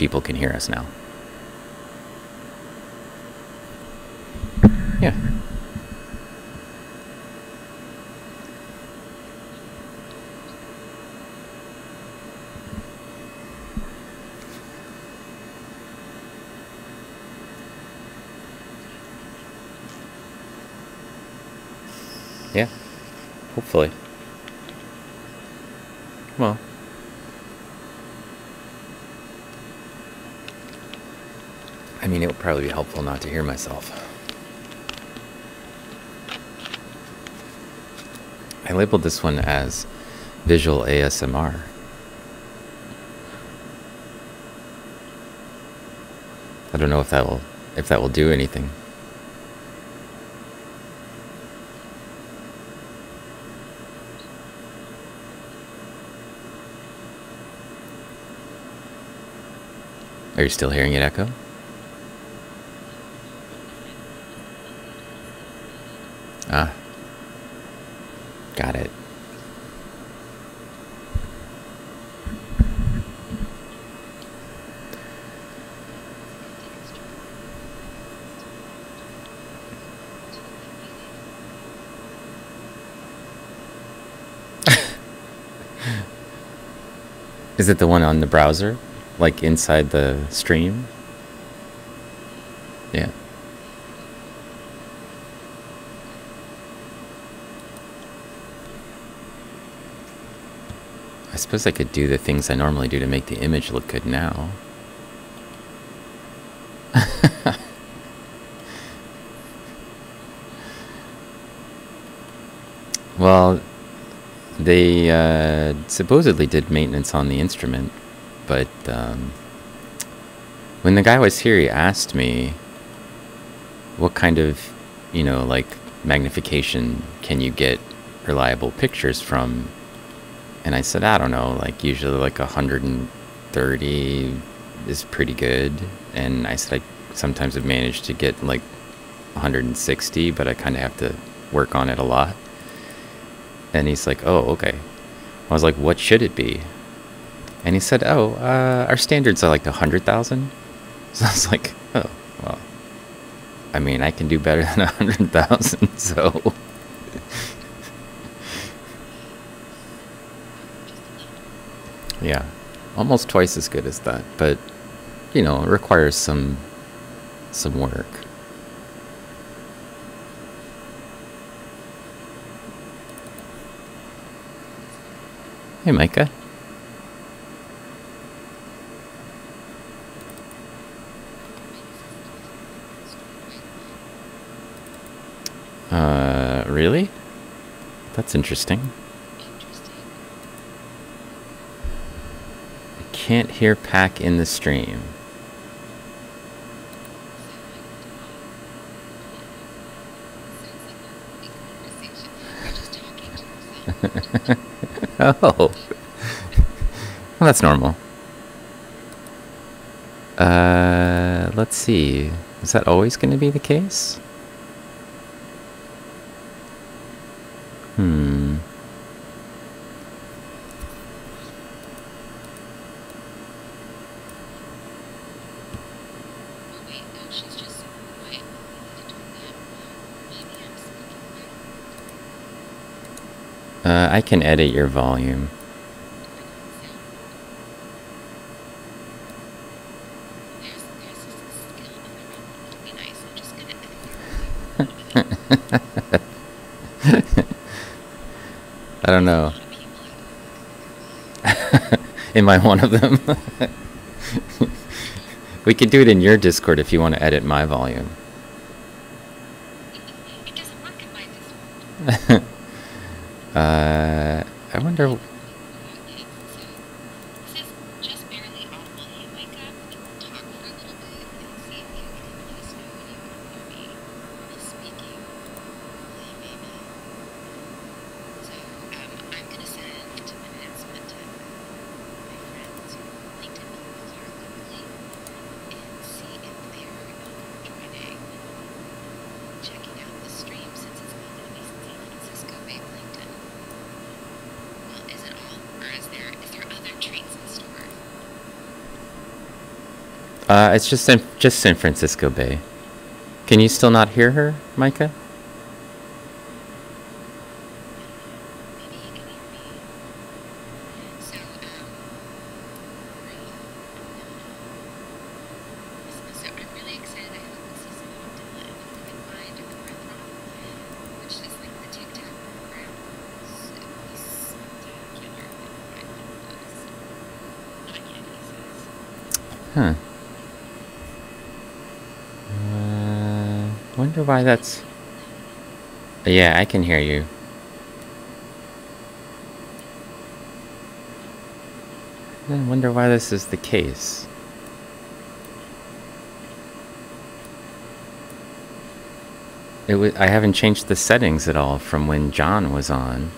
people can hear us now. Yeah. Yeah. Hopefully. Well. I mean, it would probably be helpful not to hear myself. I labeled this one as visual ASMR. I don't know if that will if that will do anything. Are you still hearing it echo? Is it the one on the browser? Like inside the stream? Yeah. I suppose I could do the things I normally do to make the image look good now. well, they uh, supposedly did maintenance on the instrument, but um, when the guy was here, he asked me what kind of, you know, like magnification can you get reliable pictures from and I said, I don't know, like usually like 130 is pretty good. And I said, I sometimes have managed to get like 160, but I kind of have to work on it a lot. And he's like, oh, okay. I was like, what should it be? And he said, oh, uh, our standards are like 100,000. So I was like, oh, well, I mean, I can do better than 100,000, so. Yeah, almost twice as good as that, but you know, it requires some some work. Hey, Micah. Uh, really? That's interesting. I can't hear Pack in the stream. oh. Well, that's normal. Uh, let's see. Is that always going to be the case? Hmm. Uh, I can edit your volume. I don't know. Am I one of them? we could do it in your Discord if you want to edit my volume. Uh, I Uh, it's just San, just San Francisco Bay. Can you still not hear her, Micah? Huh. Uh, wonder why that's. Yeah, I can hear you. I wonder why this is the case. It wa I haven't changed the settings at all from when John was on.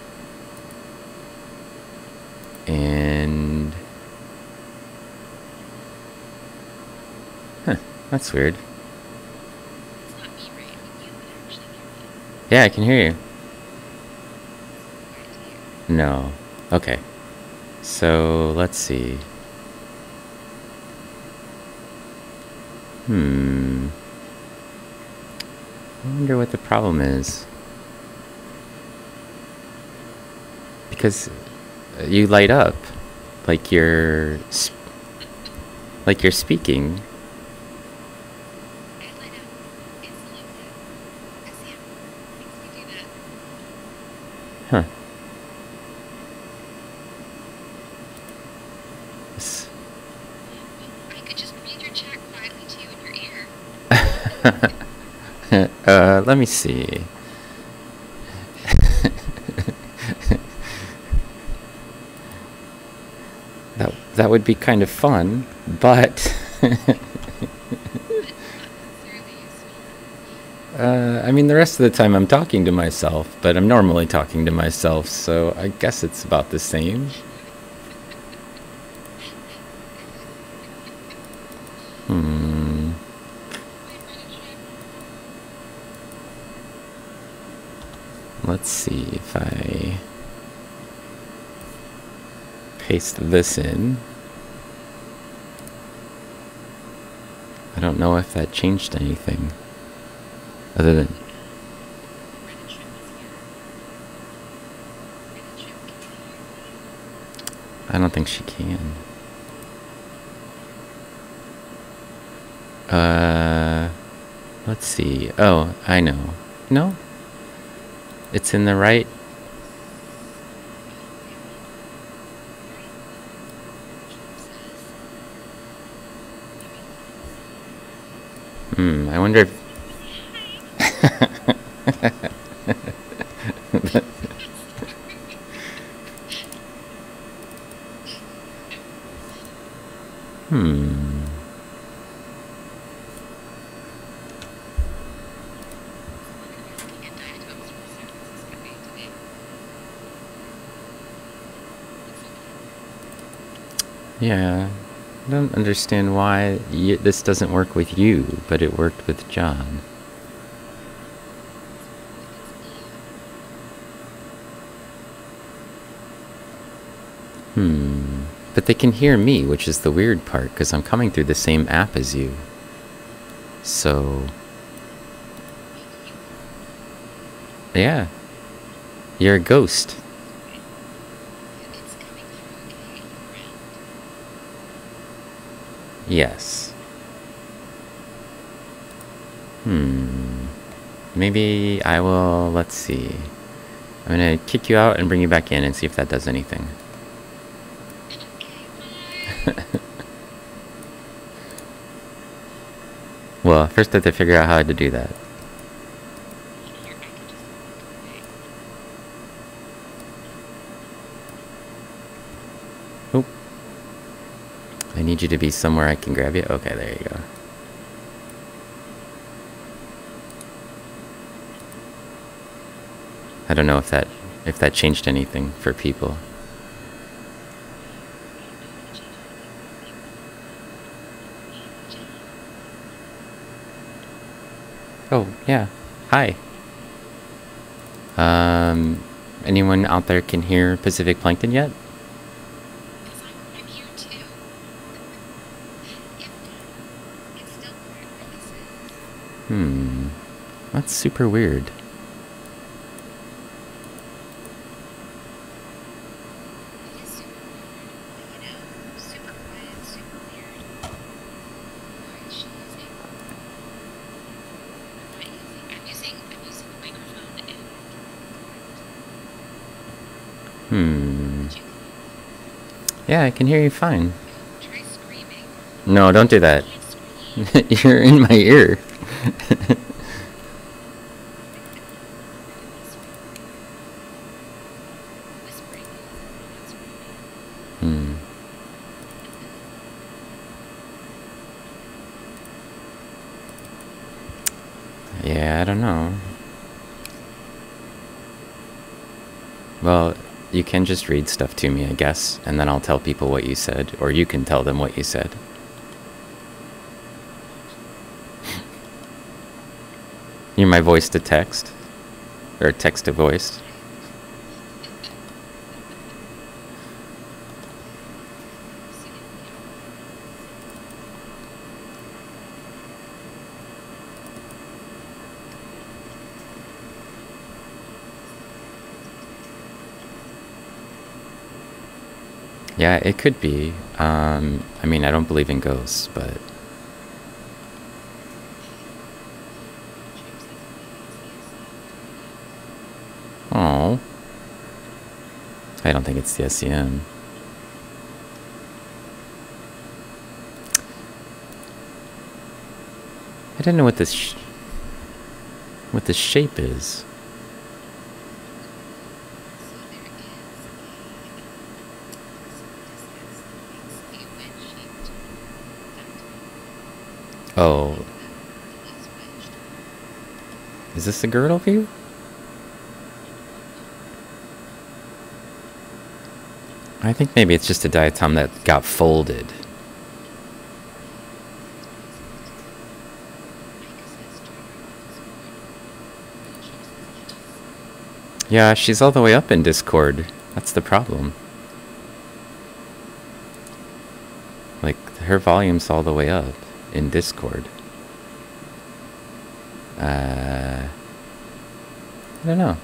And Huh, that's weird. It's not me, right? I mean, you would actually hear me. Yeah, I can hear you. No. Okay. So let's see. Hmm. I wonder what the problem is. Because uh, you light up like you're like you're speaking. I light up. It's like that. I see him. Makes me do that. Huh. This- I could just read your chat quietly to you in your ear. Uh, let me see. that that would be kind of fun, but uh, I mean, the rest of the time I'm talking to myself, but I'm normally talking to myself, so I guess it's about the same. Hmm. Might run a trip. Let's see if I paste this in. I don't know if that changed anything. Other than? I don't think she can. Uh, let's see. Oh, I know. No? It's in the right. Hmm, I wonder if. Hmm. Yeah. Understand why y- this doesn't work with you, but it worked with John. Hmm. But they can hear me, which is the weird part, because I'm coming through the same app as you. So, yeah. You're a ghost. It's coming through okay your end. Yes. Hmm. Maybe I will. Let's see. I'm gonna kick you out and bring you back in and see if that does anything. Well, first I have to figure out how to do that. Here, I can just walk away. Oh. I need you to be somewhere I can grab you. Okay, there you go. I don't know if that if that changed anything for people. Oh, yeah. Hi. Um, anyone out there can hear Pacific Plankton yet? Because I'm, I'm here too. if not, Hmm. That's super weird. It is super weird, you know, super quiet, super weird. Why is she using? I'm not using. I'm using. I'm using a microphone and. Hmm. Yeah, I can hear you fine. try screaming. No, don't do that. You're in my ear. Whispering. Not screaming. hmm. Yeah, I don't know. Well, you can just read stuff to me, I guess, and then I'll tell people what you said, or you can tell them what you said. You're my voice to text, or text to voice. Yeah, it could be. Um, I mean, I don't believe in ghosts, but oh, I don't think it's the SEM. I don't know what this what this shape is. So there is a, a wedge-shaped duct Oh, is this the girdle view? I think maybe it's just a diatom that got folded. Yeah, she's all the way up in Discord. That's the problem. Like, her volume's all the way up in Discord. Uh. I don't know.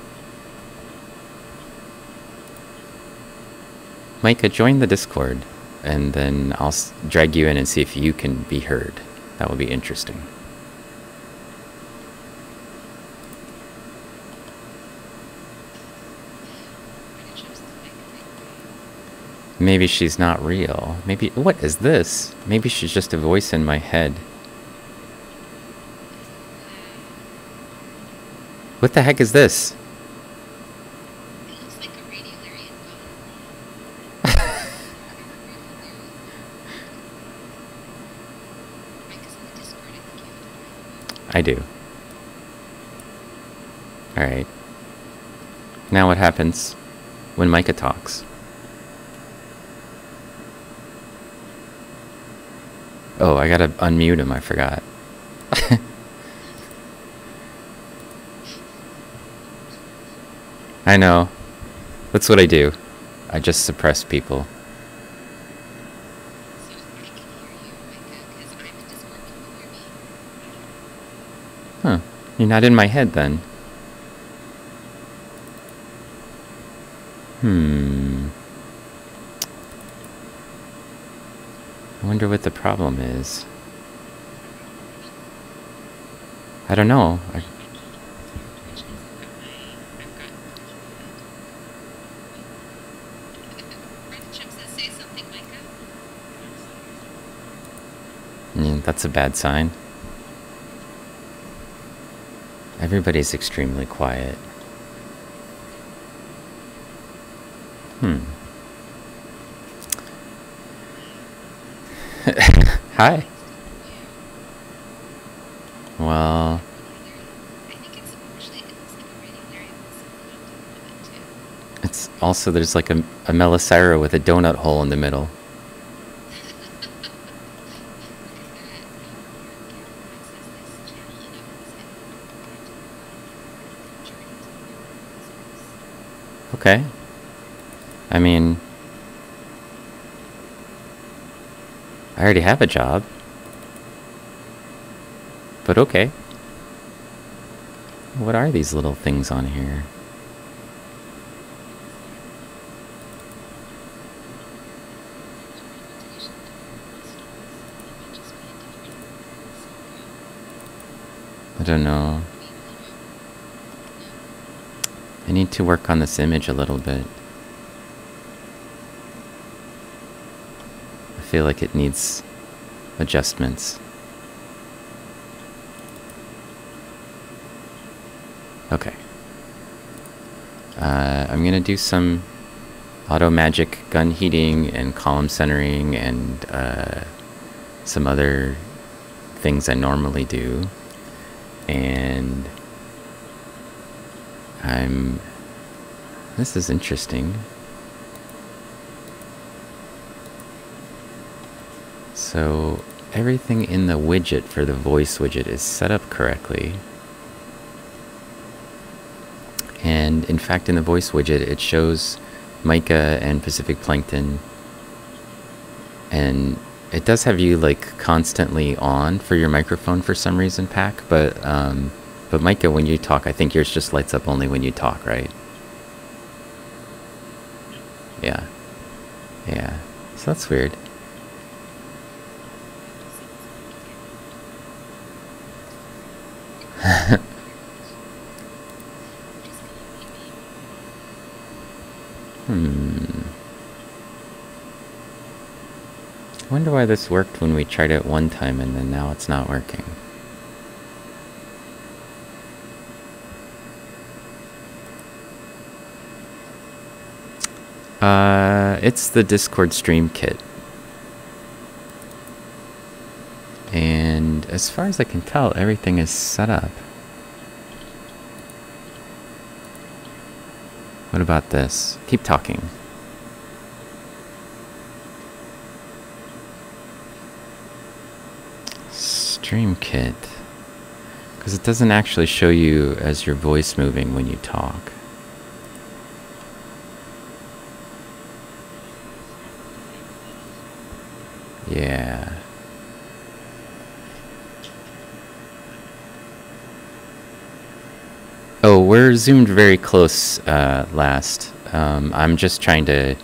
Micah, join the Discord, and then I'll drag you in and see if you can be heard. That would be interesting. Maybe she's not real. Maybe. What is this? Maybe she's just a voice in my head. What the heck is this? It looks like a radiolarian Micah's in the Discord, I think you have to find him. I do. Alright. Now what happens when Micah talks? Oh, I gotta unmute him, I forgot. I know. That's what I do. I just suppress people. Huh. You're not in my head then. Hmm. Wonder what the problem is. I don't know. I, that's a bad sign. Everybody's extremely quiet. Hmm. Hi. Well, I think it's actually it looks like a radiolarian with something on top of it Well. it's also there's like a, a Melosira with a donut hole in the middle. Look at that. It says this channel and opens it. Journey to the Okay. I mean, I already have a job. But okay. What are these little things on here? I don't know. I need to work on this image a little bit. I feel like it needs adjustments. Okay. Uh, I'm gonna do some auto magic gun heating and column centering and uh, some other things I normally do. And I'm. This is interesting. So, everything in the widget for the voice widget is set up correctly. And in fact, in the voice widget, it shows Micah and Pacific Plankton. And it does have you like constantly on for your microphone for some reason, Pack. But um, but Micah, when you talk, I think yours just lights up only when you talk, right? Yeah. Yeah. So that's weird. Hmm. I wonder why this worked when we tried it one time and then now it's not working. Uh, it's the Discord stream kit. And as far as I can tell, everything is set up. What about this? Keep talking. Stream kit. Because it doesn't actually show you as your voice moving when you talk. Yeah. Oh, we're zoomed very close uh, last. Um, I'm just trying to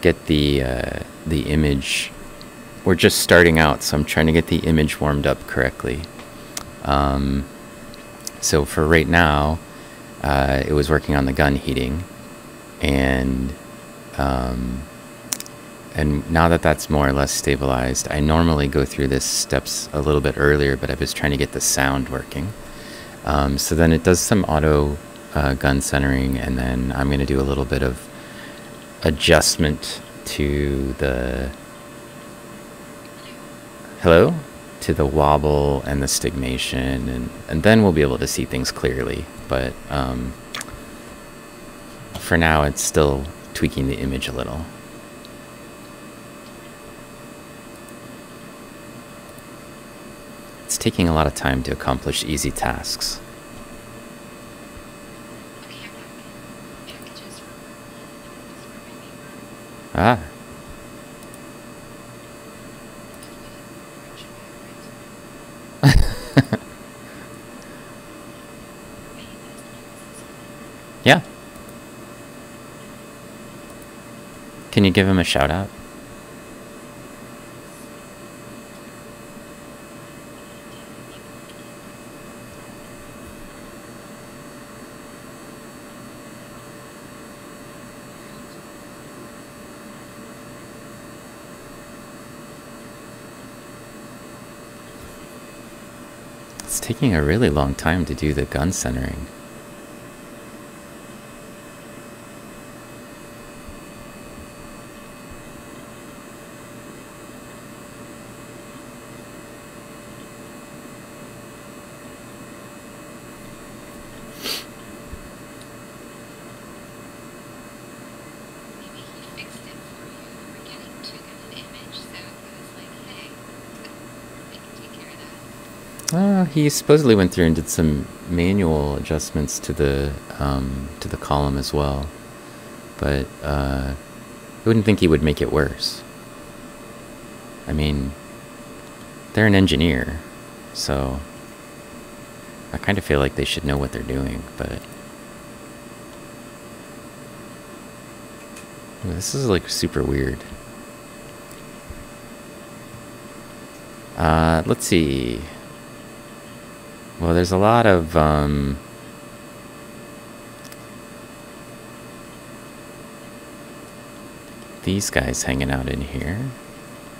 get the uh, the image. We're just starting out, so I'm trying to get the image warmed up correctly. Um, so for right now, uh, it was working on the gun heating, and um, and now that that's more or less stabilized, I normally go through this steps a little bit earlier, but I was trying to get the sound working. Um, so then it does some auto uh, gun centering, and then I'm going to do a little bit of adjustment to the hello to the wobble and the stigmation, and and then we'll be able to see things clearly. But um, for now, it's still tweaking the image a little. It's taking a lot of time to accomplish easy tasks. Ah. yeah. Can you give him a shout out? It's taking a really long time to do the gun centering. Maybe he fixed it for you. You were getting too good an image, so he was like, hey, I can take care of that. Uh, he supposedly went through and did some manual adjustments to the um, to the column as well, but uh, I wouldn't think he would make it worse. I mean, they're an engineer, so I kind of feel like they should know what they're doing, but this is like super weird. Uh, let's see. Well, there's a lot of um, these guys hanging out in here.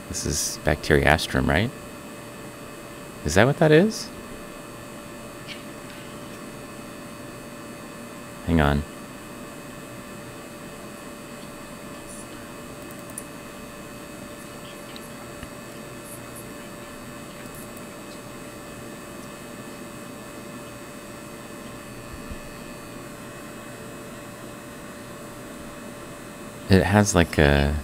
This is Bacteriastrum, right? Is that what that is? Hang on. It has like a wavy looking spines. Yeah, if you look out to the edge of it, a little bit further out, like follow the spines out. If the spines are drawn further has like rain,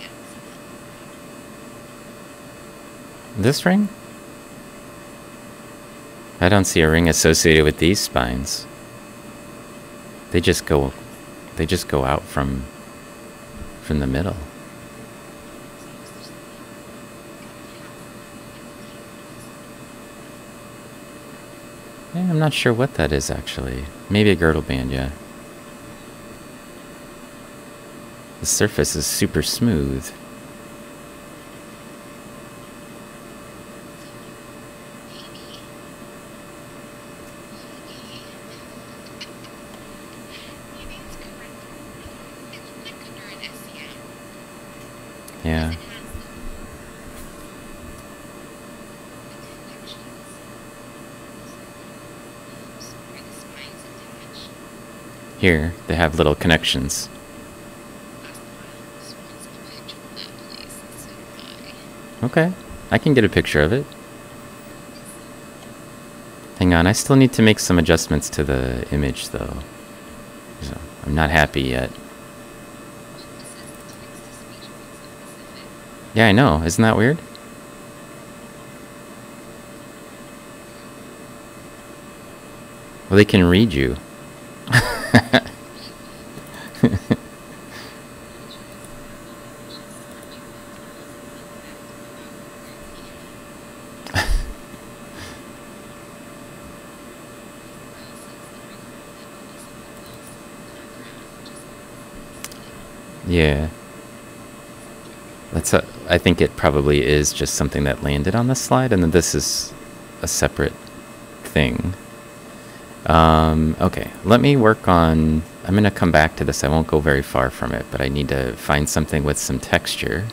yeah, see that? This ring? I don't see a ring associated with these spines. They just go they just go out from from the middle. Yeah, I'm not sure what that is actually. Maybe a girdle band, yeah. The surface is super smooth. Maybe it's covered. It looked like under an SEM. Yeah. Because it has the, the connections. Those where the spines attach. Here, they have little connections. Okay. I can get a picture of it. Hang on, I still need to make some adjustments to the image though. So, I'm not happy yet. Yeah, I know. Isn't that weird? Well, they can read you. I think it probably is just something that landed on the slide, and then this is a separate thing. Um, okay, let me work on. I'm going to come back to this. I won't go very far from it, but I need to find something with some texture.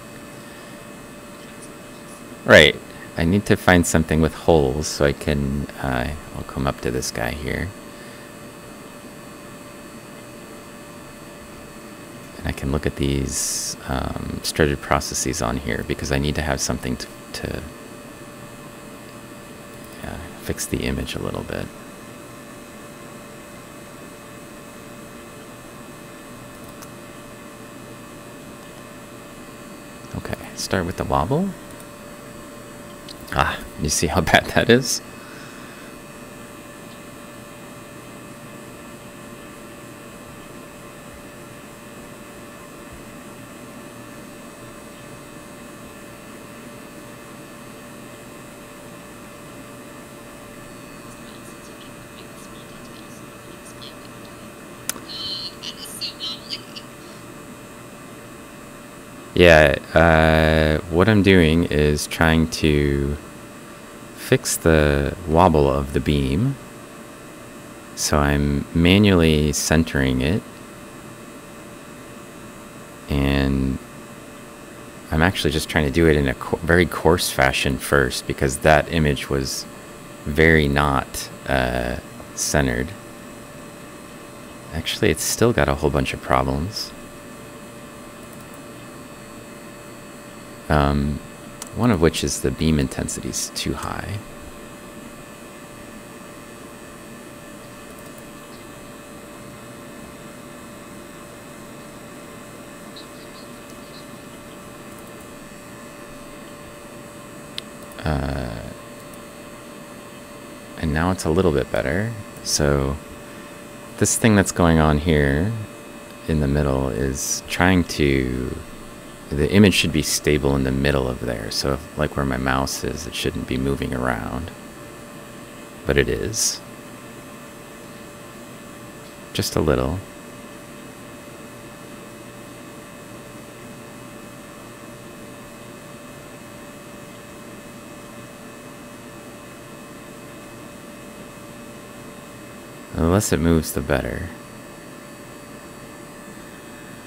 Right. I need to find something with holes so I can. Uh, I'll come up to this guy here. And I can look at these um, processes on here because I need to have something to, to yeah, fix the image a little bit. Okay, start with the wobble. Ah, you see how bad that is? Yeah, uh, what I'm doing is trying to fix the wobble of the beam. So I'm manually centering it. And I'm actually just trying to do it in a co- very coarse fashion first because that image was very not uh, centered. Actually, it's still got a whole bunch of problems. Um, one of which is the beam intensity is too high. Uh, and now it's a little bit better. So this thing that's going on here in the middle is trying to the image should be stable in the middle of there. So if, like where my mouse is, it shouldn't be moving around. But it is. Just a little. The less it moves, the better.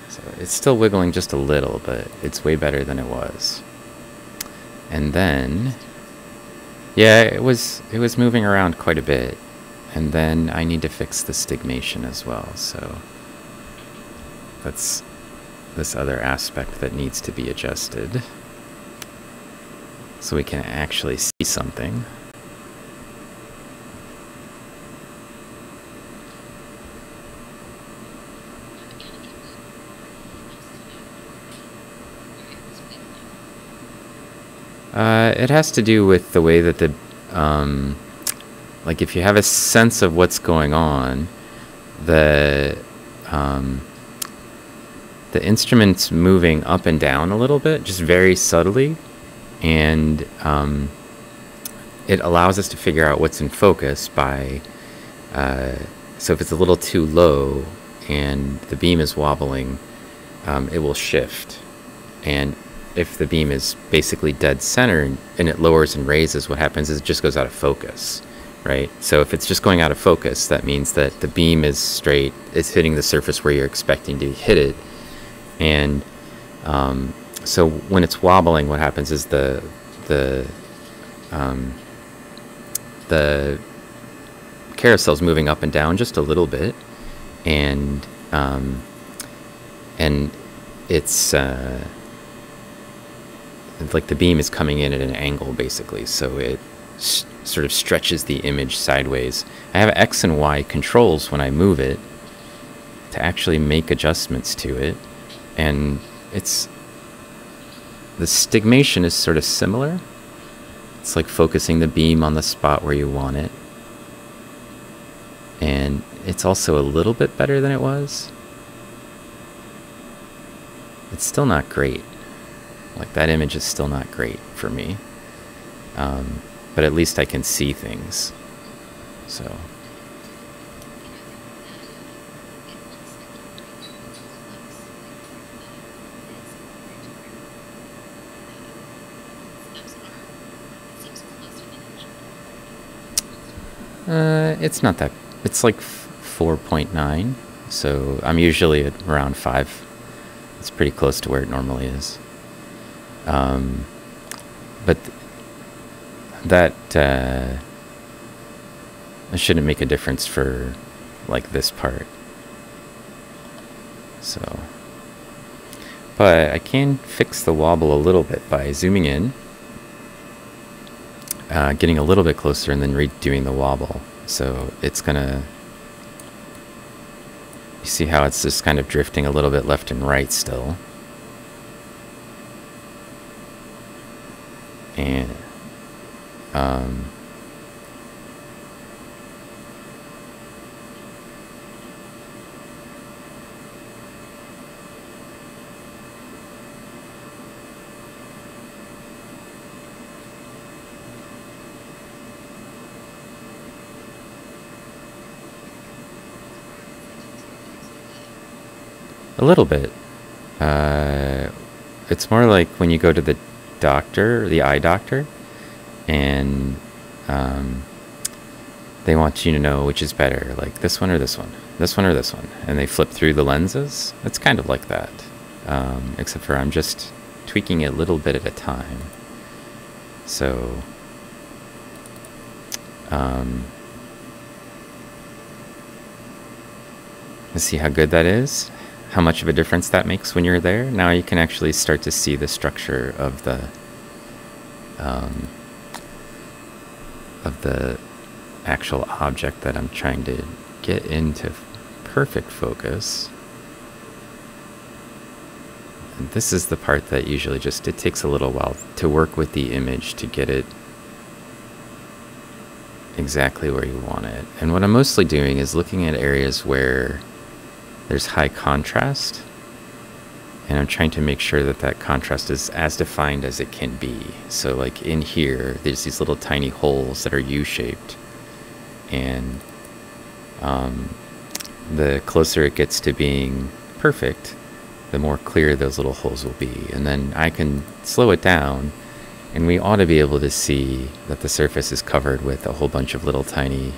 So it's still wiggling just a little, but it's way better than it was. And then, yeah, it was it was moving around quite a bit. And then I need to fix the stigmation as well. So that's this other aspect that needs to be adjusted so we can actually see something. Uh, it has to do with the way that the, um, like if you have a sense of what's going on, the, um, the instrument's moving up and down a little bit, just very subtly, and um, it allows us to figure out what's in focus by, uh, so if it's a little too low and the beam is wobbling, um, it will shift. And if the beam is basically dead center and it lowers and raises, what happens is it just goes out of focus, right? So if it's just going out of focus, that means that the beam is straight, it's hitting the surface where you're expecting to hit it. And um, so when it's wobbling, what happens is the the um, the carousel's moving up and down just a little bit, and um, and it's uh, like the beam is coming in at an angle basically, so it sort of stretches the image sideways. I have X and Y controls when I move it to actually make adjustments to it, and it's the stigmation is sort of similar. It's like focusing the beam on the spot where you want it. And it's also a little bit better than it was. It's still not great. Like that image is still not great for me. Um, but at least I can see things. So. Uh, it's not that. It's like 4.9. So I'm usually at around 5. It's pretty close to where it normally is. Um, but that uh, shouldn't make a difference for like this part. So, but I can fix the wobble a little bit by zooming in, uh, getting a little bit closer, and then redoing the wobble. So it's gonna. You see how it's just kind of drifting a little bit left and right still. And um, a little bit. Uh, it's more like when you go to the doctor, the eye doctor, and um, they want you to know which is better, like this one or this one, this one or this one, and they flip through the lenses. It's kind of like that, um, except for I'm just tweaking it a little bit at a time. So, um, let's see how good that is how much of a difference that makes when you're there. Now you can actually start to see the structure of the um, of the actual object that I'm trying to get into perfect focus. And this is the part that usually just it takes a little while to work with the image to get it exactly where you want it. And what I'm mostly doing is looking at areas where there's high contrast. And I'm trying to make sure that that contrast is as defined as it can be. So like in here, there's these little tiny holes that are U-shaped. And um, the closer it gets to being perfect, the more clear those little holes will be. And then I can slow it down and we ought to be able to see that the surface is covered with a whole bunch of little tiny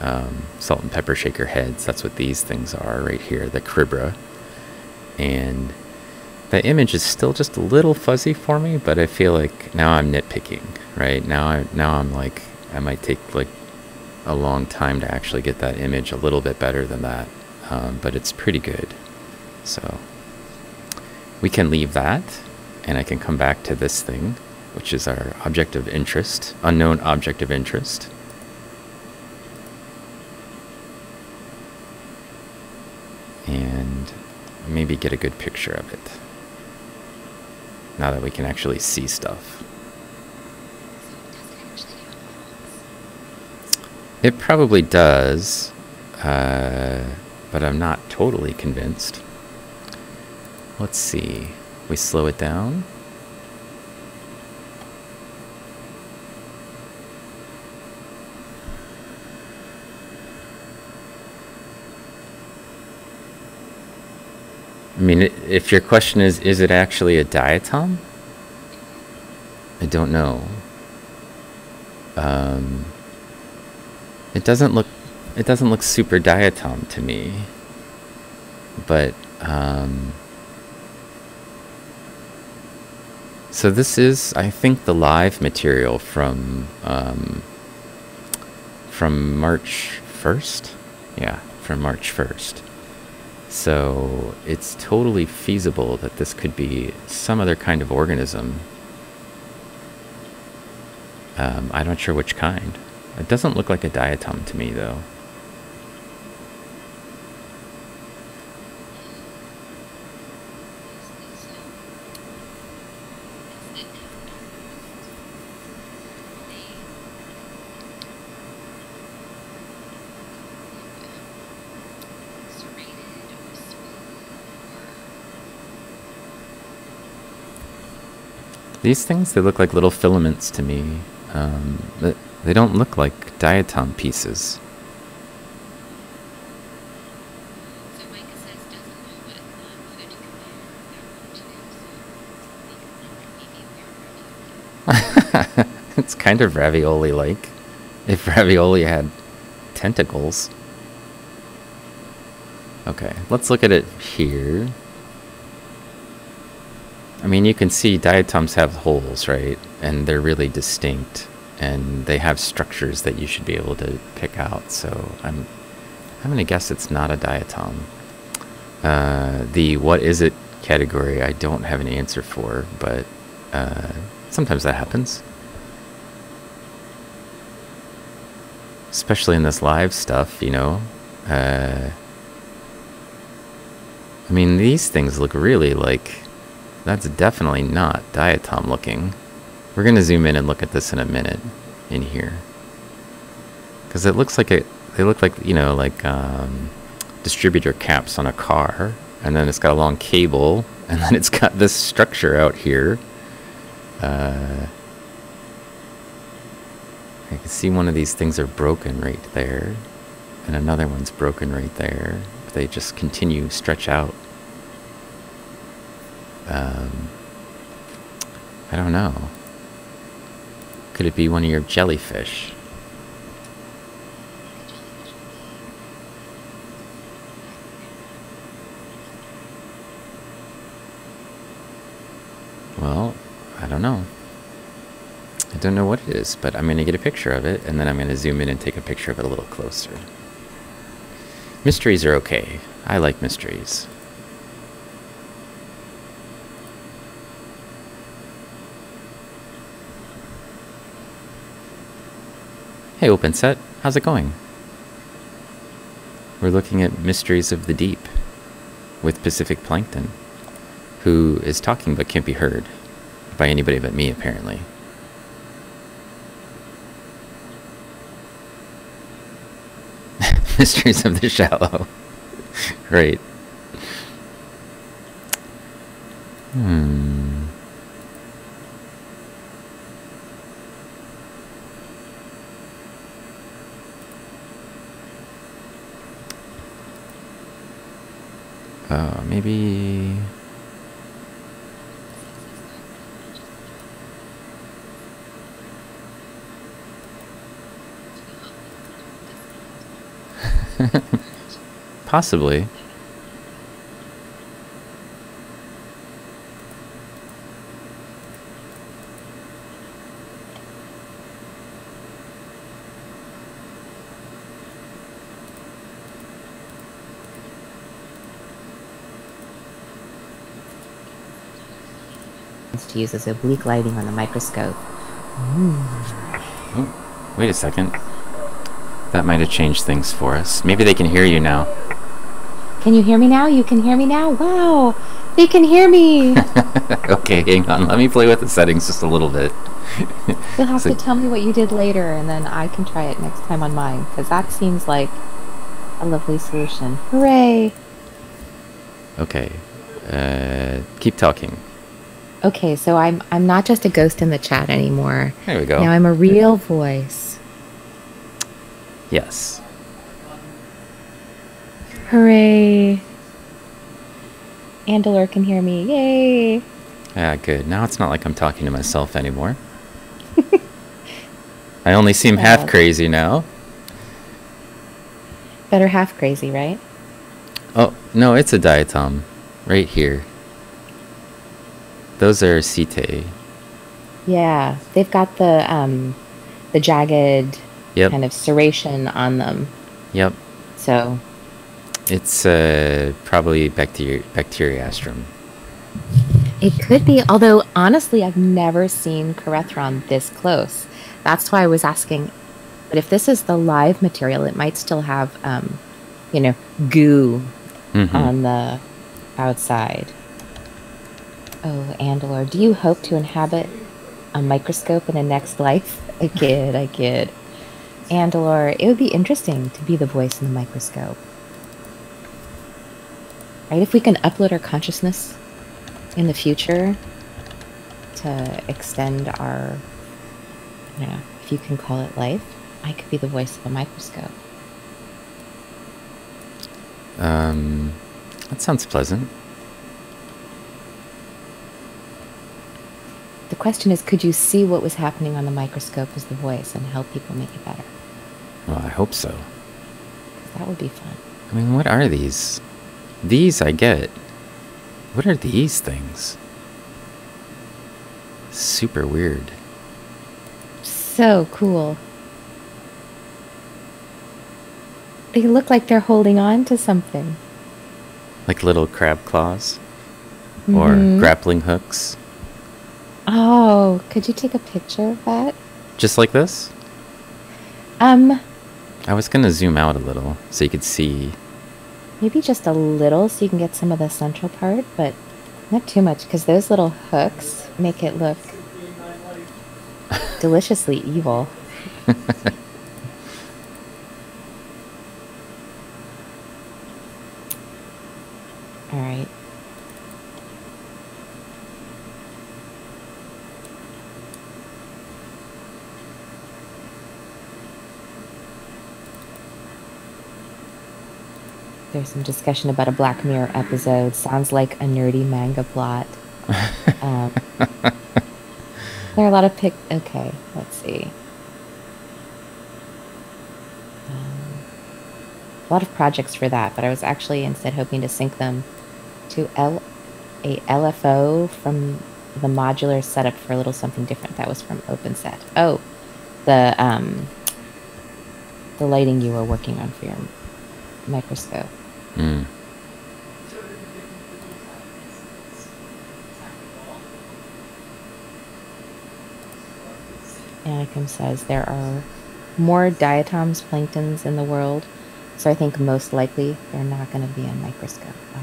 um, salt and pepper shaker heads. That's what these things are right here, the cribra. And the image is still just a little fuzzy for me, but I feel like now I'm nitpicking, right? Now I now I'm like I might take like a long time to actually get that image a little bit better than that, um, but it's pretty good. So we can leave that, and I can come back to this thing which is our object of interest, unknown object of interest. And maybe get a good picture of it. Now that we can actually see stuff. It probably does, uh, but I'm not totally convinced. Let's see. We slow it down. I mean, if your question is, is it actually a diatom? I don't know. Um, it doesn't look, it doesn't look super diatom to me. But, um, so this is, I think, the live material from, um, from March 1st? Yeah, from March 1st. So it's totally feasible that this could be some other kind of organism. Um, I'm not sure which kind. It doesn't look like a diatom to me, though. These things, they look like little filaments to me. Um, they don't look like diatom pieces. it's kind of ravioli like. If ravioli had tentacles. Okay, let's look at it here. I mean, you can see diatoms have holes, right? And they're really distinct, and they have structures that you should be able to pick out. So I'm, I'm gonna guess it's not a diatom. Uh, the what is it category, I don't have an answer for, but uh, sometimes that happens. Especially in this live stuff, you know. Uh, I mean, these things look really like that's definitely not diatom looking. We're going to zoom in and look at this in a minute in here. Because it looks like it, they look like, you know, like um, distributor caps on a car. And then it's got a long cable. And then it's got this structure out here. Uh, I can see one of these things are broken right there. And another one's broken right there. They just continue, stretch out um, I don't know. Could it be one of your jellyfish? Well, I don't know. I don't know what it is, but I'm going to get a picture of it, and then I'm going to zoom in and take a picture of it a little closer. Mysteries are okay. I like mysteries. Hey OpenSet, how's it going? We're looking at Mysteries of the Deep with Pacific Plankton, who is talking but can't be heard by anybody but me, apparently. Mysteries of the Shallow. Great. Hmm. Uh, maybe. Possibly. Use as oblique lighting on the microscope. Oh, wait a second. That might have changed things for us. Maybe they can hear you now. Can you hear me now? You can hear me now? Wow! They can hear me! okay, hang on. Let me play with the settings just a little bit. You'll have So- to tell me what you did later, and then I can try it next time on mine, because that seems like a lovely solution. Hooray! Okay. Uh, keep talking. Okay, so I'm I'm not just a ghost in the chat anymore. There we go. Now I'm a real voice. yes. Hooray! Andalor can hear me. Yay! Yeah, good. Now it's not like I'm talking to myself anymore. I only seem half crazy now. Better half crazy, right? Oh, no, it's a diatom. Right here. Those are Cite. Yeah, they've got the um, the jagged Yep. kind of serration on them. Yep. So It's uh, probably bacteri- Bacteriastrum. it could be. Although honestly, I've never seen Corethron this close. That's why I was asking. But if this is the live material, it might still have, um, you know, goo Mhm. on the outside. Oh, Andalor, do you hope to inhabit a microscope in a next life? I kid, I kid. Andalor, it would be interesting to be the voice in the microscope. Right? If we can upload our consciousness in the future to extend our, you know, if you can call it life, I could be the voice of a microscope. Um, that sounds pleasant. The question is, could you see what was happening on the microscope as the voice and help people make it better? Well, I hope so. that would be fun. I mean, what are these? These I get. What are these things? Super weird. So cool. They look like they're holding on to something. Like little crab claws or Mhm. grappling hooks. Oh, could you take a picture of that? Just like this? Um, I was gonna zoom out a little so you could see. maybe just a little so you can get some of the central part, but not too much because those little hooks make it look deliciously evil. All right. There's some discussion about a Black Mirror episode. Sounds like a nerdy manga plot. Um, there are a lot of pic. Okay, let's see. Um, a lot of projects for that, but I was actually instead hoping to sync them to L- a LFO from the modular setup for a little something different. That was from OpenSet. Oh, the um, the lighting you were working on for your microscope. Mm. Anakim says there are more diatoms, planktons in the world, so I think most likely they're not going to be in microscope. Uh,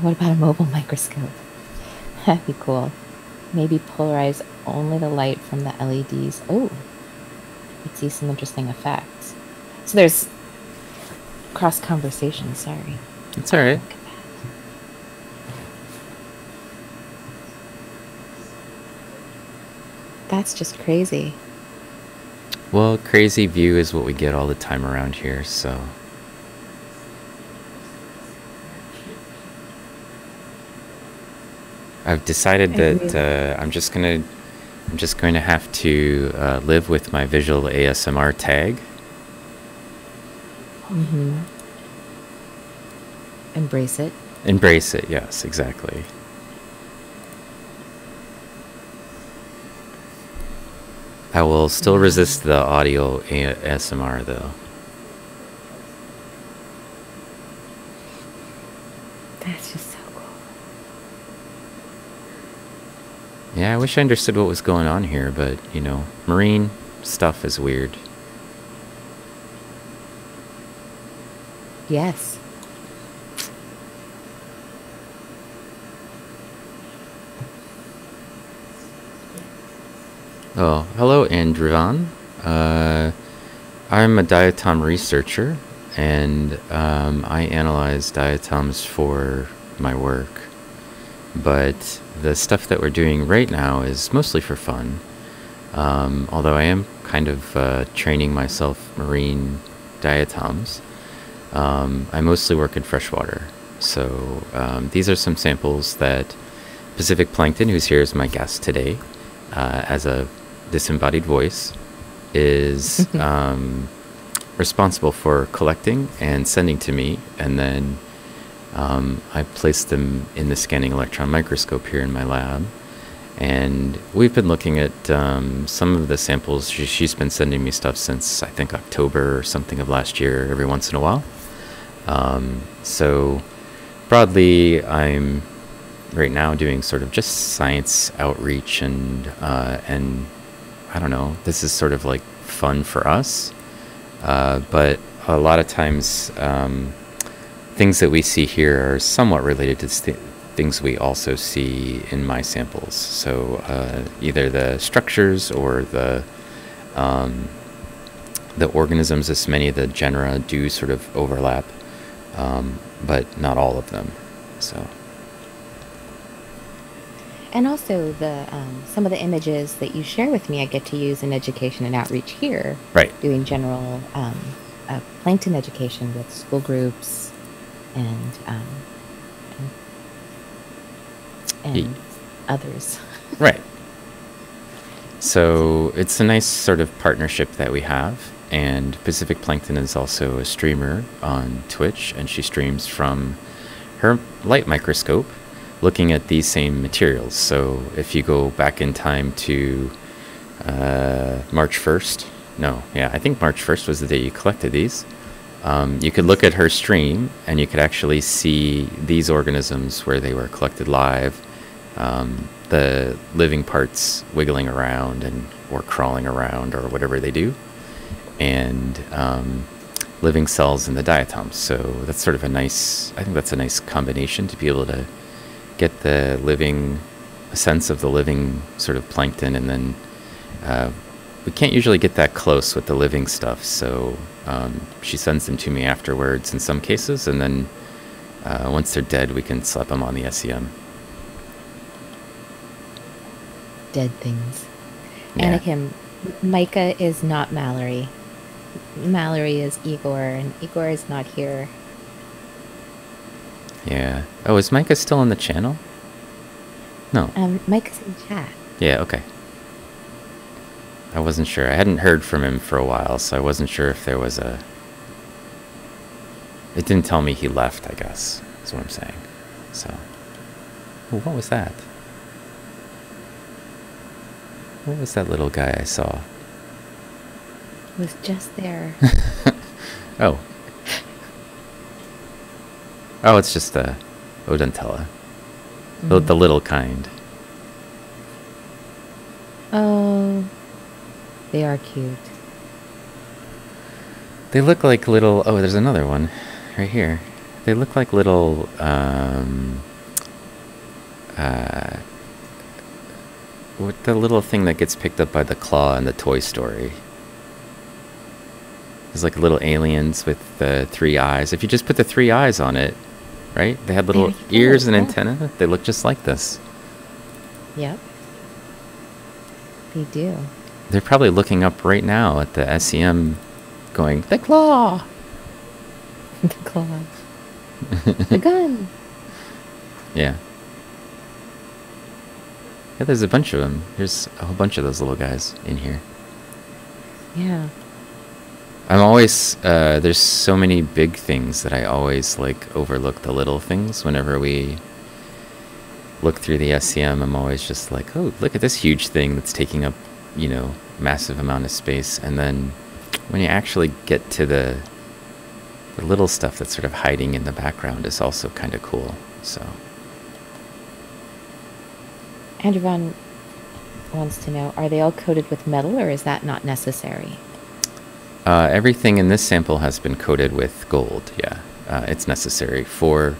what about a mobile microscope? That'd be cool. Maybe polarize only the light from the LEDs. Oh, you'd see some interesting effects. So there's cross conversation. Sorry. It's all right. Look at that. That's just crazy. Well, crazy view is what we get all the time around here, so. I've decided that uh, I'm just gonna, I'm just going to have to uh, live with my visual ASMR tag. Mm-hmm. Embrace it. Embrace it, yes, exactly. I will still resist the audio ASMR though. That's just so cool. Yeah, I wish I understood what was going on here, but you know, marine stuff is weird. Yes. Oh, hello, Andrivan. Uh, I'm a diatom researcher, and um, I analyze diatoms for my work. But the stuff that we're doing right now is mostly for fun. Um, although I am kind of uh, training myself marine diatoms, um, I mostly work in freshwater. So um, these are some samples that Pacific Plankton, who's here as my guest today, uh, as a disembodied voice, is um, responsible for collecting and sending to me, and then um, I place them in the scanning electron microscope here in my lab. And we've been looking at um, some of the samples. She, she's been sending me stuff since I think October or something of last year, every once in a while. Um, so, broadly, I'm right now doing sort of just science outreach and uh, and I don't know. This is sort of like fun for us, uh, but a lot of times um, things that we see here are somewhat related to st- things we also see in my samples. So uh, either the structures or the um, the organisms, as many of the genera do sort of overlap, um, but not all of them. So. And also the um, some of the images that you share with me, I get to use in education and outreach here, Right. doing general um, uh, plankton education with school groups and um, and, and others. Right. So it's a nice sort of partnership that we have. And Pacific Plankton is also a streamer on Twitch, and she streams from her light microscope looking at these same materials. So if you go back in time to uh, March 1st, no, yeah, I think March 1st was the day you collected these. Um, you could look at her stream and you could actually see these organisms where they were collected live, um, the living parts wiggling around and or crawling around or whatever they do, and um, living cells in the diatoms. So that's sort of a nice. I think that's a nice combination to be able to get the living a sense of the living sort of plankton and then uh, we can't usually get that close with the living stuff so um, she sends them to me afterwards in some cases and then uh, once they're dead we can slap them on the sem Dead things. Yeah. Anakim, Micah is not Mallory. Mallory is Igor, and Igor is not here. yeah oh is micah still on the channel no Um, Micah's in chat. yeah okay i wasn't sure i hadn't heard from him for a while so i wasn't sure if there was a it didn't tell me he left i guess is what i'm saying so Ooh, what was that what was that little guy i saw Was just there. Oh. Oh, it's just a Odontella. The, the mm-hmm. little kind. Oh, they are cute. They look like little. Oh, there's another one right here. They look like little. Um, uh, what the little thing that gets picked up by the claw in the Toy Story. There's like little aliens with the three eyes. If you just put the three eyes on it, right? They had little go, ears and yeah. antenna. They look just like this. Yep. They do. They're probably looking up right now at the SEM going, the claw! the claw. the gun. Yeah. Yeah, there's a bunch of them. There's a whole bunch of those little guys in here. Yeah. I'm always uh, there's so many big things that I always like overlook the little things whenever we look through the SEM. I'm always just like, oh, look at this huge thing that's taking up, you know, massive amount of space. And then when you actually get to the the little stuff that's sort of hiding in the background is also kind of cool. So Andrew Vaughn wants to know Are they all coated with metal or is that not necessary? Uh, everything in this sample has been coated with gold. Yeah, uh, it's necessary for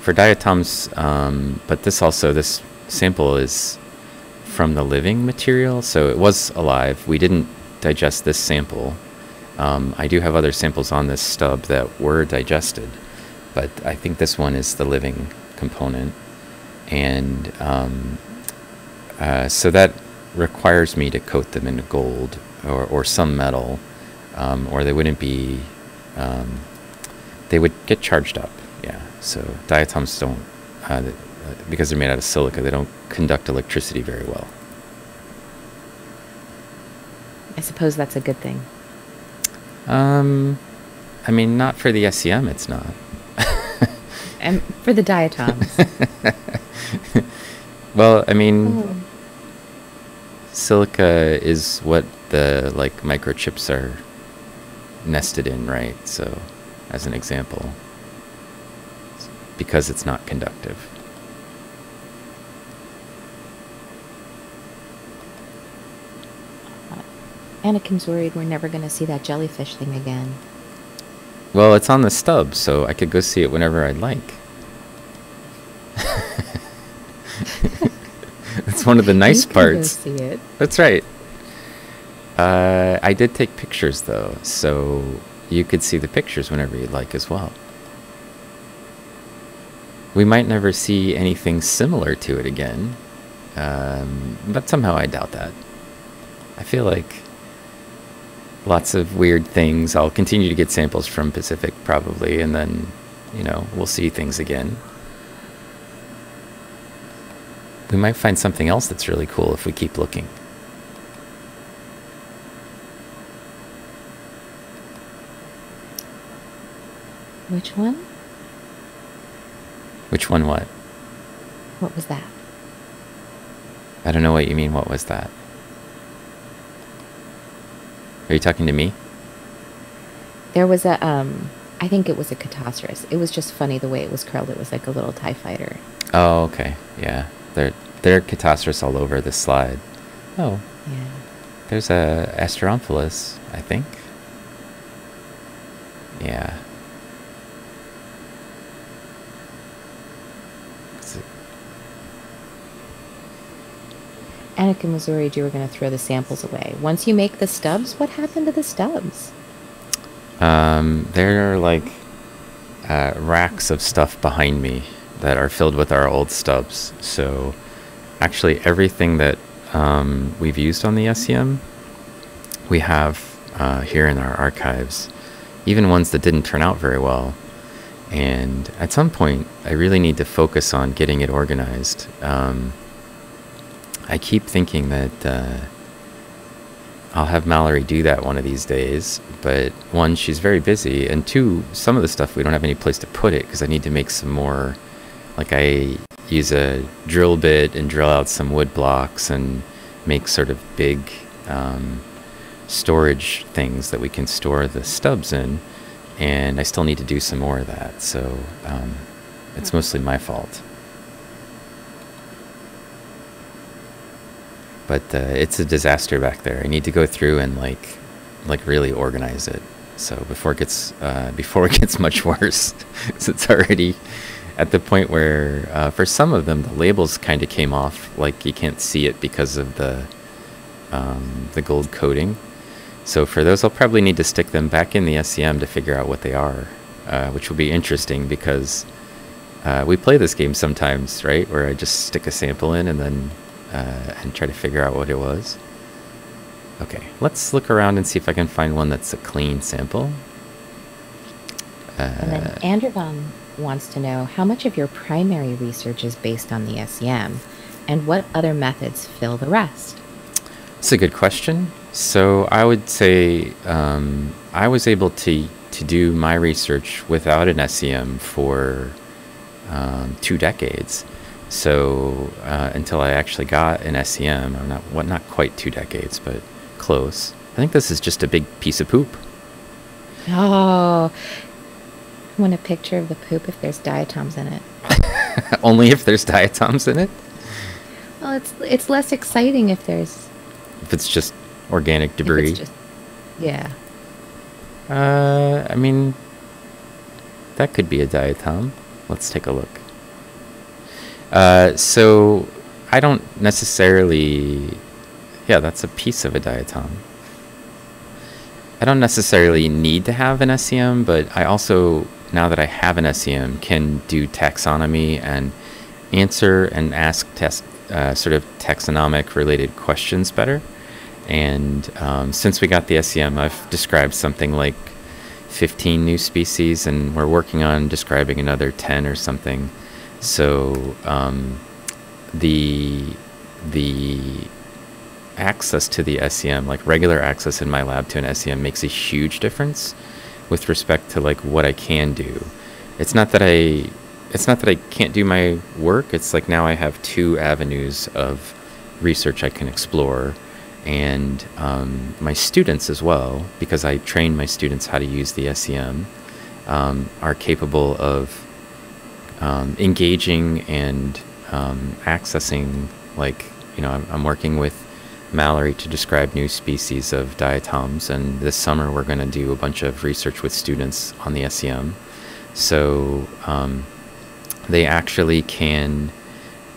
for diatoms. Um, but this also this sample is from the living material, so it was alive. We didn't digest this sample. Um, I do have other samples on this stub that were digested, but I think this one is the living component, and um, uh, so that requires me to coat them in gold or, or some metal um, or they wouldn't be, um, they would get charged up. Yeah. So diatoms don't, uh, because they're made out of silica, they don't conduct electricity very well. I suppose that's a good thing. Um, I mean, not for the SEM, it's not. And for the diatoms. Well, I mean, Oh. silica is what the like microchips are nested in, right? So, as an example, because it's not conductive. Anakin's worried we're never going to see that jellyfish thing again. Well, it's on the stub, so I could go see it whenever I'd like. That's one of the nice You can go parts. see it. That's right. Uh, I did take pictures though, so you could see the pictures whenever you'd like as well. We might never see anything similar to it again, um, but somehow I doubt that. I feel like lots of weird things. I'll continue to get samples from Pacific probably, and then, you know, we'll see things again. We might find something else that's really cool if we keep looking. Which one? Which one what? What was that? I don't know what you mean. What was that? Are you talking to me? There was a, um, I think it was a Catastrophe. It was just funny the way it was curled. It was like a little TIE fighter. Oh, okay. Yeah. There, there are catastrophes all over this slide. Oh, Yeah. there's a Asteromphalus, I think. Yeah. Is it- Anakin worried you were going to throw the samples away. Once you make the stubs, what happened to the stubs? Um, there are like uh, racks of stuff behind me that are filled with our old stubs. So actually, everything that um, we've used on the SEM, we have uh, here in our archives, even ones that didn't turn out very well. And at some point, I really need to focus on getting it organized. Um, I keep thinking that. Uh, I'll have Mallory do that one of these days. But one, she's very busy, and two, some of the stuff we don't have any place to put it because I need to make some more. Like I use a drill bit and drill out some wood blocks and make sort of big um, storage things that we can store the stubs in. And I still need to do some more of that. So um, it's mostly my fault. But uh, it's a disaster back there. I need to go through and like, like really organize it. So before it gets uh, before it gets much worse, it's already at the point where uh, for some of them the labels kind of came off, like you can't see it because of the um, the gold coating. So for those, I'll probably need to stick them back in the SEM to figure out what they are, uh, which will be interesting because uh, we play this game sometimes, right? Where I just stick a sample in and then uh, and try to figure out what it was. Okay, let's look around and see if I can find one that's a clean sample. And then Uh, Andrevan wants to know how much of your primary research is based on the SEM and what other methods fill the rest. It's a good question. So I would say um, I was able to to do my research without an SEM for um, two decades. So uh, until I actually got an SEM, I'm not what not quite two decades, but close. I think this is just a big piece of poop. Oh, I want a picture of the poop if there's diatoms in it. Only if there's diatoms in it. Well, it's it's less exciting if there's If it's just organic debris. just yeah. Uh, I mean, that could be a diatom. Let's take a look. Uh, so I don't necessarily. Yeah, that's a piece of a diatom. I don't necessarily need to have an SEM, but I also, now that I have an SEM, can do taxonomy and answer and ask test, uh, sort of taxonomic related questions better. And um, since we got the SEM, I've described something like 15 new species, and we're working on describing another 10 or something. So um, the the access to the SEM, like regular access in my lab to an SEM, makes a huge difference with respect to like what I can do. It's not that I it's not that I can't do my work. It's like now I have two avenues of research I can explore, and um, my students as well, because I train my students how to use the SEM, um, are capable of um, engaging and um, accessing. Like you know, I'm, I'm working with Mallory to describe new species of diatoms, and this summer we're going to do a bunch of research with students on the SEM. So um, they actually can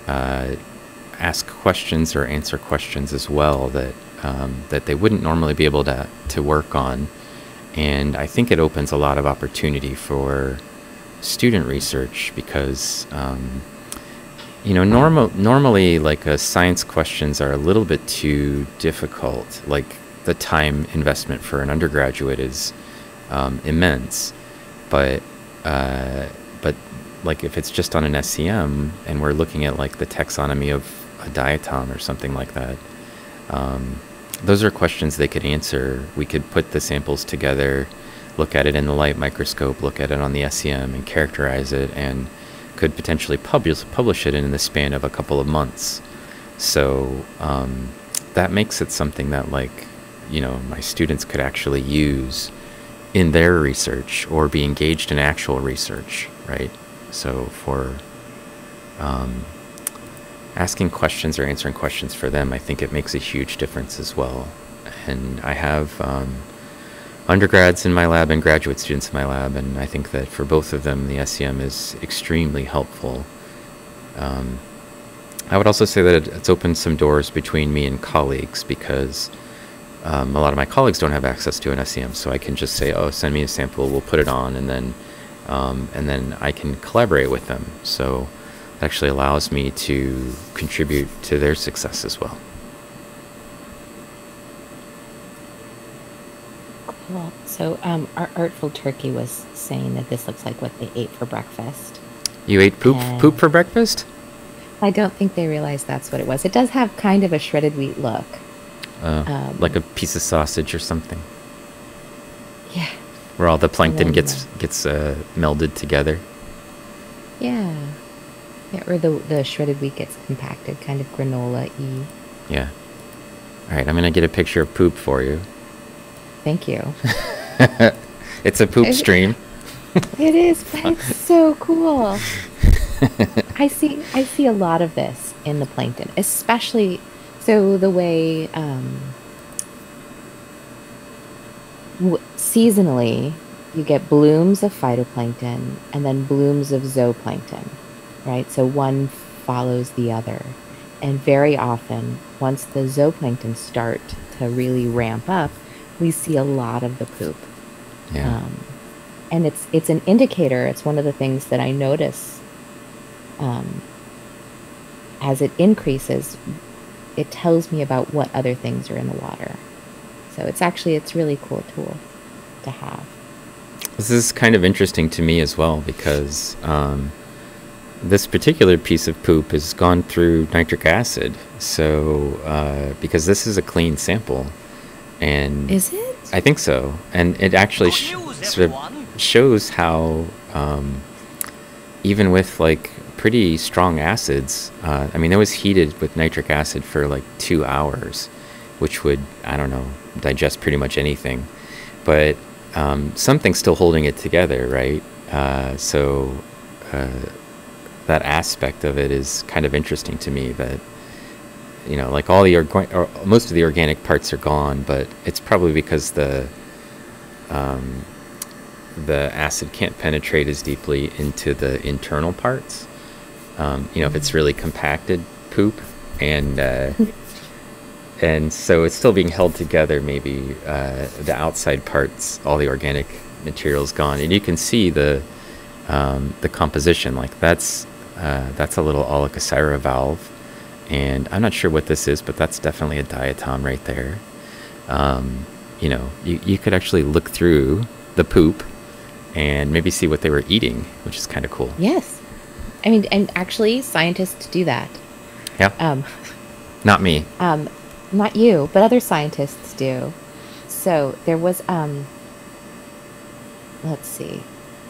uh, ask questions or answer questions as well that um, that they wouldn't normally be able to to work on, and I think it opens a lot of opportunity for student research because um, you know normal normally like uh, science questions are a little bit too difficult. Like the time investment for an undergraduate is um, immense. But uh, but like if it's just on an SEM and we're looking at like the taxonomy of a diatom or something like that um, those are questions they could answer. We could put the samples together look at it in the light microscope look at it on the SEM, and characterize it and could potentially publish publish it in the span of a couple of months. So um, that makes it something that like you know my students could actually use in their research or be engaged in actual research, right? So for um, asking questions or answering questions for them, I think it makes a huge difference as well. And I have um, undergrads in my lab and graduate students in my lab, and I think that for both of them, the SEM is extremely helpful. Um, I would also say that it's opened some doors between me and colleagues because um, a lot of my colleagues don't have access to an SEM, so I can just say, "Oh, send me a sample, we'll put it on," and then um, and then I can collaborate with them. So it actually allows me to contribute to their success as well. Cool. So, um, our artful turkey was saying that this looks like what they ate for breakfast. You ate poop And- poop for breakfast? I don't think they realized that's what it was. It does have kind of a shredded wheat look. Uh, Um, like a piece of sausage or something, Yeah. where all the plankton then, gets gets uh, melded together. Yeah. Yeah, or the the shredded wheat gets compacted, kind of granola y. Yeah. All right, I'm gonna get a picture of poop for you. Thank you. It's a poop stream. it is, but it's so cool. I see I see a lot of this in the plankton, especially so the way um, w- seasonally you get blooms of phytoplankton and then blooms of zooplankton, right? So one follows the other. And very often, once the zooplankton start to really ramp up, we see a lot of the poop. Yeah. Um, and it's it's an indicator. It's one of the things that I notice um, as it increases. It tells me about what other things are in the water. So it's actually it's really cool tool to have. This is kind of interesting to me as well because um, this particular piece of poop has gone through nitric acid. So, uh, because this is a clean sample, and Is it? I think so, and it actually sh- news, sort of shows how um, even with like pretty strong acids, uh, I mean, it was heated with nitric acid for like two hours, which would I don't know digest pretty much anything, but um, something's still holding it together, right? Uh, so uh, that aspect of it is kind of interesting to me that you know like all the orga- or most of the organic parts are gone but it's probably because the um, the acid can't penetrate as deeply into the internal parts. Um, you know if it's really compacted poop and uh, and so it's still being held together maybe uh, the outside parts all the organic material's gone. And you can see the um, the composition like that's uh, that's a little Aulacoseira valve and I'm not sure what this is but that's definitely a diatom right there um, you know you, you could actually look through the poop and maybe see what they were eating which is kind of cool Yes. I mean, and actually, scientists do that. yeah Um, not me um, not you, but other scientists do. So there was, um, let's see,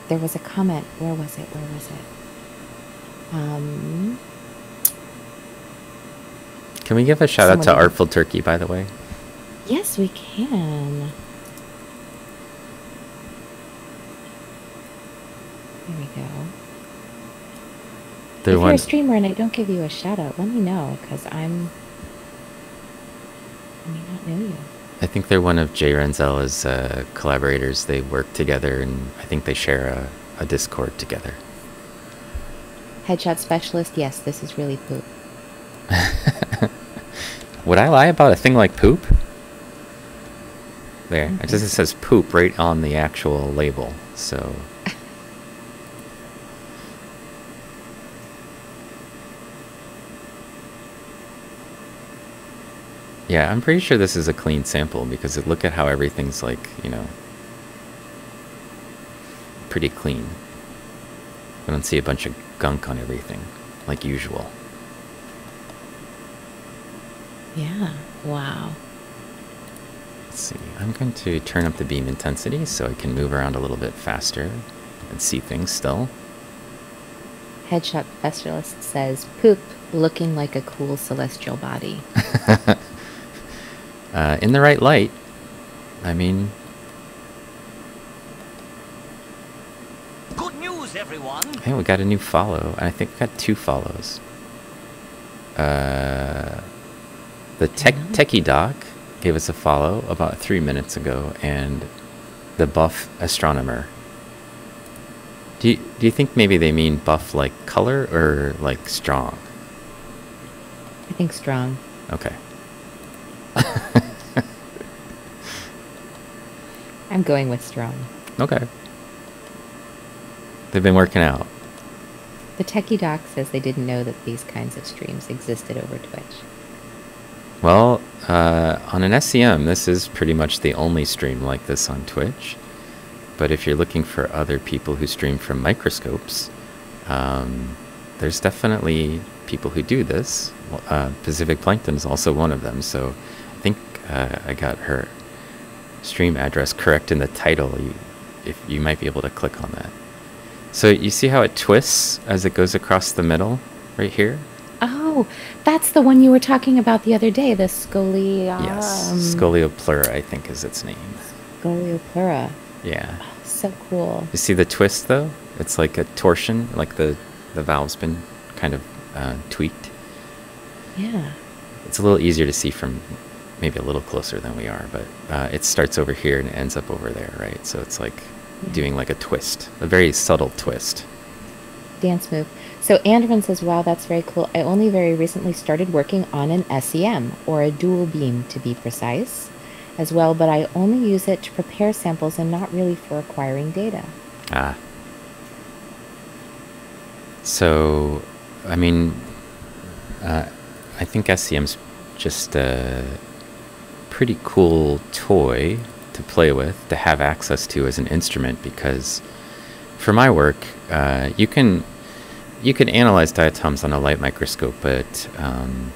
there was a comment. Where was it? Where was it? Um, can we give a shout out to artful turkey by the way yes, we can. There we go. they're if you're a streamer and I don't give you a shout out, let me know because I'm. I may not know you. I think they're one of Jay Renzella's uh, collaborators. They work together, and I think they share a, a Discord together. Headshot specialist, yes, this is really poop. Would I lie about a thing like poop? There, it just says poop right on the actual label. So, yeah, I'm pretty sure this is a clean sample because look at how everything's like, you know, pretty clean. I don't see a bunch of gunk on everything, like usual. Yeah. Wow. Let's see. I'm going to turn up the beam intensity so I can move around a little bit faster and see things still. Headshot specialist says poop looking like a cool celestial body. Uh, in the right light, I mean, Good news, everyone. hey, we got a new follow. and I think we got two follows. Uh, the tech techie doc gave us a follow about three minutes ago, and the buff astronomer. Do you, do you think maybe they mean buff like color or like strong? I think strong. Okay. I'm going with strong. Okay. They've been working out. The techie doc says they didn't know that these kinds of streams existed over Twitch. Well, uh, on an SEM, this is pretty much the only stream like this on Twitch. But if you're looking for other people who stream from microscopes, um, there's definitely people who do this. Uh, Pacific Plankton is also one of them. So I think uh, I got her stream address correct in the title. You, if you might be able to click on that. So you see how it twists as it goes across the middle, right here. Oh, that's the one you were talking about the other day, the scoli... Yes, um, Scoliopleura, I think is its name. Scoliopleura. Yeah. So cool. You see the twist though? It's like a torsion, like the the valve's been kind of uh, tweaked. Yeah. It's a little easier to see from maybe a little closer than we are, but uh, it starts over here and ends up over there, right? So it's like Yeah. doing like a twist, a very subtle twist. dance move. So Andron says, "Wow, that's very cool. I only very recently started working on an SEM or a dual beam to be precise, as well. But I only use it to prepare samples and not really for acquiring data." Ah. So, I mean, uh, I think SEM's just a pretty cool toy to play with, to have access to as an instrument, because for my work, uh, you can you can analyze diatoms on a light microscope, but um,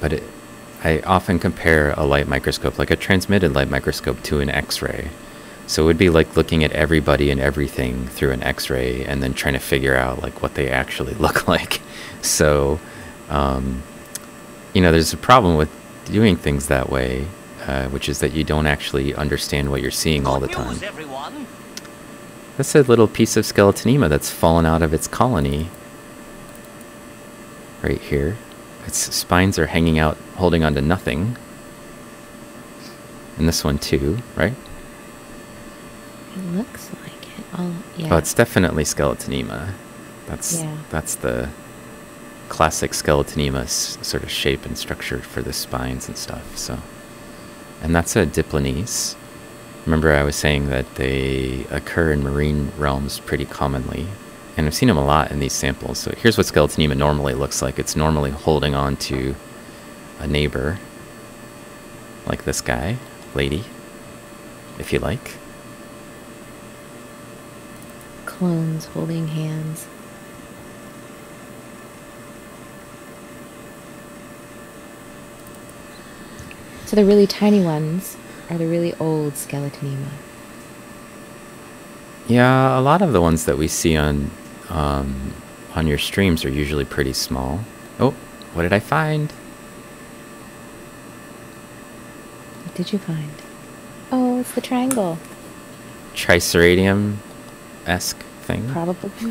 but it, I often compare a light microscope, like a transmitted light microscope, to an X-ray. So it would be like looking at everybody and everything through an X-ray, and then trying to figure out like what they actually look like. So, um, you know, there's a problem with doing things that way, uh, which is that you don't actually understand what you're seeing all the time. That's a little piece of skeletonema that's fallen out of its colony. Right here. Its spines are hanging out, holding on to nothing. And this one too, right? It looks like it. Oh, yeah. Oh, it's definitely skeletonema. That's Yeah. that's the classic skeletonema s- sort of shape and structure for the spines and stuff. So, and that's a diplanese. Remember, I was saying that they occur in marine realms pretty commonly, and I've seen them a lot in these samples. So here's what skeletonema normally looks like. It's normally holding on to a neighbor, like this guy, lady, if you like. Clones holding hands. So the really tiny ones are the really old skeletonema. Yeah, a lot of the ones that we see on um, on your streams are usually pretty small. Oh, what did I find? What did you find? Oh, it's the triangle. Triceratium esque thing. Probably.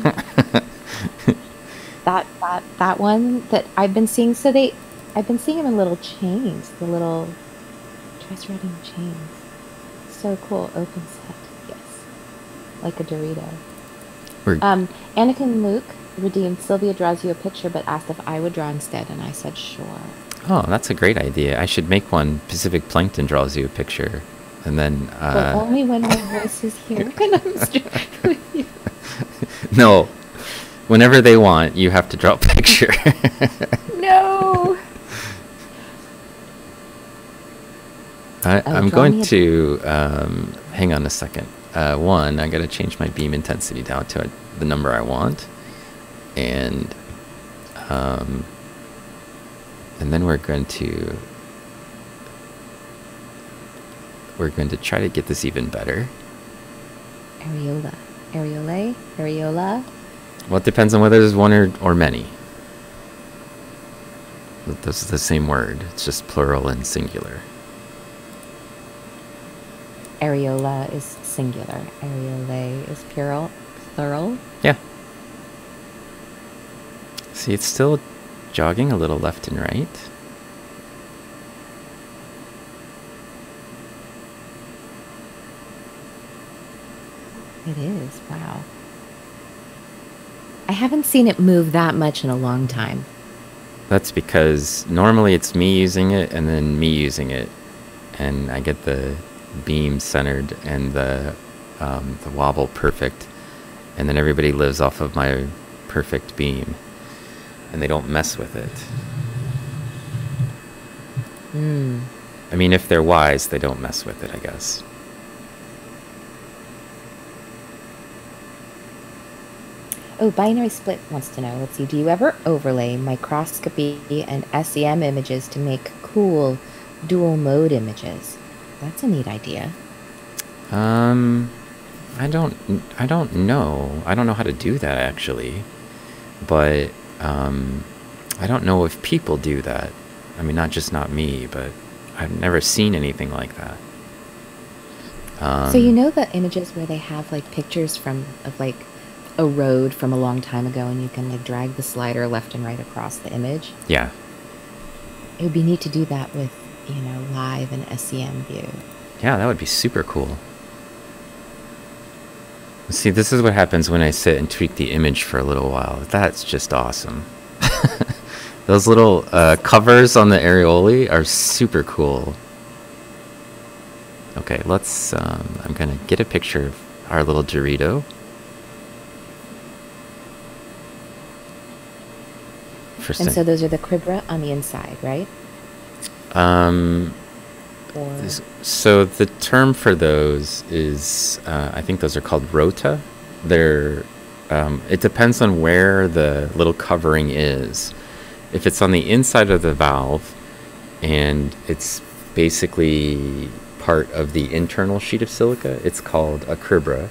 that that that one that I've been seeing. So they, I've been seeing them in little chains. The little triceratium chains. So cool. Open set. Yes. Like a Dorito. We're- Um, Anakin Luke redeemed. Sylvia draws you a picture, but asked if I would draw instead, and I said sure. oh, that's a great idea. I should make one. Pacific Plankton draws you a picture, and then But uh, only when my voice is here when I'm with you. no, whenever they want, you have to draw a picture. No. I, I'm going to um, hang on a second. Uh, one, I got to change my beam intensity down to the number I want, and um, and then we're going to we're going to try to get this even better. Areola. Areolae? Areola? Well, it depends on whether there's one or, or many. Is the same word. It's just plural and singular. Areola is singular. Areolae is plural. Plural. Yeah. See, it's still jogging a little left and right. It is. Wow. I haven't seen it move that much in a long time. That's because normally it's me using it and then me using it, and I get the beam centered and the um, the wobble perfect, and then everybody lives off of my perfect beam, and they don't mess with it. Hmm. I mean, if they're wise, they don't mess with it. I guess. Oh, Binary Split wants to know. Let's see. Do you ever overlay microscopy and SEM images to make cool dual mode images? That's a neat idea. Um, I don't, I don't know. I don't know how to do that actually, but um, I don't know if people do that. I mean, not just not me, but I've never seen anything like that. Um, so you know the images where they have like pictures from of like a road from a long time ago, and you can like drag the slider left and right across the image. Yeah, It would be neat to do that with you know live and SEM view. yeah, that would be super cool. See, this is what happens when I sit and tweak the image for a little while. That's just awesome. Those little uh, covers on the areoli are super cool. Okay, let's. Um, I'm gonna get a picture of our little Dorito. For And so those are the cribra on the inside, right? Um, So the term for those is, uh, I think those are called rota. They're, um, it depends on where the little covering is. If it's on the inside of the valve, and it's basically part of the internal sheet of silica, it's called a cribra.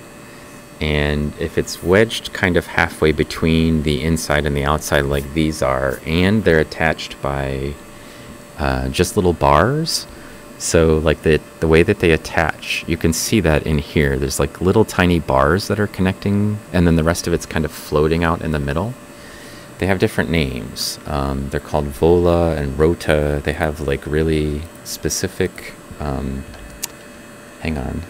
And if it's wedged kind of halfway between the inside and the outside, like these are, and they're attached by uh, just little bars. So like the the way that they attach, you can see that in here. There's like little tiny bars that are connecting, and then the rest of it's kind of floating out in the middle. They have different names. Um, they're called vola and rota. They have like really specific. Um, hang on.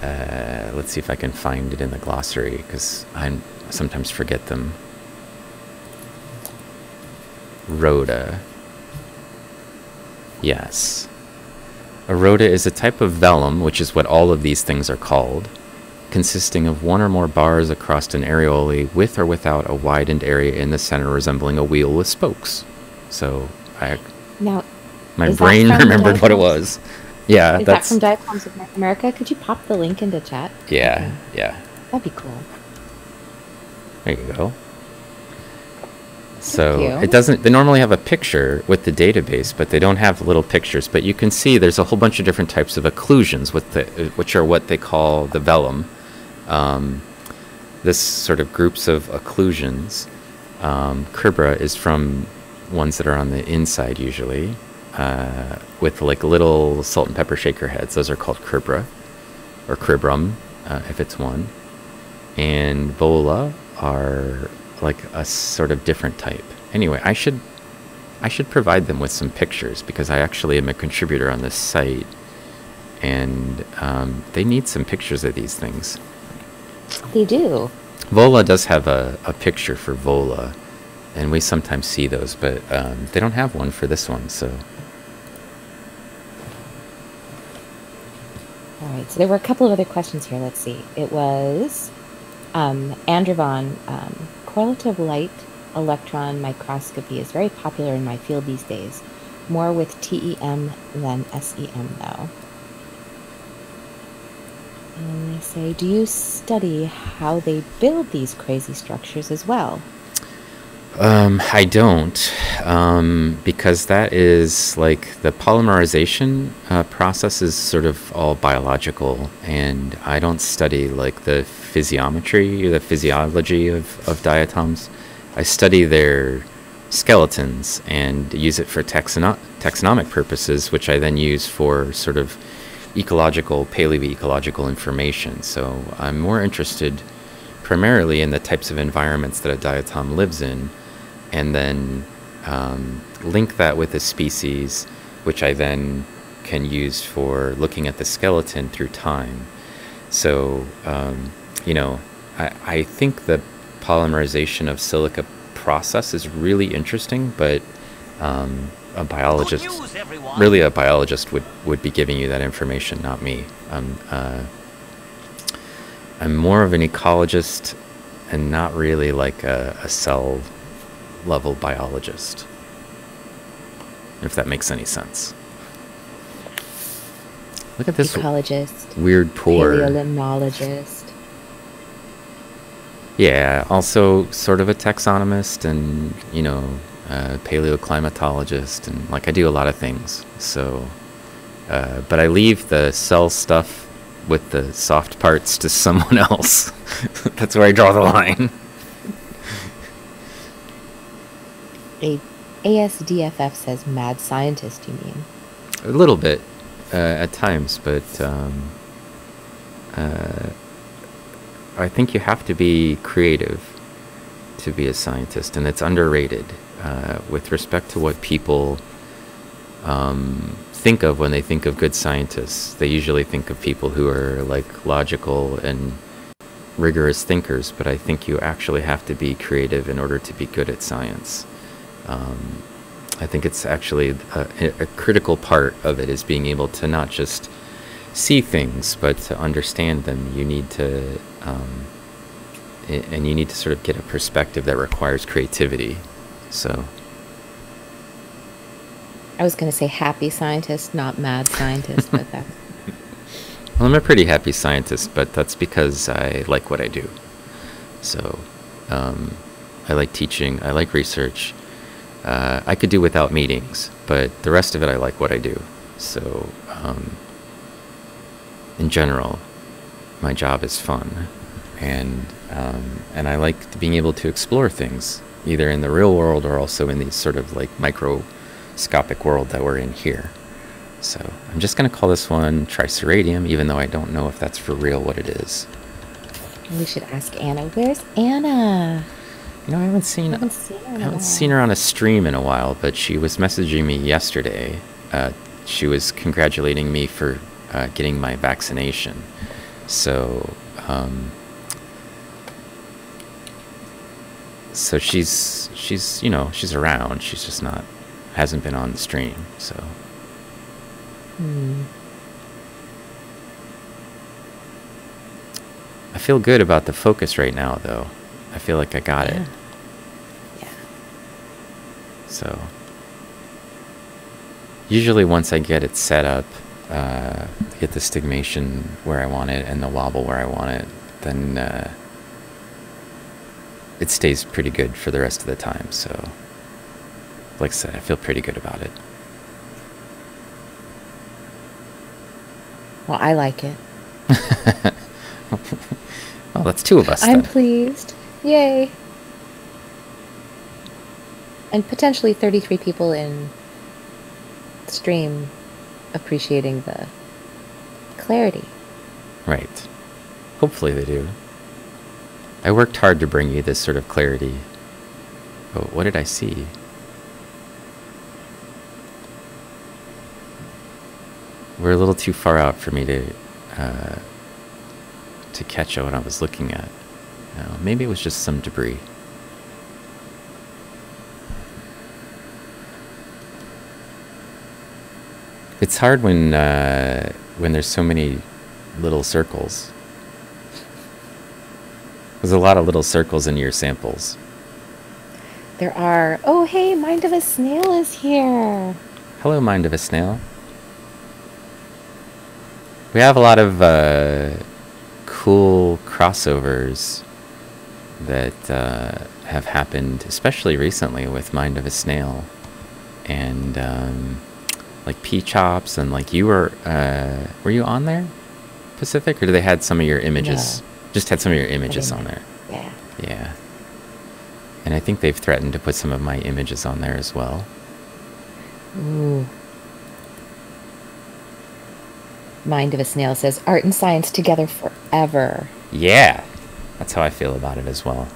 Uh, let's see if I can find it in the glossary because I sometimes forget them. Rota. Yes. A rota is a type of velum, which is what all of these things are called, consisting of one or more bars across an areole with or without a widened area in the center resembling a wheel with spokes. So I, now, my brain remembered what it was. Yeah, is that from Diatoms of North America? Could you pop the link into chat? yeah, yeah. That'd be cool. There you go. So it doesn't. They normally have a picture with the database, but they don't have little pictures. But you can see there's a whole bunch of different types of occlusions, with the, which are what they call the velum. Um, this sort of groups of occlusions. Um, cribra is from ones that are on the inside usually, uh, with like little salt and pepper shaker heads. Those are called cribra, or cribrum, uh, if it's one and vola are like a sort of different type. Anyway, I should I should provide them with some pictures because I actually am a contributor on this site, and um, they need some pictures of these things. They do. Vola does have a, a picture for Vola, and we sometimes see those, but um, they don't have one for this one. So All right. So there were a couple of other questions here. Let's see. It was um, Andravon. Um, correlative light electron microscopy is very popular in my field these days. More with TEM than SEM, though. And they say, do you study how they build these crazy structures as well? Um, I don't, um, because that is like the polymerization uh, process is sort of all biological, and I don't study like the physiognometry, the physiology of, of diatoms. I study their skeletons and use it for taxono- taxonomic purposes, which I then use for sort of ecological, paleoecological information. So I'm more interested primarily in the types of environments that a diatom lives in, and then um, link that with a species, which I then can use for looking at the skeleton through time. So, um, you know, I, I think the polymerization of silica process is really interesting, but um, a biologist, news, really a biologist, would, would be giving you that information, not me. Um, uh, I'm more of an ecologist and not really like a, a cell level biologist. If that makes any sense. Look at this Ecologist, weird pour. paleolimnologist. Yeah, also sort of a taxonomist and, you know, uh, paleoclimatologist. And like I do a lot of things. So, uh, but I leave the cell stuff with the soft parts to someone else. That's where I draw the line. A ASDFF says mad scientist, you mean? A little bit uh, at times, but um, uh, I think you have to be creative to be a scientist, and it's underrated uh, with respect to what people um, think of when they think of good scientists. They usually think of people who are like logical and rigorous thinkers, but I think you actually have to be creative in order to be good at science. Um, I think it's actually a, a critical part of it is being able to not just see things, but to understand them. You need to, um, and you need to sort of get a perspective that requires creativity. So, I was going to say happy scientist, not mad scientist, but that's well, I'm a pretty happy scientist, but that's because I like what I do. So, um, I like teaching, I like research. Uh, I could do without meetings, but the rest of it, I like what I do. So, um, in general, my job is fun, and um, and I like being able to explore things, either in the real world or also in these sort of like microscopic world that we're in here. So I'm just gonna call this one Triceratium, even though I don't know if that's for real what it is. we should ask Anna. Where's Anna? You know, I haven't seen I haven't seen her. I haven't seen her on a stream in a while, but she was messaging me yesterday. Uh, she was congratulating me for uh, getting my vaccination. So, um, so she's she's you know she's around. She's just not hasn't been on the stream. So Hmm. I feel good about the focus right now, though. I feel like I got it. Yeah. Yeah. So usually once I get it set up, uh, get the stigmation where I want it and the wobble where I want it, then uh, it stays pretty good for the rest of the time. So, like I said, I feel pretty good about it. Well, I like it. Well, that's two of us I'm then. pleased. Yay. And potentially 33 people in stream appreciating the clarity. Right. Hopefully they do. I worked hard to bring you this sort of clarity. But what did I see? We're a little too far out for me to uh, to catch what I was looking at. No, maybe it was just some debris. It's hard when uh, when there's so many little circles. There's a lot of little circles in your samples. There are. Oh, hey, Mind of a Snail is here. Hello, mind of a snail. We have a lot of uh, cool crossovers that uh, have happened, especially recently with Mind of a Snail, and um, like P Chops, and like you were. Uh, were you on there, Pacific, or did they had some of your images? No. Just had some of your images on there. Yeah. Yeah. And I think they've threatened to put some of my images on there as well. Ooh. Mind of a Snail says art and science together forever. Yeah, that's how I feel about it as well.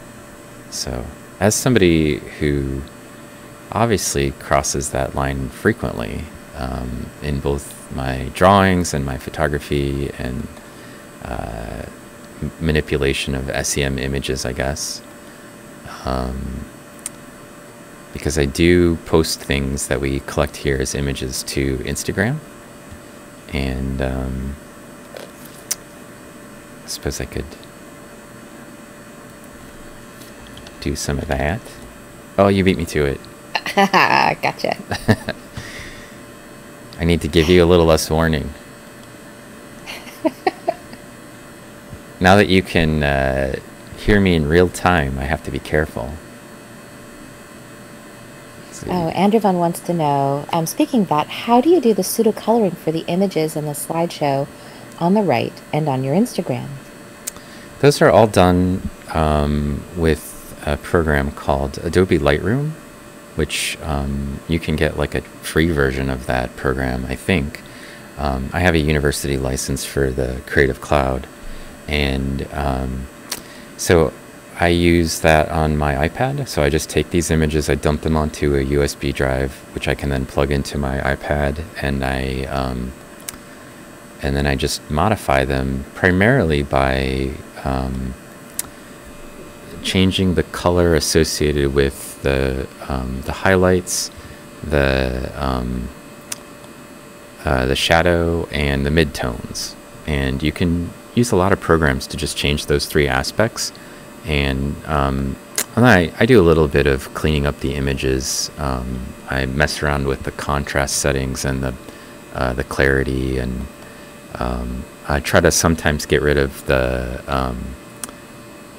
So, as somebody who obviously crosses that line frequently um, in both my drawings and my photography and uh, manipulation of SEM images, I guess. Um, because I do post things that we collect here as images to Instagram. And um, I suppose I could do some of that. Oh, you beat me to it. gotcha. I need to give you a little less warning. now that you can uh, hear me in real time, I have to be careful. Oh, Andrevan wants to know. Um, speaking of that, how do you do the pseudo coloring for the images in the slideshow on the right and on your Instagram? Those are all done um, with a program called Adobe Lightroom, which um, you can get like a free version of that program, I think. Um, I have a university license for the Creative Cloud, and um, so I use that on my iPad. So I just take these images, I dump them onto a USB drive, which I can then plug into my iPad, and I um, and then I just modify them primarily by um, changing the color associated with the um, the highlights, the um, uh, the shadow, and the midtones. And you can use a lot of programs to just change those three aspects. And, um, and I, I do a little bit of cleaning up the images. Um, I mess around with the contrast settings and the uh, the clarity, and um, I try to sometimes get rid of the um,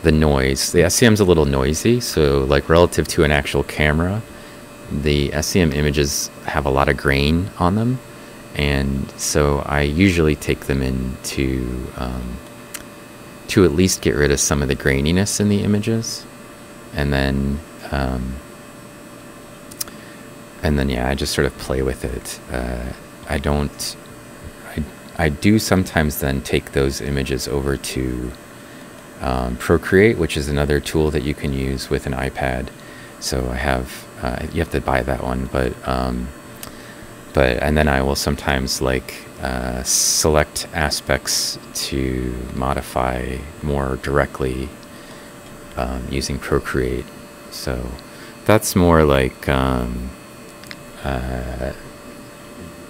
the noise. The SEM's a little noisy, so like relative to an actual camera, the SCM images have a lot of grain on them, and so I usually take them into um, to at least get rid of some of the graininess in the images, and then um, and then yeah, I just sort of play with it. Uh, I don't. I I do sometimes then take those images over to um, Procreate, which is another tool that you can use with an iPad. So I have uh, you have to buy that one, but um, but and then I will sometimes like uh, select aspects to modify more directly um, using Procreate. So that's more like um, uh,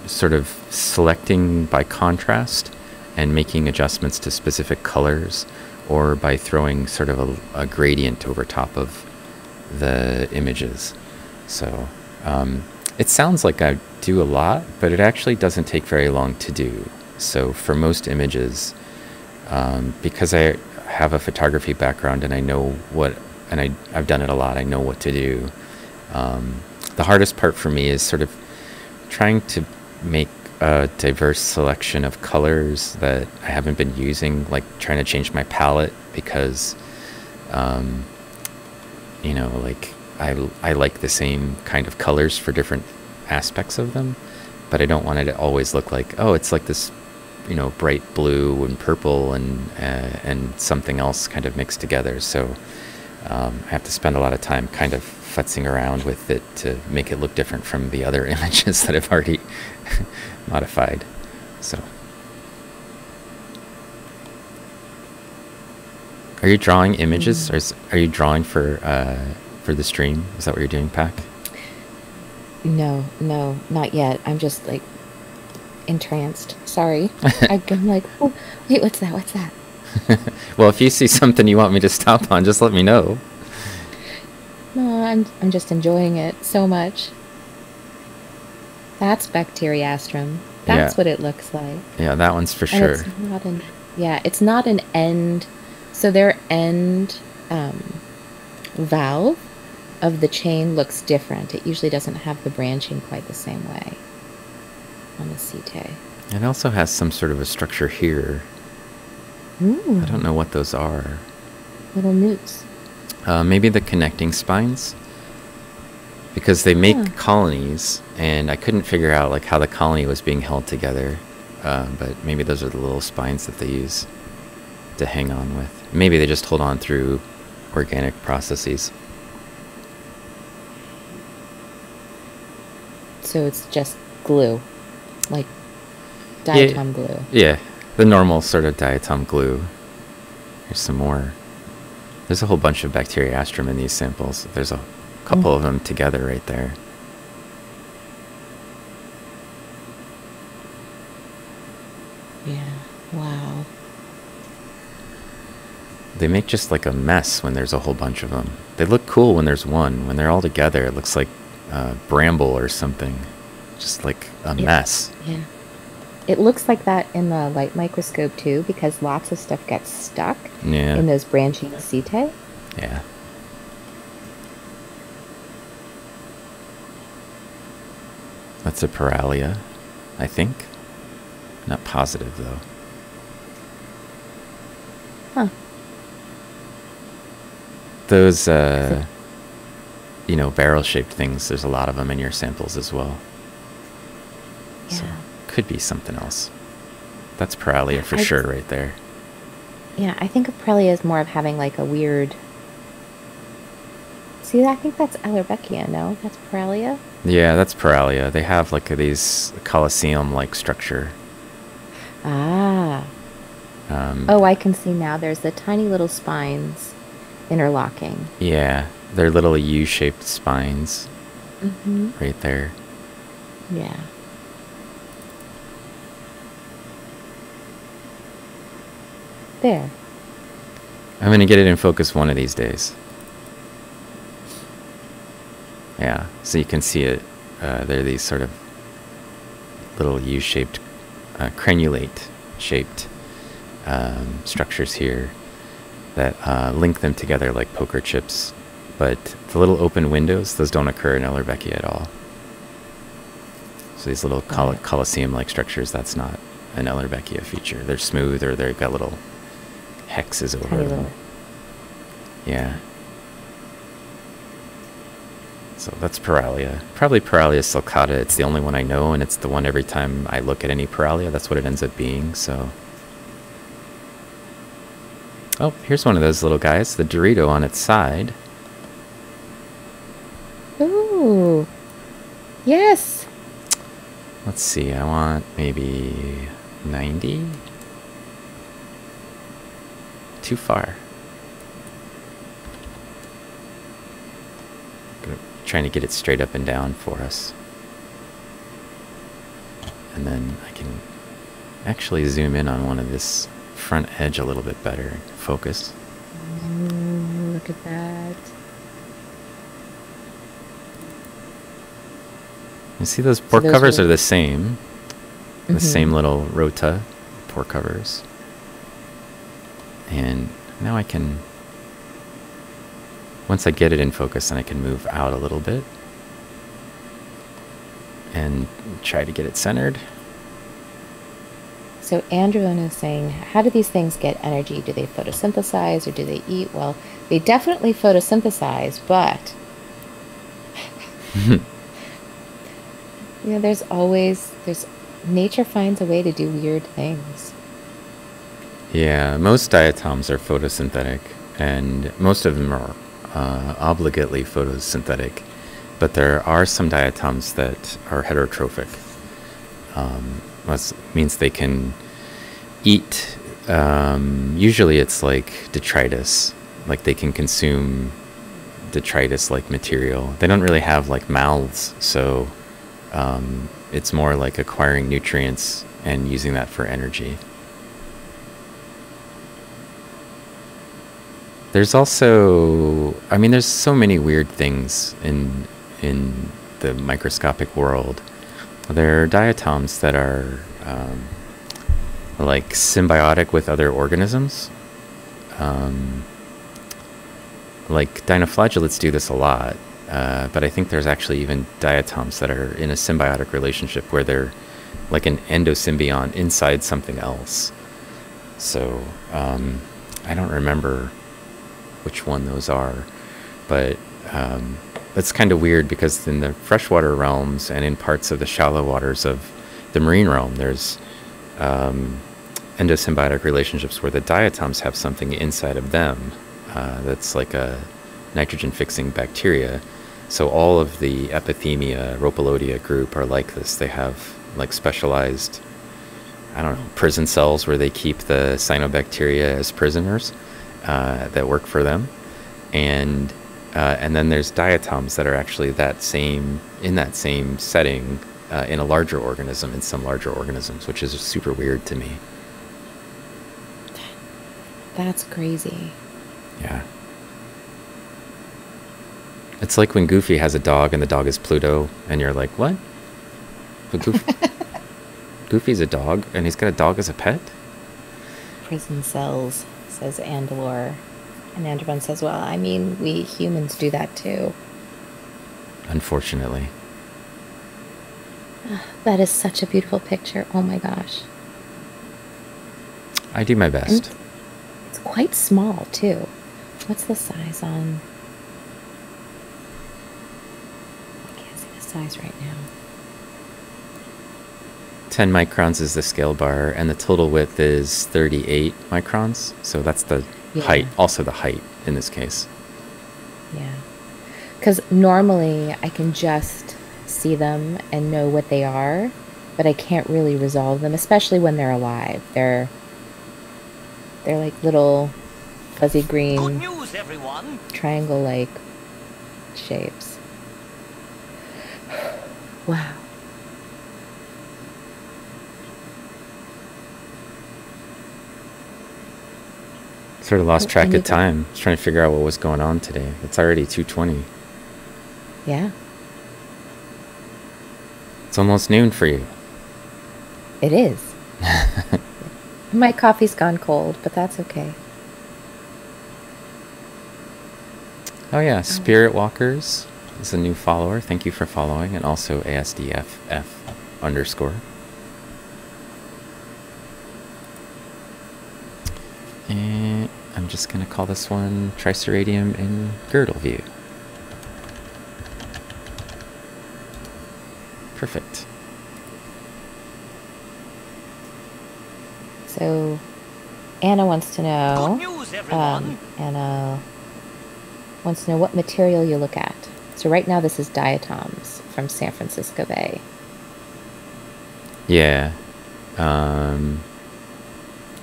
sort of selecting by contrast and making adjustments to specific colors or by throwing sort of a, a gradient over top of the images. So um, it sounds like I do a lot, but it actually doesn't take very long to do. So for most images, um, because I have a photography background and I know what, and I, I've done it a lot, I know what to do. Um, the hardest part for me is sort of trying to make a diverse selection of colors that I haven't been using, like trying to change my palette because, um, you know, like I, I like the same kind of colors for different aspects of them, but I don't want it to always look like, oh, it's like this, you know, bright blue and purple and, uh, and something else kind of mixed together. So um, I have to spend a lot of time kind of futzing around with it to make it look different from the other images that I've already modified. So. Are you drawing images, or is, are you drawing for uh, for the stream? Is that what you're doing, Pack? No, no, not yet. I'm just like entranced. Sorry. I- I'm like, oh, wait, what's that? What's that? well, if you see something you want me to stop on, just let me know. No, I'm I'm just enjoying it so much. That's Bacteriastrum. That's Yeah. what it looks like. Yeah, that one's for And sure. it's not an yeah, it's not an end. So their end um, valve of the chain looks different. It usually doesn't have the branching quite the same way on the setae. It also has some sort of a structure here. Ooh, I don't know what those are. little newts. Uh, maybe the connecting spines, because they make Huh. colonies, and I couldn't figure out like how the colony was being held together. Uh, but maybe those are the little spines that they use to hang on with. Maybe they just hold on through organic processes. So it's just glue, like Yeah. diatom glue. Yeah, the normal sort of diatom glue. Here's some more. There's a whole bunch of Bacteriastrum in these samples. There's a couple of them together right there. Yeah. Wow. They make just like a mess when there's a whole bunch of them. They look cool when there's one. When they're all together, it looks like uh, bramble or something. Just like a Yeah. mess. Yeah. It looks like that in the light microscope too, because lots of stuff gets stuck Yeah. in those branching setae. yeah. That's a Paralia, I think. Not positive though. Huh. Those, uh, you know, barrel shaped things, there's a lot of them in your samples as well. So, Yeah. could be something else. That's Paralia for I- sure, right there. Yeah, I think of Paralia as more of having like a weird See, I think that's Ellerbeckia, no? That's Paralia? Yeah, that's Paralia. They have like these Colosseum-like structure. Ah. Um, Oh, I can see now. There's the tiny little spines interlocking. Yeah, they're little U-shaped spines Mm-hmm. right there. Yeah. There. I'm gonna get it in focus one of these days. Yeah, so you can see it. Uh, they're these sort of little U-shaped, uh, crenulate-shaped um, structures here that uh, link them together like poker chips. But the little open windows, those don't occur in Ellerbeckia at all. So these little col Colosseum-like structures, that's not an Ellerbeckia feature. They're smooth or they've got little hexes over Tiny them. little. Yeah. So that's Paralia. Probably Paralia sulcata. It's the only one I know, and it's the one every time I look at any Paralia, that's what it ends up being, so. Oh, here's one of those little guys, the Dorito on its side. Ooh. Yes. Let's see, I want maybe 90? Too far. Gonna- Trying to get it straight up and down for us. And then I can actually zoom in on one of this front edge a little bit better. Focus. Ooh, look at that. You see those port those covers are- are the same. The Mhm. same little rota port covers. And now I can once I get it in focus then I can move out a little bit and try to get it centered. So Andrew is saying, how do these things get energy? Do they photosynthesize or do they eat? Well, they definitely photosynthesize, but you know, there's always there's nature finds a way to do weird things. Yeah, most diatoms are photosynthetic, and most of them are uh, obligately photosynthetic, but there are some diatoms that are heterotrophic. Um, that means they can eat. Um, usually, it's like detritus, like they can consume detritus-like material. They don't really have like mouths, so um, it's more like acquiring nutrients and using that for energy. There's also, I mean, there's so many weird things in in the microscopic world. There are diatoms that are um, like symbiotic with other organisms. Um, like dinoflagellates do this a lot, uh, but I think there's actually even diatoms that are in a symbiotic relationship where they're like an endosymbiont inside something else. So um, I don't remember which one those are, but um, that's kind of weird because in the freshwater realms and in parts of the shallow waters of the marine realm, there's um, endosymbiotic relationships where the diatoms have something inside of them uh, that's like a nitrogen fixing bacteria. So all of the epithemia, Rhopalodia group are like this. They have like specialized, I don't know, prison cells where they keep the cyanobacteria as prisoners uh, that work for them, and uh, and then there's diatoms that are actually that same in that same setting uh, in a larger organism in some larger organisms, which is super weird to me. That's crazy. Yeah. It's like when Goofy has a dog and the dog is Pluto, and you're like, what? But Goof- Goofy's a dog, and he's got a dog as a pet? Prison cells, says Andalore. And Andrew says, well, I mean, we humans do that too. Unfortunately. Ah, that is such a beautiful picture. Oh my gosh. I do my best. It's quite small too. What's the size on? I can't see the size right now. 10 microns is the scale bar, and the total width is 38 microns. So that's the Yeah. height, also the height in this case. Yeah. because normally I can just see them and know what they are, but I can't really resolve them, especially when they're alive. They're they're like little fuzzy green news, triangle like shapes. Wow. Sort of lost track of time. I was trying to figure out what was going on today. It's already 2:20. Yeah, It's almost noon for you. it is. My coffee's gone cold, but that's okay. Oh yeah, um, Spirit Walkers is a new follower. Thank you for following, and also ASDFF underscore. And I'm just gonna call this one Triceratium in Girdle View. Perfect. So, Anna wants to know. Good news. Um, Anna wants to know what material you look at. So right now this is diatoms from San Francisco Bay. Yeah. Um,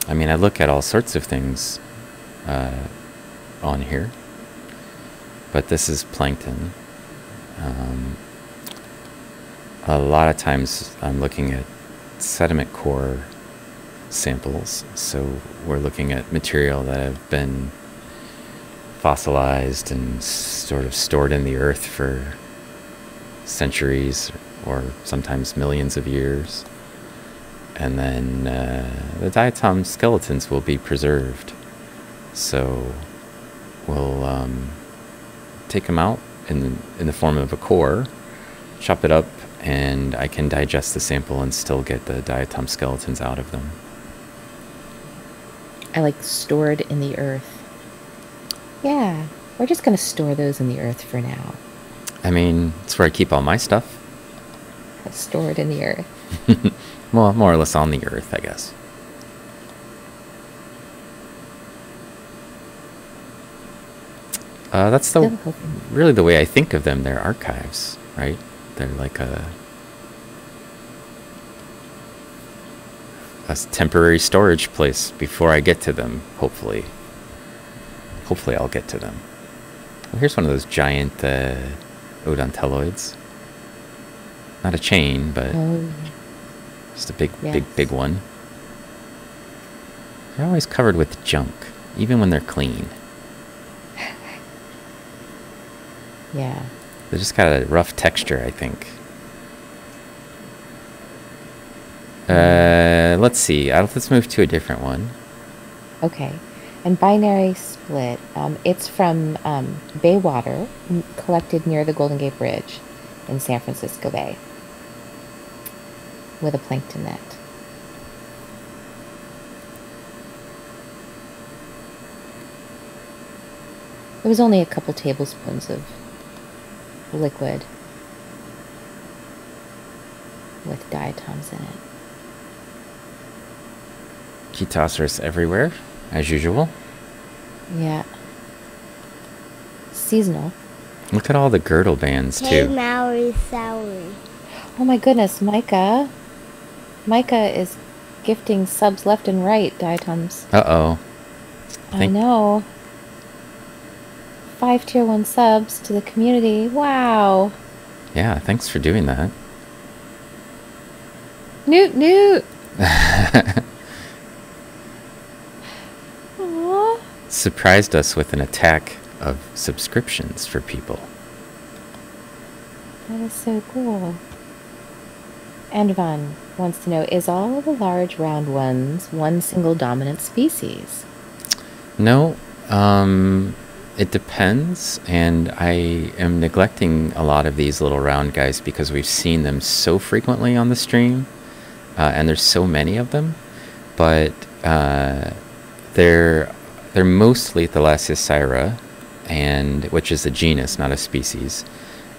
I mean, I look at all sorts of things uh, on here, but this is plankton. Um, a lot of times I'm looking at sediment core samples, so we're looking at material that have been fossilized and sort of stored in the earth for centuries or sometimes millions of years. And then uh, the diatom skeletons will be preserved. So we'll um, take them out in the, in the form of a core, chop it up, and I can digest the sample and still get the diatom skeletons out of them. I like stored in the earth. Yeah, we're just gonna store those in the earth for now. I mean, it's where I keep all my stuff. Stored in the earth. Well, more or less on the earth, I guess. Uh, that's the really the way I think of them. They're archives, right? They're like a temporary storage place before I get to them. Hopefully, hopefully I'll get to them. Well, here's one of those giant uh, odontelloids. Not a chain, but Oh, just a big, Yes. big, big one. They're always covered with junk, even when they're clean. Yeah. They just got a rough texture, I think. Uh, let's see. Let's move to a different one. Okay. And binary split. Um, it's from um, Bay Water, m- collected near the Golden Gate Bridge in San Francisco Bay, with a plankton net. It was only a couple tablespoons of liquid with diatoms in it. Chaetoceros everywhere, as usual. Yeah. Seasonal. Look at all the girdle bands, Hey, too. Maori Souri. Oh my goodness, Micah. Micah is gifting subs left and right, diatoms. Uh oh. I Thank- know. Five tier one subs to the community. Wow. Yeah, thanks for doing that. Newt Newt. Aww. Surprised us with an attack of subscriptions for people. That is so cool. Anvan wants to know Is all of the large round ones one single dominant species? No, um, it depends, and I am neglecting a lot of these little round guys because we've seen them so frequently on the stream, uh, and there's so many of them. But uh, they're they're mostly Thalassiosira, and which is a genus, not a species.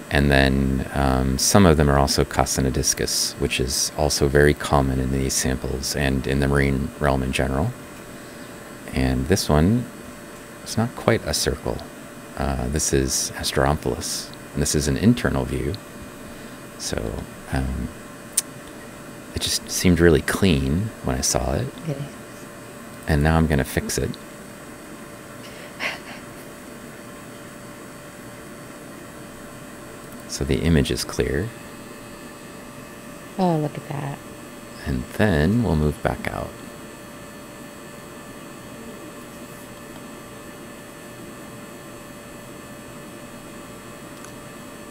And then um, some of them are also Coscinodiscus, which is also very common in these samples and in the marine realm in general. And this one is not quite a circle. Uh, this is Asteromphalus, And this is an internal view. So um, it just seemed really clean when I saw it. It. And now I'm going to fix it. So the image is clear. Oh, look at that. And then we'll move back out.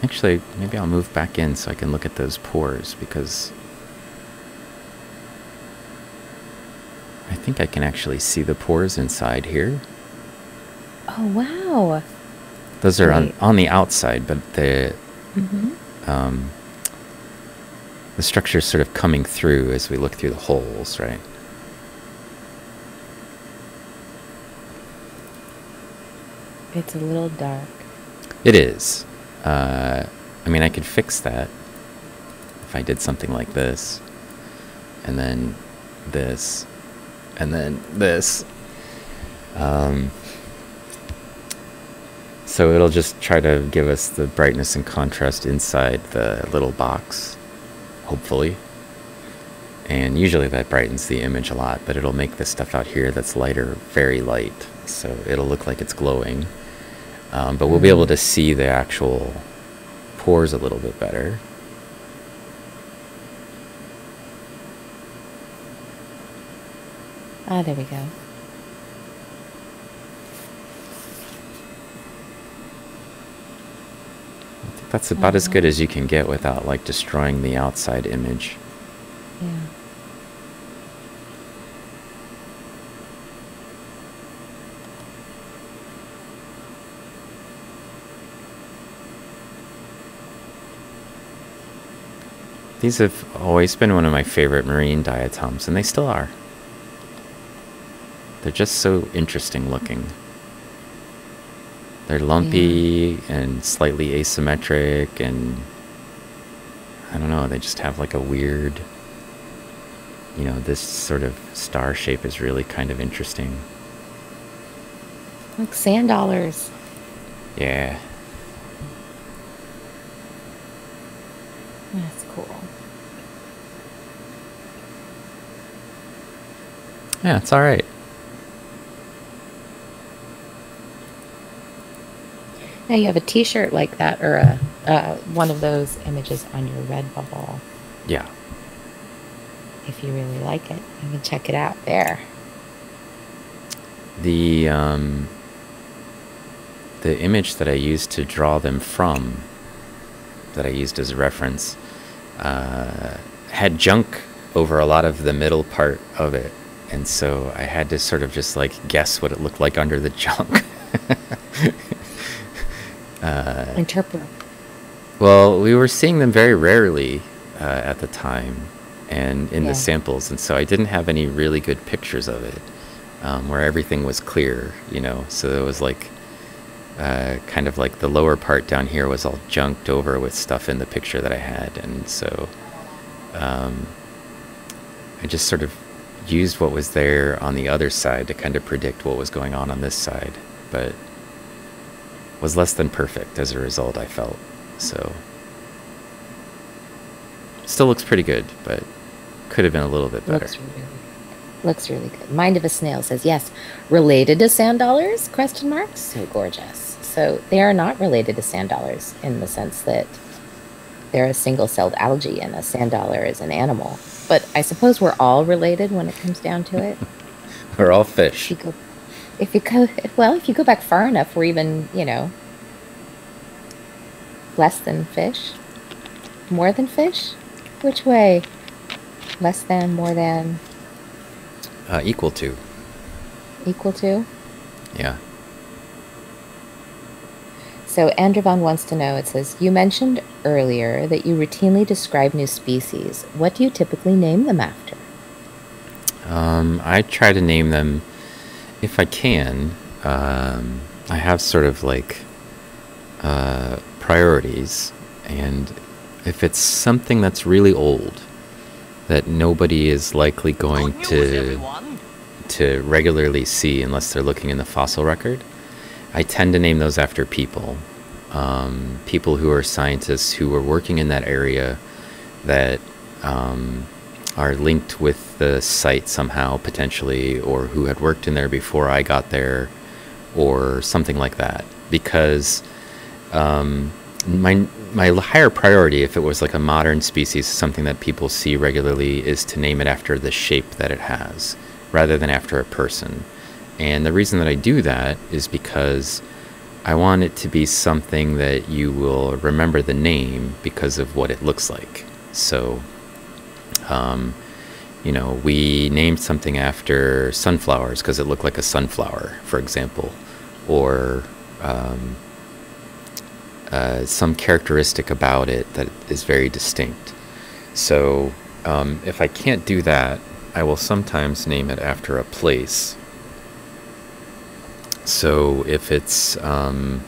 Actually, maybe I'll move back in so I can look at those pores because I think I can actually see the pores inside here. Oh, wow. Those are on, on the outside, but the hmm um, the structure is sort of coming through as we look through the holes, right? It's a little dark. It is. Uh, I mean, I could fix that if I did something like this, and then this, and then this. Um, so it'll just try to give us the brightness and contrast inside the little box, hopefully. And usually that brightens the image a lot, but it'll make this stuff out here that's lighter very light. So it'll look like it's glowing. Um, but we'll be able to see the actual pores a little bit better. Ah, there we go. I think that's about as good as you can get without like destroying the outside image. Yeah. These have always been one of my favorite marine diatoms, and they still are. They're just so interesting looking. They're lumpy and slightly asymmetric, and I don't know, they just have like a weird. You know, this sort of star shape is really kind of interesting. Like sand dollars. Yeah. That's cool. Yeah, it's alright. Now you have a T-shirt like that, or a uh, one of those images on your Redbubble. Yeah. If you really like it, you can check it out there. the um, the image that I used to draw them from, that I used as a reference, uh, had junk over a lot of the middle part of it, and so I had to sort of just like guess what it looked like under the junk. uh, Interpret. well, we were seeing them very rarely uh, at the time, and in Yeah. the samples, and so I didn't have any really good pictures of it, um, where everything was clear, you know. So it was like, uh, kind of like the lower part down here was all junked over with stuff in the picture that I had, and so um, I just sort of used what was there on the other side to kind of predict what was going on on this side, but was less than perfect as a result. I felt so. Still looks pretty good, but could have been a little bit better. Looks really, looks really good. Mind of a Snail says yes. Related to sand dollars? Question mark. So gorgeous. So they are not related to sand dollars in the sense that they're a single-celled algae and a sand dollar is an animal. But I suppose we're all related when it comes down to it. We're all fish. if you go, if you go, well, if you go back far enough, we're even, you know, less than fish, more than fish. Which way? Less than, more than, Uh, equal to, equal to. yeah. So Andravon wants to know. It says you mentioned earlier that you routinely describe new species. What do you typically name them after? Um, I try to name them if I can. Um, I have sort of like uh, priorities, and if it's something that's really old that nobody is likely going news, to everyone. to regularly see unless they're looking in the fossil record, I tend to name those after people. um, people who are scientists who are working in that area that um, are linked with the site somehow potentially, or who had worked in there before I got there, or something like that. Because um, my my higher priority, if it was like a modern species, something that people see regularly, is to name it after the shape that it has, rather than after a person. And the reason that I do that is because I want it to be something that you will remember the name because of what it looks like. So, um, you know, we named something after sunflowers because it looked like a sunflower, for example, or um, uh, some characteristic about it that is very distinct. So, um, if I can't do that, I will sometimes name it after a place so if it's um,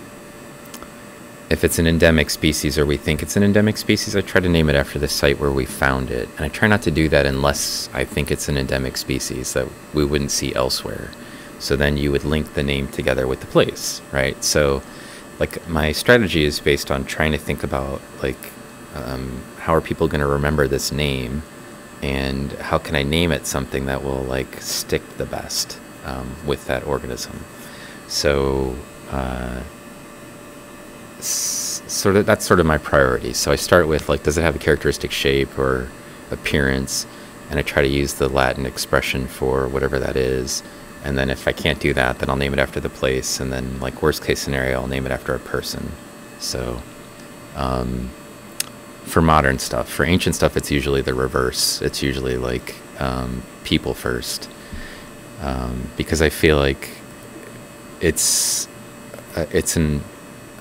if it's an endemic species or we think it's an endemic species, I try to name it after the site where we found it. And I try not to do that unless I think it's an endemic species that we wouldn't see elsewhere. So then you would link the name together with the place, right? So like my strategy is based on trying to think about like um, how are people going to remember this name and how can I name it something that will like stick the best um, with that organism. So, uh, sort of that's sort of my priority. So I start with like, does it have a characteristic shape or appearance? And I try to use the Latin expression for whatever that is. And then if I can't do that, then I'll name it after the place. And then, like worst case scenario, I'll name it after a person. So, um, for modern stuff, for ancient stuff, it's usually the reverse. It's usually like um, people first, um, because I feel like it's uh, it's an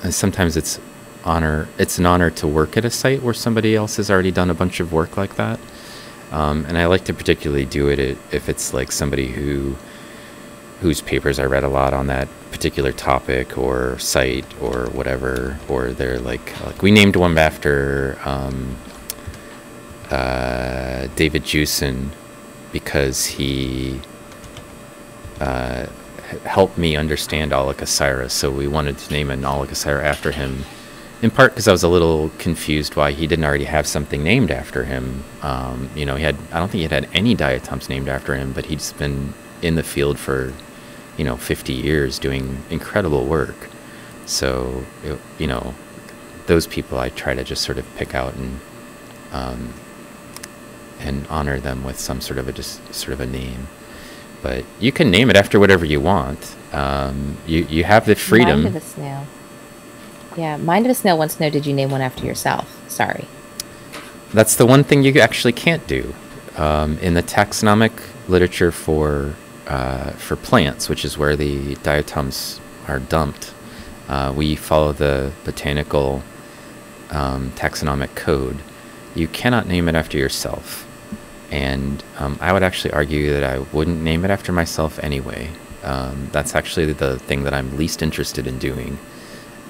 uh, sometimes it's honor it's an honor to work at a site where somebody else has already done a bunch of work like that. Um, and i like to particularly do it if it's like somebody who whose papers i read a lot on that particular topic or site or whatever or they're like like we named one after um, uh, david Jewson because he uh, helped me understand Aulacoseira, so we wanted to name an Aulacoseira after him. In part because I was a little confused why he didn't already have something named after him. Um, you know, he had I don't think he had any diatoms named after him, but he's been in the field for, you know, 50 years doing incredible work. So, it, you know, those people I try to just sort of pick out and um, and honor them with some sort of a just sort of a name but you can name it after whatever you want. Um, you you have the freedom. Mind of a snail. Yeah, Mind of a snail wants to know: Did you name one after yourself? Sorry. That's the one thing you actually can't do um, in the taxonomic literature for uh, for plants, which is where the diatoms are dumped. Uh, we follow the botanical um, taxonomic code. You cannot name it after yourself and um, I would actually argue that I wouldn't name it after myself anyway. Um, that's actually the thing that I'm least interested in doing.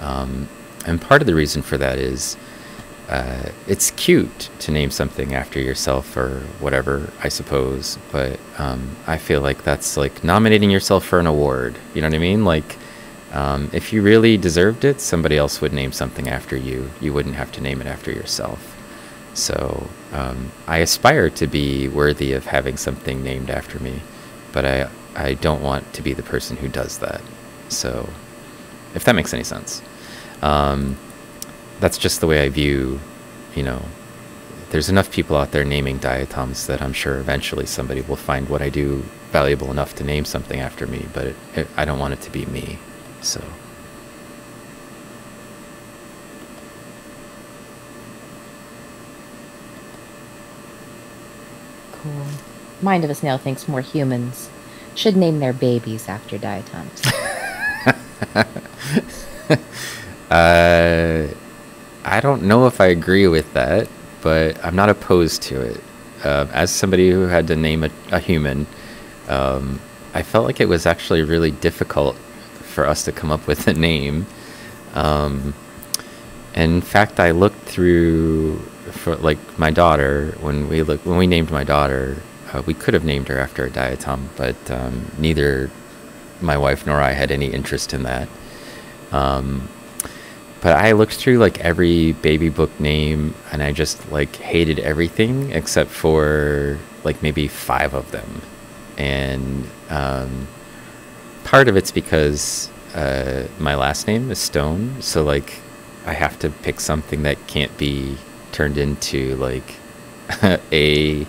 Um, and part of the reason for that is uh, it's cute to name something after yourself or whatever, I suppose. But um, I feel like that's like nominating yourself for an award. You know what I mean? Like, um, if you really deserved it, somebody else would name something after you. You wouldn't have to name it after yourself. So um, I aspire to be worthy of having something named after me, but I I don't want to be the person who does that. So, if that makes any sense, um, that's just the way I view. You know, there's enough people out there naming diatoms that I'm sure eventually somebody will find what I do valuable enough to name something after me. But it, it, I don't want it to be me. So. Cool. Mind of a snail thinks more humans should name their babies after diatoms. uh, I don't know if I agree with that, but I'm not opposed to it. Uh, as somebody who had to name a, a human, um, I felt like it was actually really difficult for us to come up with a name. Um, in fact, I looked through for like my daughter when we look when we named my daughter. Uh, we could have named her after a diatom, but um, neither my wife nor I had any interest in that. Um, but I looked through like every baby book name and I just like hated everything except for like maybe five of them. And um, part of it's because uh, my last name is Stone, so like I have to pick something that can't be turned into like a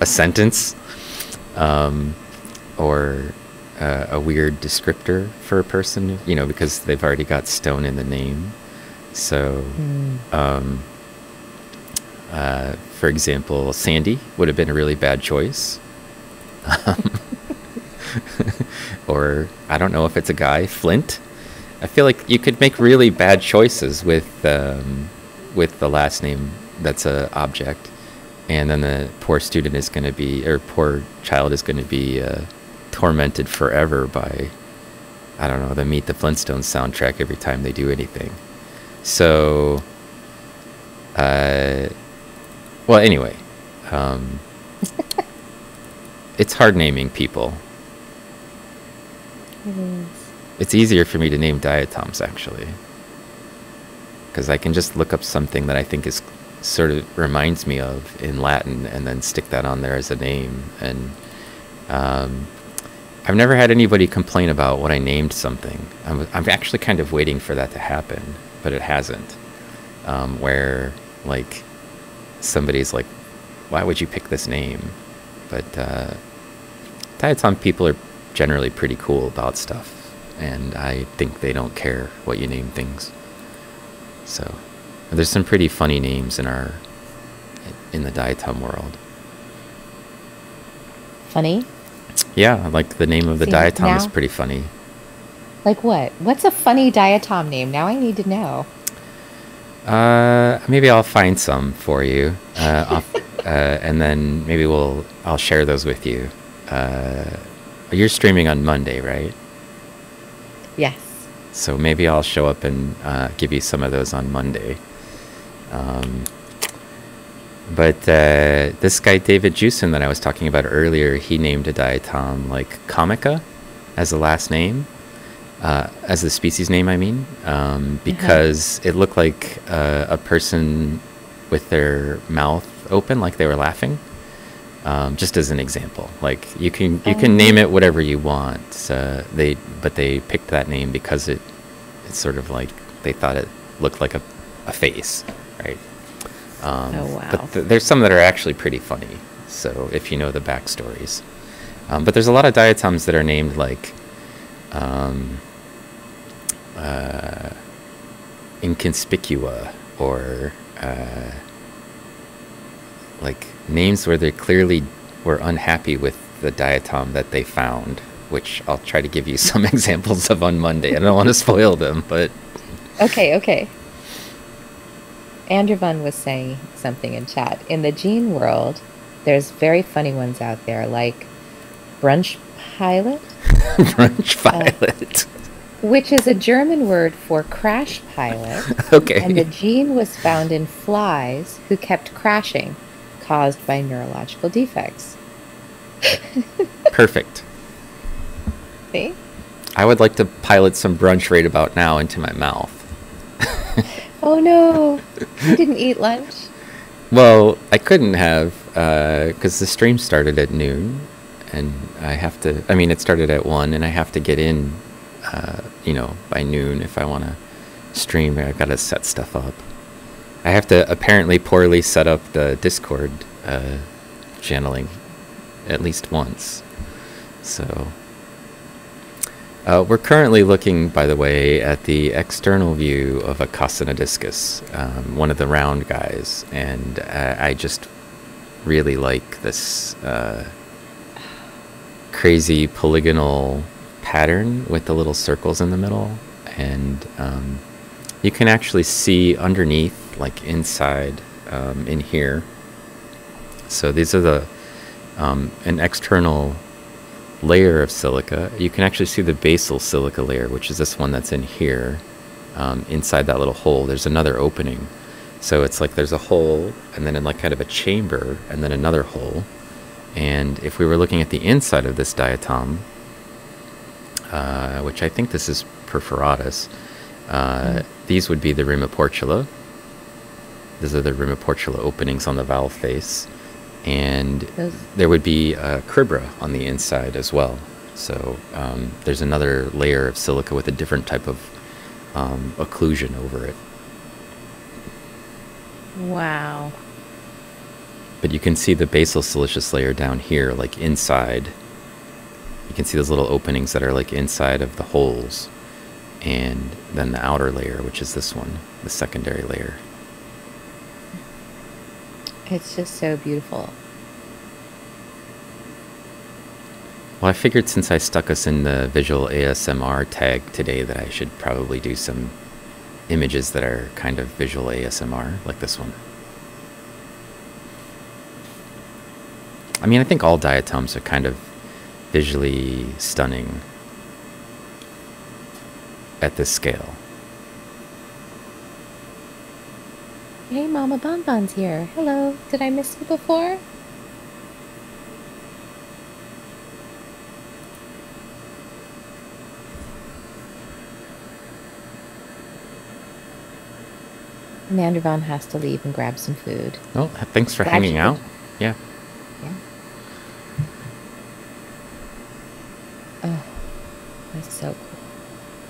a sentence um, or uh, a weird descriptor for a person, you know, because they've already got Stone in the name. So, Mm. um, uh, for example, Sandy would have been a really bad choice. or I don't know if it's a guy, Flint. I feel like you could make really bad choices with um, with the last name that's a object, and then the poor student is going to be, or poor child is going to be uh, tormented forever by, I don't know, the Meet the Flintstones soundtrack every time they do anything. So, uh, well, anyway, um, it's hard naming people. It is. It's easier for me to name diatoms actually, because I can just look up something that I think is sort of reminds me of in Latin, and then stick that on there as a name. And um, I've never had anybody complain about what I named something. I'm, I'm actually kind of waiting for that to happen, but it hasn't. Um, where like somebody's like, "Why would you pick this name?" But uh, diatom people are generally pretty cool about stuff, and I think they don't care what you name things. So, there's some pretty funny names in our in the diatom world. Funny? Yeah, like the name of the See, diatom is pretty funny. Like what? What's a funny diatom name? Now I need to know. Uh, maybe I'll find some for you, uh, off, uh, and then maybe we'll I'll share those with you. Uh, you're streaming on Monday, right? Yes. So maybe I'll show up and uh, give you some of those on Monday. Um, but uh, this guy David Jewson that I was talking about earlier, he named a diatom like Comica as the last name, uh, as the species name. I mean, um, because it looked like uh, a person with their mouth open, like they were laughing. Um, just as an example, like you can you can Oh. name it whatever you want. Uh, they but they picked that name because it it's sort of like they thought it looked like a, a face, right? Um, Oh, wow. But th- there's some that are actually pretty funny. So if you know the backstories, um, but there's a lot of diatoms that are named like um, uh, inconspicua or uh, like names where they clearly were unhappy with the diatom that they found, which I'll try to give you some examples of on Monday. I don't want to spoil them, but Okay, okay. Andrew Vun was saying something in chat. In the gene world, there's very funny ones out there, like brunch pilot, brunch uh, violet. which is a German word for crash pilot. okay. And the gene was found in flies who kept crashing, caused by neurological defects. Perfect. See? I would like to pilot some brunch right about now into my mouth. Oh no! You didn't eat lunch? Well, I couldn't have because the stream started at noon, and I have to. I mean, it started at one, and I have to get in, uh, you know, by noon if I want to stream. I've got to set stuff up. I have to apparently poorly set up the Discord uh, channeling at least once. So uh, we're currently looking, by the way, at the external view of a Coscinodiscus, um, one of the round guys, and uh, I just really like this uh, crazy polygonal pattern with the little circles in the middle, and um, you can actually see underneath, like inside, um, in here. So these are the um, an external layer of silica. You can actually see the basal silica layer, which is this one that's in here. Um, inside that little hole, there's another opening. So it's like there's a hole, and then in like kind of a chamber, and then another hole. And if we were looking at the inside of this diatom, uh, which I think this is perforatus, Uh, These would be the rimoportula. These are the rimoportula openings on the valve face. And there would be a cribra on the inside as well. So um, there's another layer of silica with a different type of um, occlusion over it. Wow. But you can see the basal siliceous layer down here, like inside. You can see those little openings that are like inside of the holes. And then the outer layer, which is this one, the secondary layer. It's just so beautiful. Well, I figured since I stuck us in the visual ASMR tag today that I should probably do some images that are kind of visual ASMR, like this one. I mean, I think all diatoms are kind of visually stunning at this scale. Hey, Mama Bonbon's here. Hello. Did I miss you before? Mandervon has to leave and grab some food. Oh, thanks for Glad hanging out. could- Yeah. Yeah. Oh, that's so cool.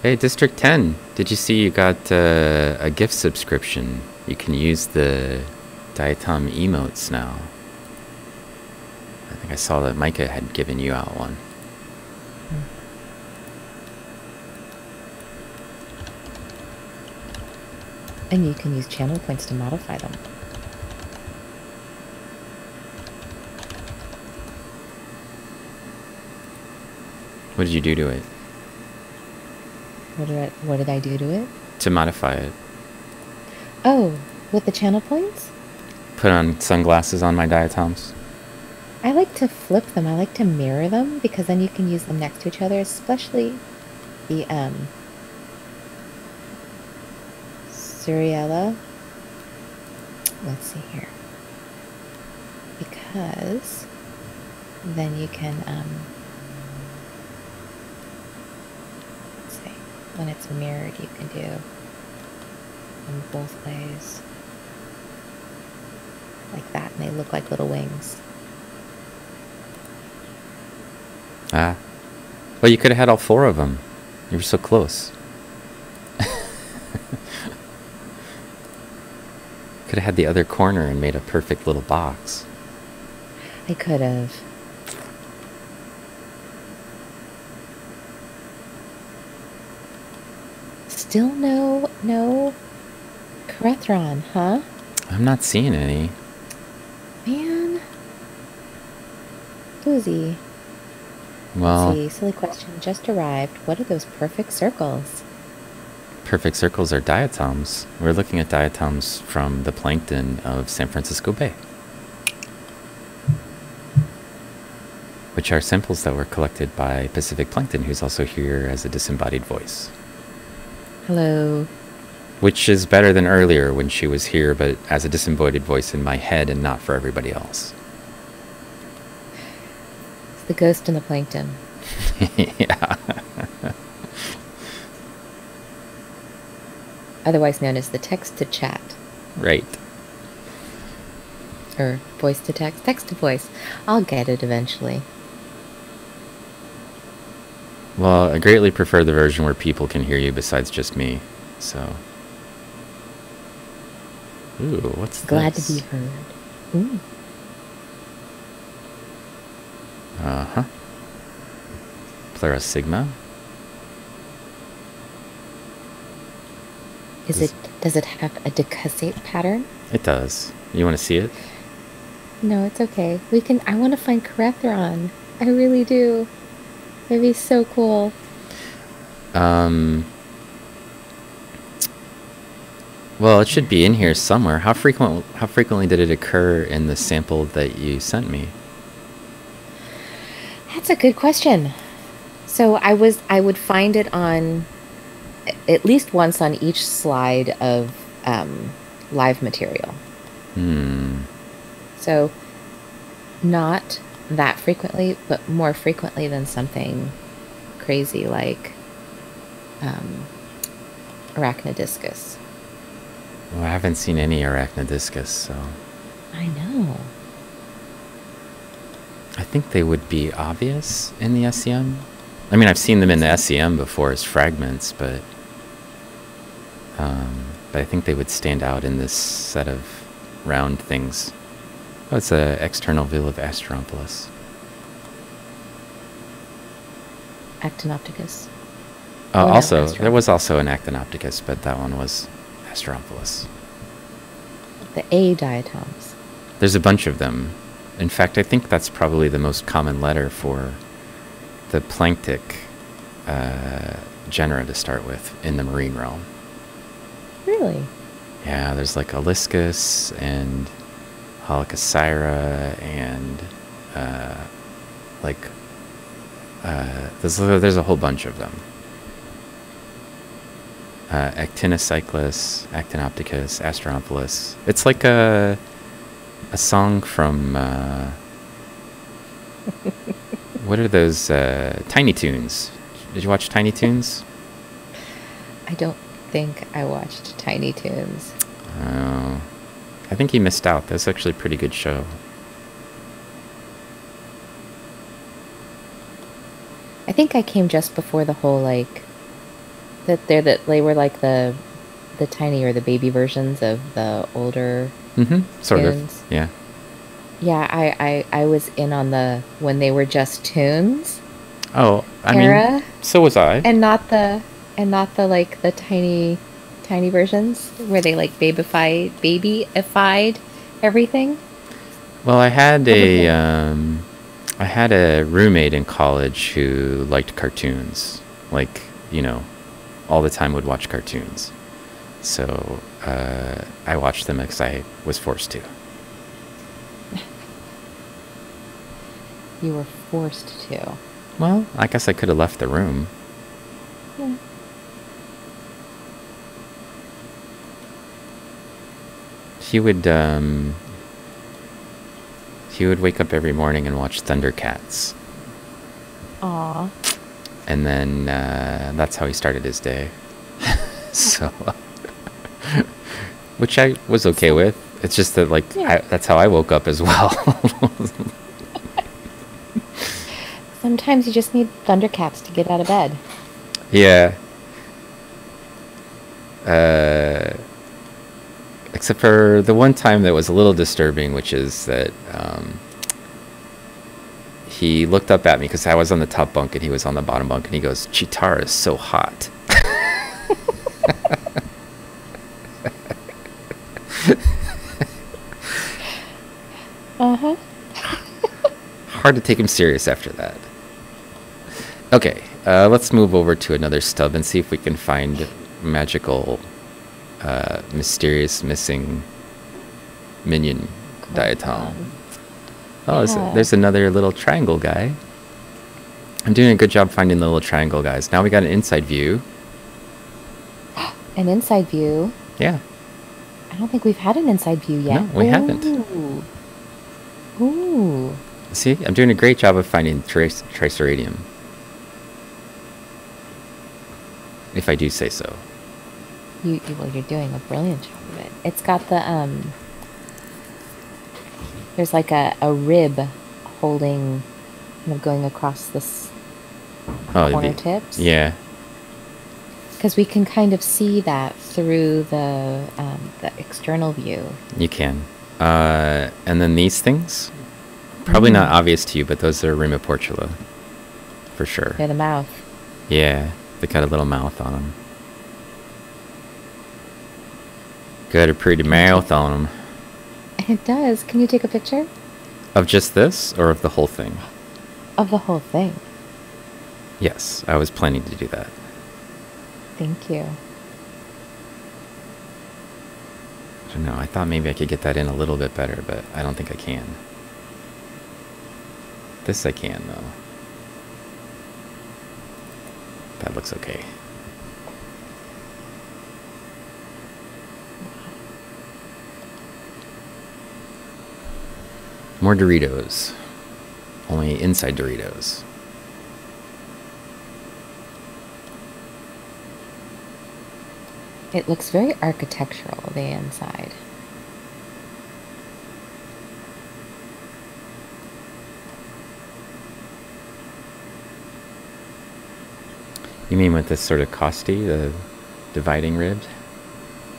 Hey, District 10, did you see you got uh, a gift subscription? You can use the Diatom emotes now. I think I saw that Micah had given you out one. And you can use channel points to modify them. What did you do to it? What did I, what did I do to it? To modify it? Oh, with the channel points? Put on sunglasses on my diatoms? I like to flip them. I like to mirror them because then you can use them next to each other, especially the um Surirella. Let's see here. Because then you can um let's see. When it's mirrored you can do both ways. Like that, and they look like little wings. Ah. Well, you could have had all four of them. You were so close. could have had the other corner and made a perfect little box. I could have. Still no, no Corethron, huh? I'm not seeing any. Man. Boozy. Well, see, silly question. Just arrived. What are those perfect circles? perfect circles are diatoms. We're looking at diatoms from the plankton of San Francisco Bay, which are samples that were collected by Pacific Plankton, who's also here as a disembodied voice. Hello. Which is better than earlier when she was here, but as a disembodied voice in my head and not for everybody else. It's the ghost in the plankton. yeah. Otherwise known as the text to chat. Right. Or voice to text. Text to voice. I'll get it eventually. Well, I greatly prefer the version where people can hear you besides just me. So. Ooh, what's Glad this? to be heard. Ooh. Uh huh. Pleurosigma. Is Is- it does it have a decussate pattern? It does. You want to see it? No, it's okay. We can I want to find Corethron. I really do. It'd be so cool. Um. Well, it should be in here somewhere. How frequent? How frequently did it occur in the sample that you sent me? That's a good question. So I was I would find it on at least once on each slide of um, live material. Hmm. So not that frequently, but more frequently than something crazy like um, Arachnodiscus. Well, I haven't seen any Arachnodiscus, so I know. I think they would be obvious in the SEM. I mean, I've seen them in the SEM before as fragments, but um, but I think they would stand out in this set of round things. Oh, it's an external view of Asteropolis. Actinoptychus. Uh, Oh, also, there was also an Actinoptychus, but that one was Asteropolis. The A diatoms. There's a bunch of them. In fact, I think that's probably the most common letter for the planktic uh, genera to start with in the marine realm. Really? Yeah, there's like Oliscus and Aulacoseira and uh, like uh, there's there's a whole bunch of them. Uh, Actinocyclus, Actinoptychus, Asteropolis. It's like a a song from uh, what are those uh, Tiny Toons? Did you watch Tiny Toons? I don't think I watched Tiny Toons. Oh, I think you missed out. That's actually a pretty good show. I think I came just before the whole like that they're that they were like the the tiny or the baby versions of the older Mm-hmm. Sort Tunes. of. Yeah. yeah I, I I was in on the when they were just tunes Oh, I era mean, so was I. and not the and not the like the tiny tiny versions where they like babyfied babyified everything well, I had a um, I had a roommate in college who liked cartoons. Like, you know, all the time would watch cartoons. So uh, I watched them because I was forced to. you were forced to Well, I guess I could have left the room. yeah. He would um, he would wake up every morning and watch Thundercats, Aw. And then uh, that's how he started his day. so, which I was okay with. It's just that like Yeah. I, that's how I woke up as well. Sometimes you just need Thundercats to get out of bed. yeah. Uh, except for the one time that was a little disturbing, which is that um, he looked up at me because I was on the top bunk and he was on the bottom bunk, and he goes, "Cheetara is so hot." Uh huh. Hard to take him serious after that. Okay, uh, let's move over to another stub and see if we can find magical, uh, mysterious missing minion diatom. Oh, there's, Yeah. there's another little triangle guy. I'm doing a good job finding the little triangle guys. Now we got an inside view. An inside view. Yeah. I don't think we've had an inside view yet. No, we haven't. Ooh. Ooh. See, I'm doing a great job of finding trace Triceratium. If I do say so. You, you well, you're doing a brilliant job of it. It's got the um. There's like a, a rib holding, kind of going across this Oh, corner the- tips. Yeah. Because we can kind of see that through the um, the external view. You can. Uh, and then these things, probably not Mm. obvious to you, but those are Rimoportula, for sure. Near the mouth. Yeah, they got a little mouth on them. Got a pretty mouth on them. It does. Can you take a picture Of just this, or of the whole thing? of the whole thing? Yes, I was planning to do that. Thank you. I don't know. I thought maybe I could get that in a little bit better, but I don't think I can. This I can, though. That looks okay. More Doritos. Only inside Doritos. It looks very architectural, the inside. You mean with this sort of costae, the dividing ribs?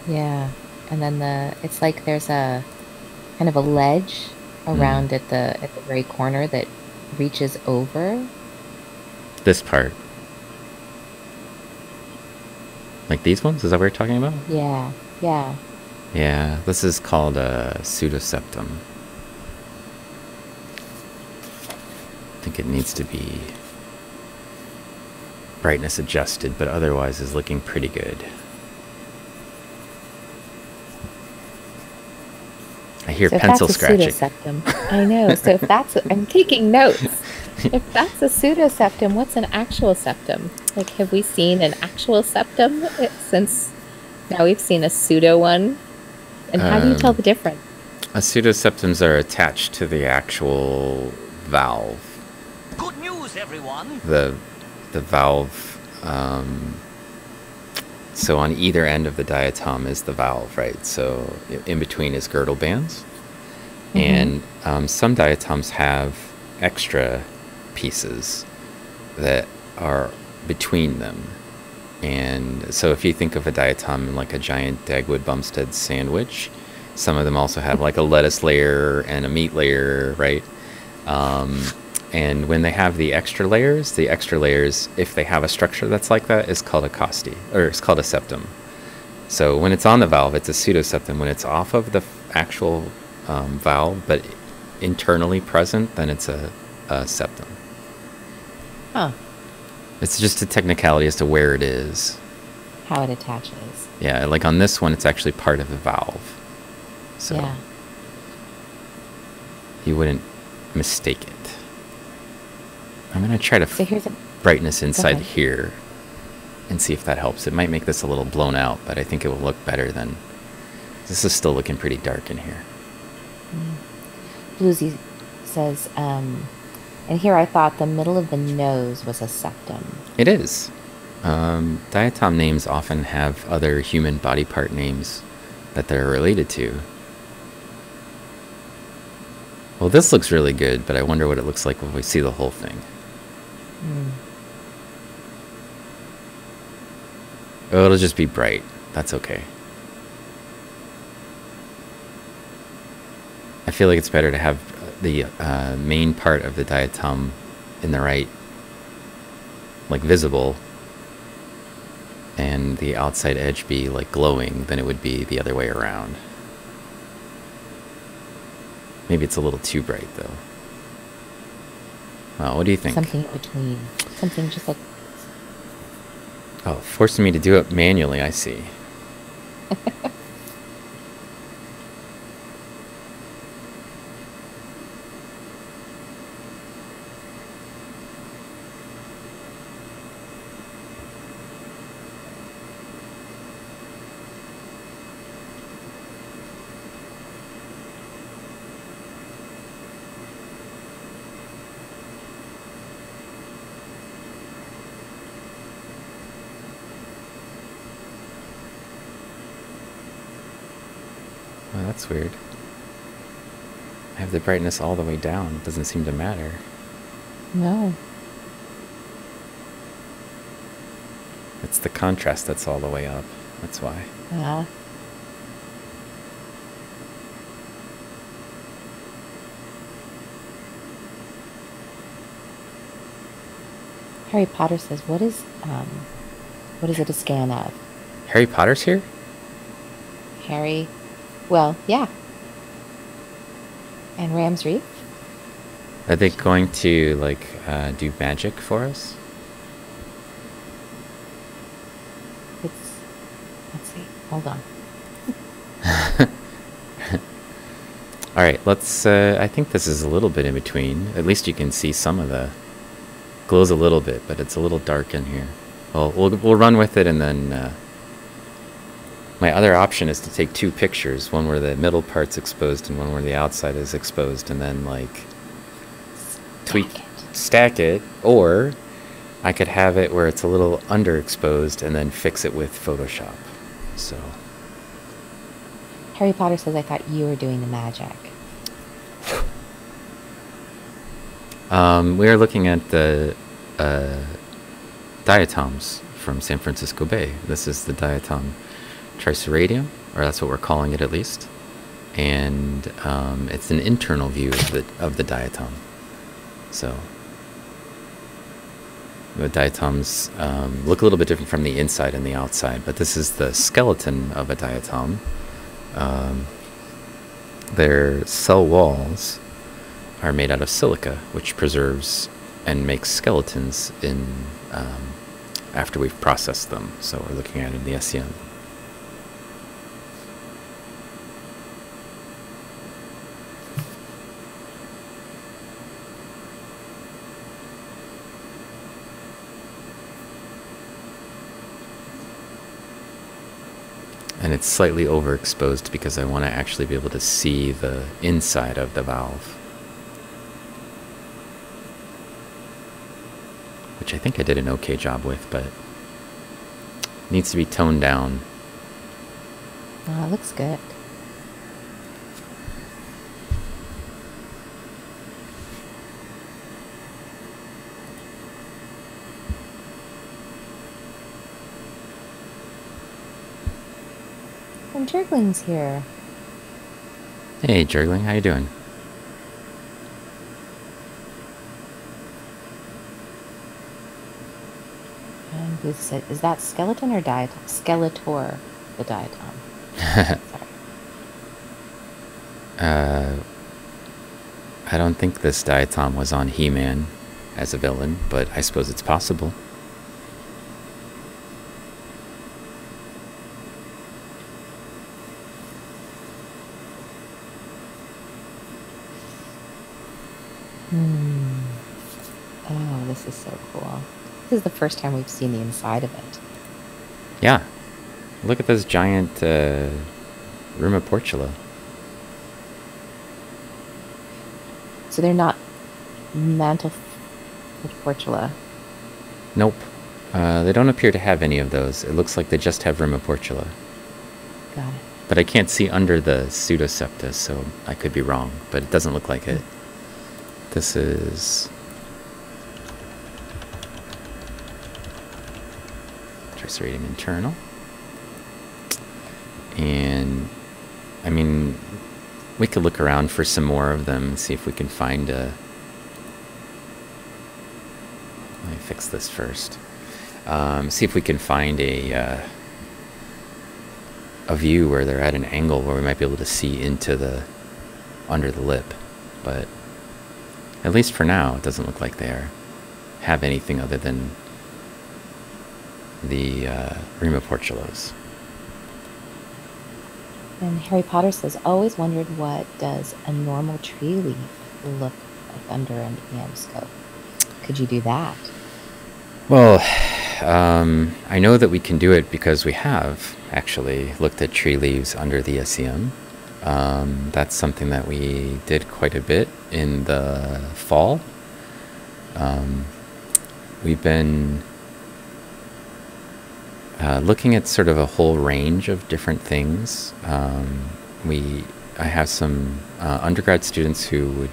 Yeah. And then the it's like there's a kind of a ledge. Around at the at the very corner that reaches over. This part. Like these ones? Is that what you're talking about? Yeah. Yeah. Yeah, this is called a pseudoseptum. I think it needs to be brightness adjusted, but otherwise is looking pretty good. I hear So if pencil that's a scratching. pseudoseptum, I know. So if that's, a, I'm taking notes. If that's a pseudoseptum, what's an actual septum? Like, have we seen an actual septum since now we've seen a pseudo one? And how do you tell Um, the difference? A pseudoseptums are attached to the actual valve. Good news, everyone. the the valve um, so on either end of the diatom is the valve right? So in between is girdle bands. And um, some diatoms have extra pieces that are between them. And so if you think of a diatom like a giant dagwood bumstead sandwich some of them also have like a lettuce layer and a meat layer right? Um, and when they have the extra layers, the extra layers, if they have a structure that's like that, is called a costae, or it's called a septum. So when it's on the valve, it's a pseudoseptum. When it's off of the f- actual um, valve, but internally present, then it's a, a septum. Huh. It's just a technicality as to where it is. How it attaches. Yeah, like on this one, it's actually part of the valve. So Yeah. you wouldn't mistake it. I'm going to try to So here's a. brightness inside here and see if that helps. It might make this a little blown out, but I think it will look better than. This is still looking pretty dark in here. Bluesy says, um, and here I thought the middle of the nose was a septum. It is. Um, diatom names often have other human body part names that they're related to. Well, this looks really good, but I wonder what it looks like when we see the whole thing. Mm. Oh, it'll just be bright. That's okay. I feel like it's better to have the uh, main part of the diatom in the right, like visible, and the outside edge be like glowing than it would be the other way around. Maybe it's a little too bright though. Well, what do you think? Something in between. Something just like Oh, forcing me to do it manually, I see. that's weird. I have the brightness all the way down. It doesn't seem to matter. no. It's the contrast that's all the way up. That's why. Uh, Harry Potter says, "What is um, what is it a scan of?" Harry Potter's here? Harry, well, yeah, and Rams Reef. Are they going to like uh, do magic for us? It's let's see. Hold on. All right, let's. Uh, I think this is a little bit in between. At least you can see some of the glows a little bit, but it's a little dark in here. Well, we'll we'll run with it, and then uh, my other option is to take two pictures: one where the middle part's exposed, and one where the outside is exposed, and then like tweak, Stack it. stack it, or I could have it where it's a little underexposed, and then fix it with Photoshop. So Harry Potter says I thought you were doing the magic. um, we are looking at the uh, diatoms from San Francisco Bay. This is the diatom Triceratium, or that's what we're calling it at least. And um, it's an internal view of the of the diatom. So the diatoms um, look a little bit different from the inside and the outside, but this is the skeleton of a diatom. Um, their cell walls are made out of silica, which preserves and makes skeletons in um, after we've processed them. So we're looking at it in the SEM. And it's slightly overexposed because I want to actually be able to see the inside of the valve. Which I think I did an okay job with, but needs to be toned down. Oh, it looks good. Jergling's here. Hey, Jurgling, how you doing? And Booth said, is that skeleton or diatom? Skeletor, the diatom. Sorry. Uh, I don't think this diatom was on He-Man as a villain, but I suppose it's possible. Hmm. Oh, this is so cool. This is the first time we've seen the inside of it. Yeah. Look at this giant uh, portula. So they're not mantle portula. Nope. Uh, they don't appear to have any of those. It looks like they just have rimoportula. Got it. But I can't see under the pseudosepta, so I could be wrong. But it doesn't look like it. This is. Internal. And. I mean, we could look around for some more of them, see if we can find a. Let me fix this first. Um, see if we can find a. Uh, a view where they're at an angle where we might be able to see into the under the lip but at least for now it doesn't look like they are have anything other than the uh, rimoportulas. And Harry Potter says, always wondered what does a normal tree leaf look like under an EM scope. Could you do that? Well, um, I know that we can do it because we have actually looked at tree leaves under the SEM. Um, that's something that we did quite a bit in the fall. Um, we've been uh, looking at sort of a whole range of different things. Um, we, I have some uh, undergrad students who would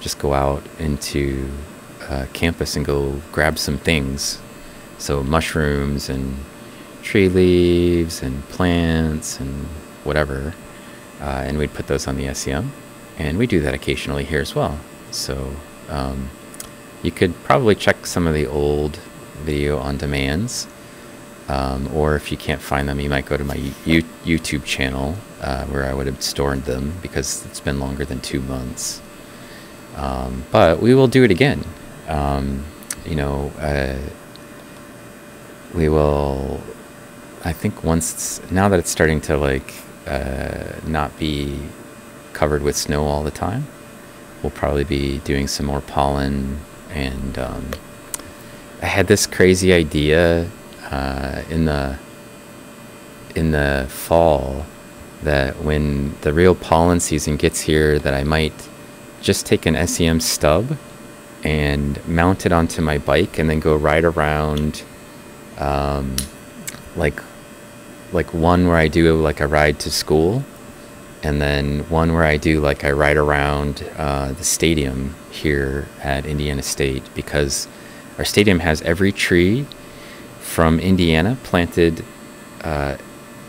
just go out into uh, campus and go grab some things. So mushrooms and tree leaves and plants and whatever. Uh, and we'd put those on the SEM. And we do that occasionally here as well. So um, you could probably check some of the old video on demands. Um, or if you can't find them, you might go to my U- YouTube channel uh, where I would have stored them because it's been longer than two months. Um, but we will do it again. Um, you know, uh, we will. I think once now that it's starting to like uh, not be covered with snow all the time, we'll probably be doing some more pollen. And um, I had this crazy idea uh, in the in the fall that when the real pollen season gets here, that I might just take an SEM stub and mount it onto my bike and then go ride around um, like like one where I do like a ride to school, and then one where I do like I ride around uh, the stadium here at Indiana State because our stadium has every tree from Indiana planted. Uh,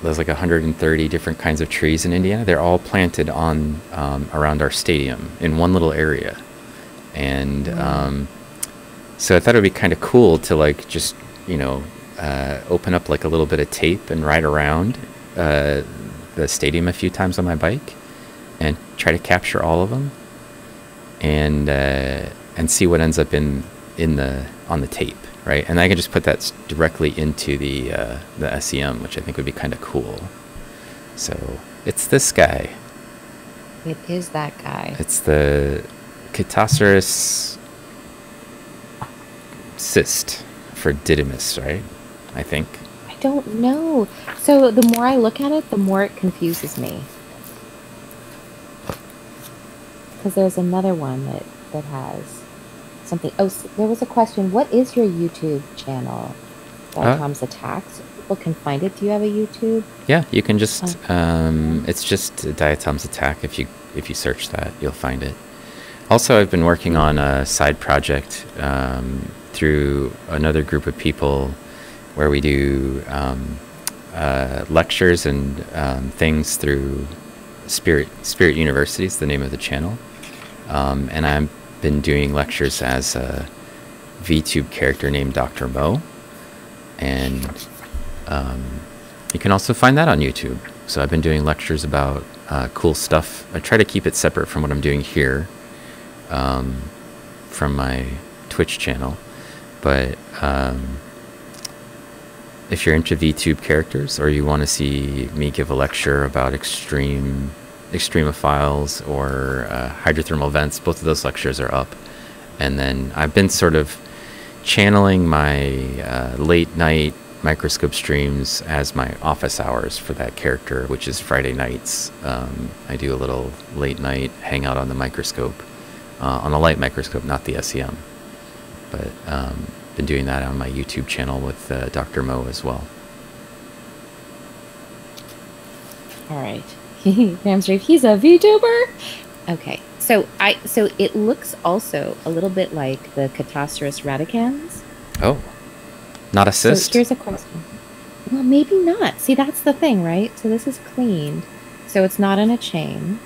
there's like 130 different kinds of trees in Indiana. They're all planted on um, around our stadium in one little area, and um, so I thought it would be kind of cool to like just you know uh, open up like a little bit of tape and ride around uh, the stadium a few times on my bike and try to capture all of them and uh, and see what ends up in in the on the tape, right? And I can just put that directly into the uh, the SEM, which I think would be kind of cool. So it's this guy. It is that guy. It's the Chaetoceros cyst for Didymus, right? I think. I don't know. So the more I look at it, the more it confuses me. Because there's another one that that has something. Oh, there was a question. What is your YouTube channel? Uh, Tom's Attack. So people can find it. Do you have a YouTube? Yeah, you can just um, it's just Diatom's Attack if you if you search that, you'll find it. Also, I've been working on a side project um, through another group of people where we do um, uh, lectures and um, things through Spirit Spirit University is the name of the channel, um, and I've been doing lectures as a VTube character named Dr. Mo, and um, you can also find that on YouTube. So I've been doing lectures about uh, cool stuff. I try to keep it separate from what I'm doing here, um, from my Twitch channel. But um, if you're into VTube characters, or you want to see me give a lecture about extreme extremophiles or uh, hydrothermal vents, both of those lectures are up. And then I've been sort of channeling my uh, late night microscope streams as my office hours for that character, which is Friday nights. Um, I do a little late night hangout on the microscope, uh, on the light microscope, not the SEM. But um, been doing that on my YouTube channel with uh, Dr. Mo as well. All right. Rams Reef, he's a VTuber. Okay. So I so it looks also a little bit like the Chaetoceros radicans. Oh, not assist. So here's a question. Well, maybe not. See, that's the thing, right? So this is cleaned. So it's not in a chain,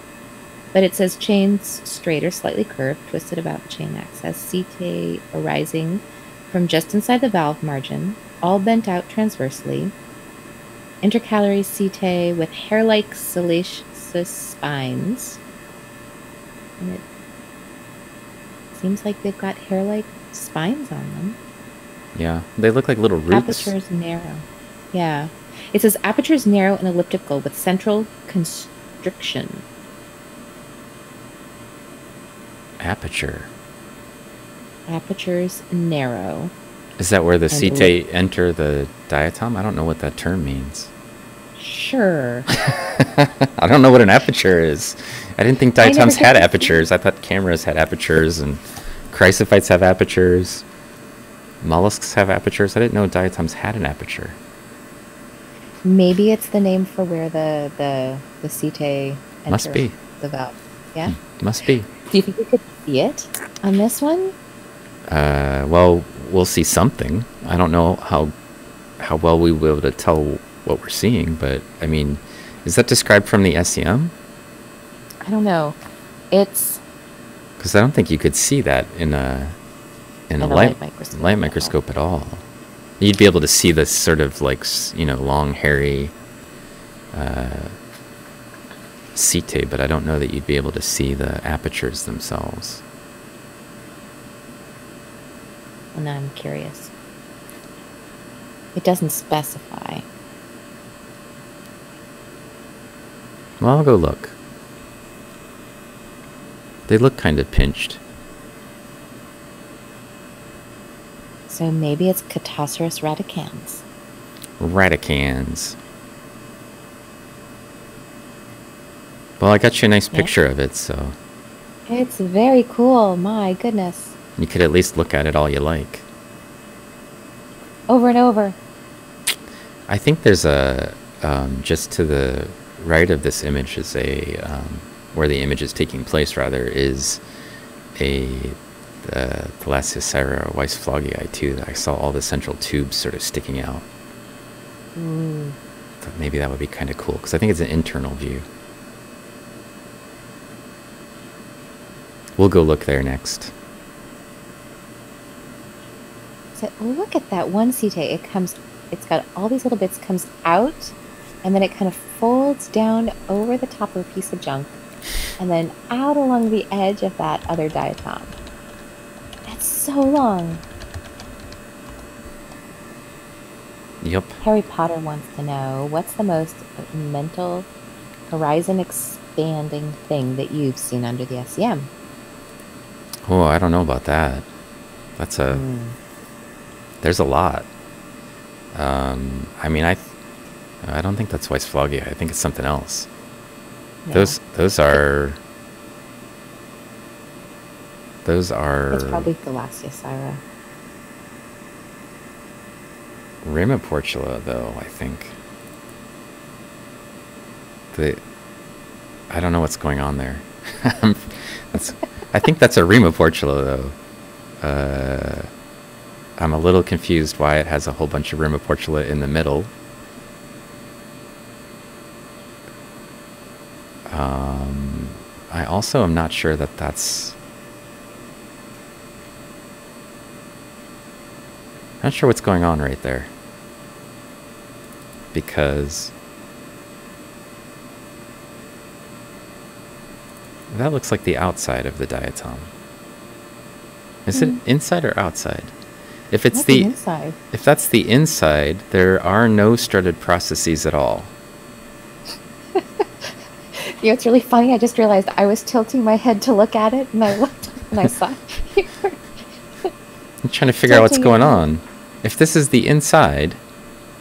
but it says chains straight or slightly curved, twisted about the chain axis, setae arising from just inside the valve margin, all bent out transversely. Intercalary setae with hair-like siliceous spines. And it seems like they've got hair-like spines on them. yeah, they look like little roots. Apertures narrow. Yeah. It says apertures narrow and elliptical with central constriction. Aperture. Apertures narrow. Is that where the setae enter the diatom? I don't know what that term means. Sure. I don't know what an aperture is. I didn't think diatoms had apertures. I thought cameras had apertures and chrysophytes have apertures. Mollusks have apertures. I didn't know diatoms had an aperture. Maybe it's the name for where the the the setae enter Must be. the valve. Yeah. Must be. Do you think we could see it on this one? Uh, well, we'll see something. I don't know how how well we will be able to tell what we're seeing, but I mean, is that described from the SEM? I don't know. It's Because I don't think you could see that in a in, In a, light, light microscope light at all. at all. You'd be able to see this sort of like you know long hairy uh, setae, but I don't know that you'd be able to see the apertures themselves. Now I'm curious. It doesn't specify. Well, I'll go look. They look kind of pinched. So maybe it's Chaetoceros radicans. Radicans. Well, I got you a nice Yeah. picture of it, so It's very cool. My goodness. You could at least look at it all you like. Over and over. I think there's a um, just to the right of this image is a um, where the image is taking place rather is a the Thalassiosira weissflogii too. That I saw all the central tubes sort of sticking out. Thought maybe that would be kind of cool because I think it's an internal view. We'll go look there next. So look at that one CT. It comes, it's got all these little bits comes out, and then it kind of folds down over the top of a piece of junk, and then out along the edge of that other diatom. That's so long. Yep. Harry Potter wants to know what's the most mental, horizon expanding thing that you've seen under the SEM? Oh, I don't know about that. That's a. Hmm. There's a lot. Um, I mean, I. I don't think that's Weissflogia. I think it's something else. Those those are. Those are It's probably Thalassiosira. Rimoportula, though. I think. The. I don't know what's going on there. that's. I think that's a Rimoportula, though. Uh, I'm a little confused why it has a whole bunch of Rimoportula in the middle. Um, I also am not sure that that's. Not sure what's going on right there. Because. That looks like the outside of the diatom. Is it Hmm. inside or outside? If it's What's the inside. if that's the inside, there are no strutted processes at all. You know, it's really funny. I just realized I was tilting my head to look at it, and I looked and I saw you were I'm trying to figure out what's going on. If this is the inside,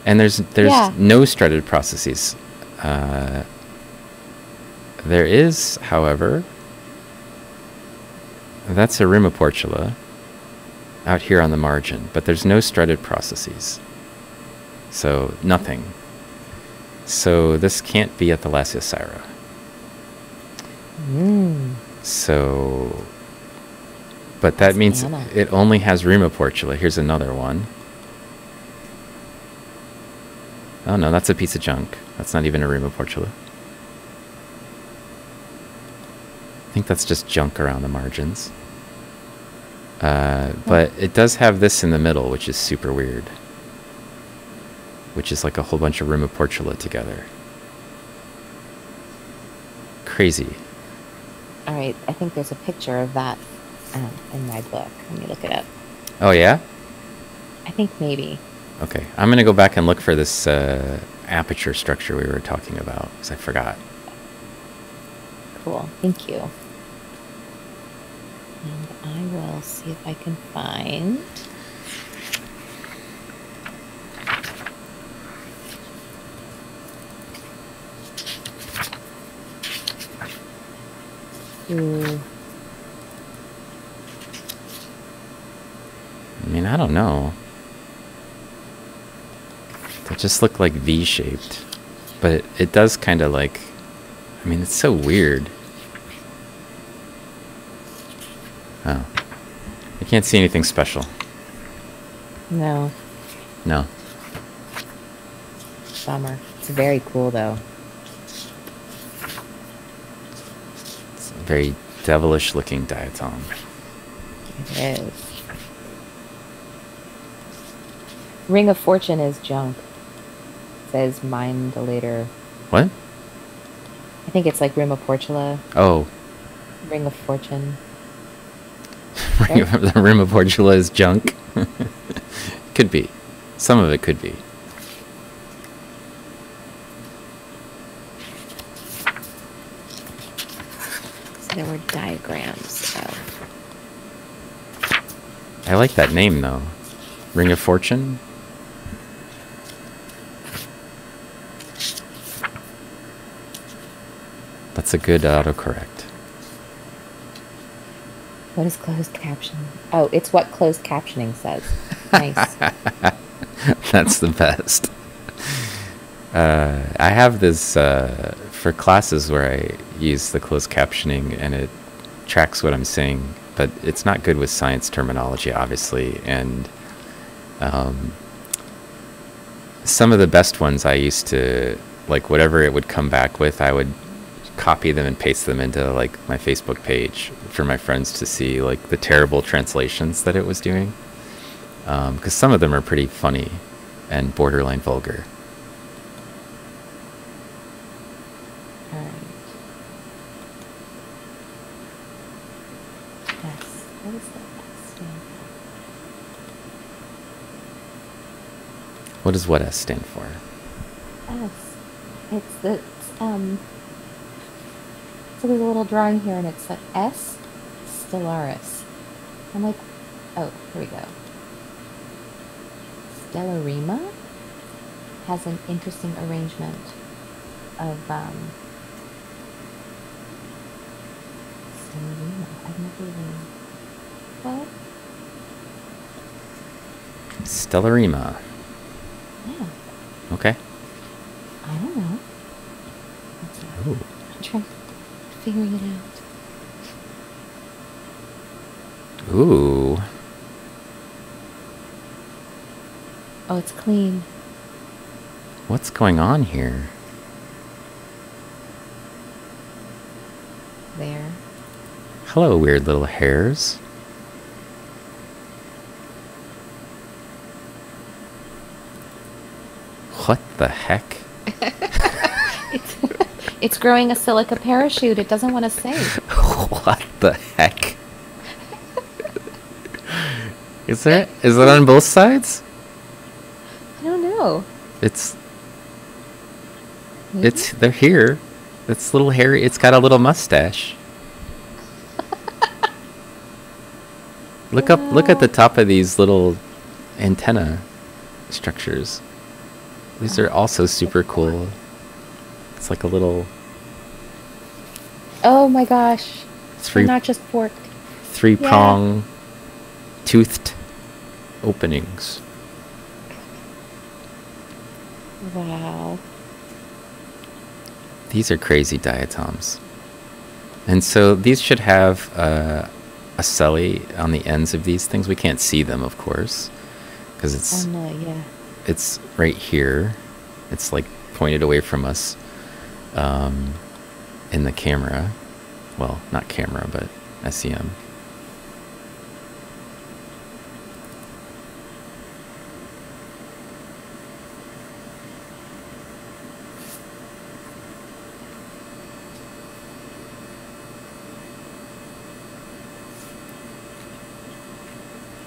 and there's there's Yeah. no strutted processes, uh, there is, however, that's a Rimoportula out here on the margin, but there's no strutted processes. So nothing. So this can't be a Thalassiosira. Mm. So, but that That's means Anna. it only has Rimoportula. Here's another one. Oh no, that's a piece of junk. That's not even a Rimoportula. I think that's just junk around the margins. Uh, but it does have this in the middle, which is super weird. Which is like a whole bunch of Rimoportula together. Crazy. All right, I think there's a picture of that um, in my book. Let me look it up. Oh yeah? I think maybe. Okay, I'm gonna go back and look for this uh, aperture structure we were talking about because I forgot. Cool. Thank you. I will see if I can find. Ooh, I mean, I don't know. They just look like V-shaped, but it, it does kind of like. I mean, it's so weird. Oh, I can't see anything special. no, No. bummer. It's very cool though. It's a very devilish-looking diatom. It is. Ring of Fortune is junk. Says Mindolator. What? I think it's like Rimoportula. Oh, Ring of Fortune. the rimoportula is junk. could be. Some of it could be. So there were diagrams of. I like that name though. Ring of Fortune. That's a good autocorrect. What is closed caption? Oh, it's what closed captioning says. Nice. That's the best. Uh, I have this uh, for classes where I use the closed captioning and it tracks what I'm saying, but it's not good with science terminology, obviously. And um, some of the best ones I used to like whatever it would come back with, I would copy them and paste them into like my Facebook page for my friends to see like the terrible translations that it was doing. Because some of them are pretty funny and borderline vulgar. All right. S. What is the S stand What does what S stand for? for? S. It's the it's, um. So there's a little drawing here, and it's a S Stellaris. I'm like, oh, here we go. Stellarima has an interesting arrangement of um. Stellarima. I've never even. What? Stellarima. Yeah. Okay. I don't know. Ooh. I'm trying figuring it out. Ooh. Oh, it's clean. What's going on here? There. Hello, weird little hairs. What the heck? It's it's growing a silica parachute. It doesn't want to say. what the heck? Is there is it on both sides? I don't know. It's Maybe? it's they're here. It's little hairy. It's got a little mustache. look up look at the top of these little antenna structures. These are also super cool. It's like a little Oh my gosh. They're three not just forked. three prong toothed openings. Wow. These are crazy diatoms. And so these should have uh, ocelli on the ends of these things. We can't see them, of course, because it's Oh no, yeah. it's right here. It's like pointed away from us um, in the camera. Well, not camera, but SEM.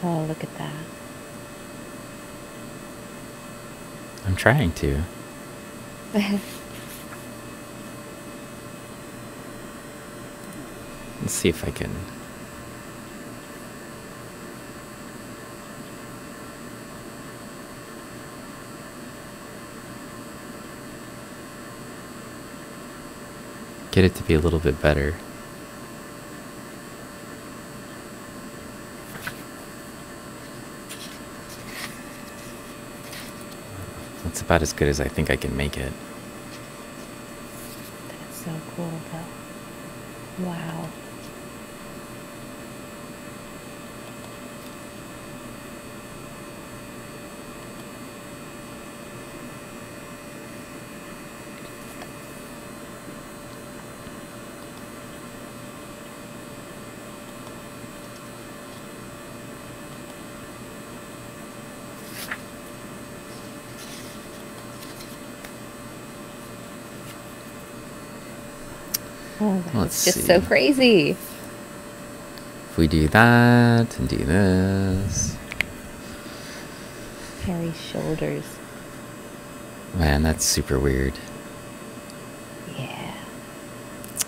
Oh, look at that. I'm trying to. Let's see if I can. Get it to be a little bit better. That's about as good as I think I can make it. That's so cool, though. Wow. That's Let's just so crazy. If we do that and do this, Hairy shoulders. man, that's super weird. Yeah.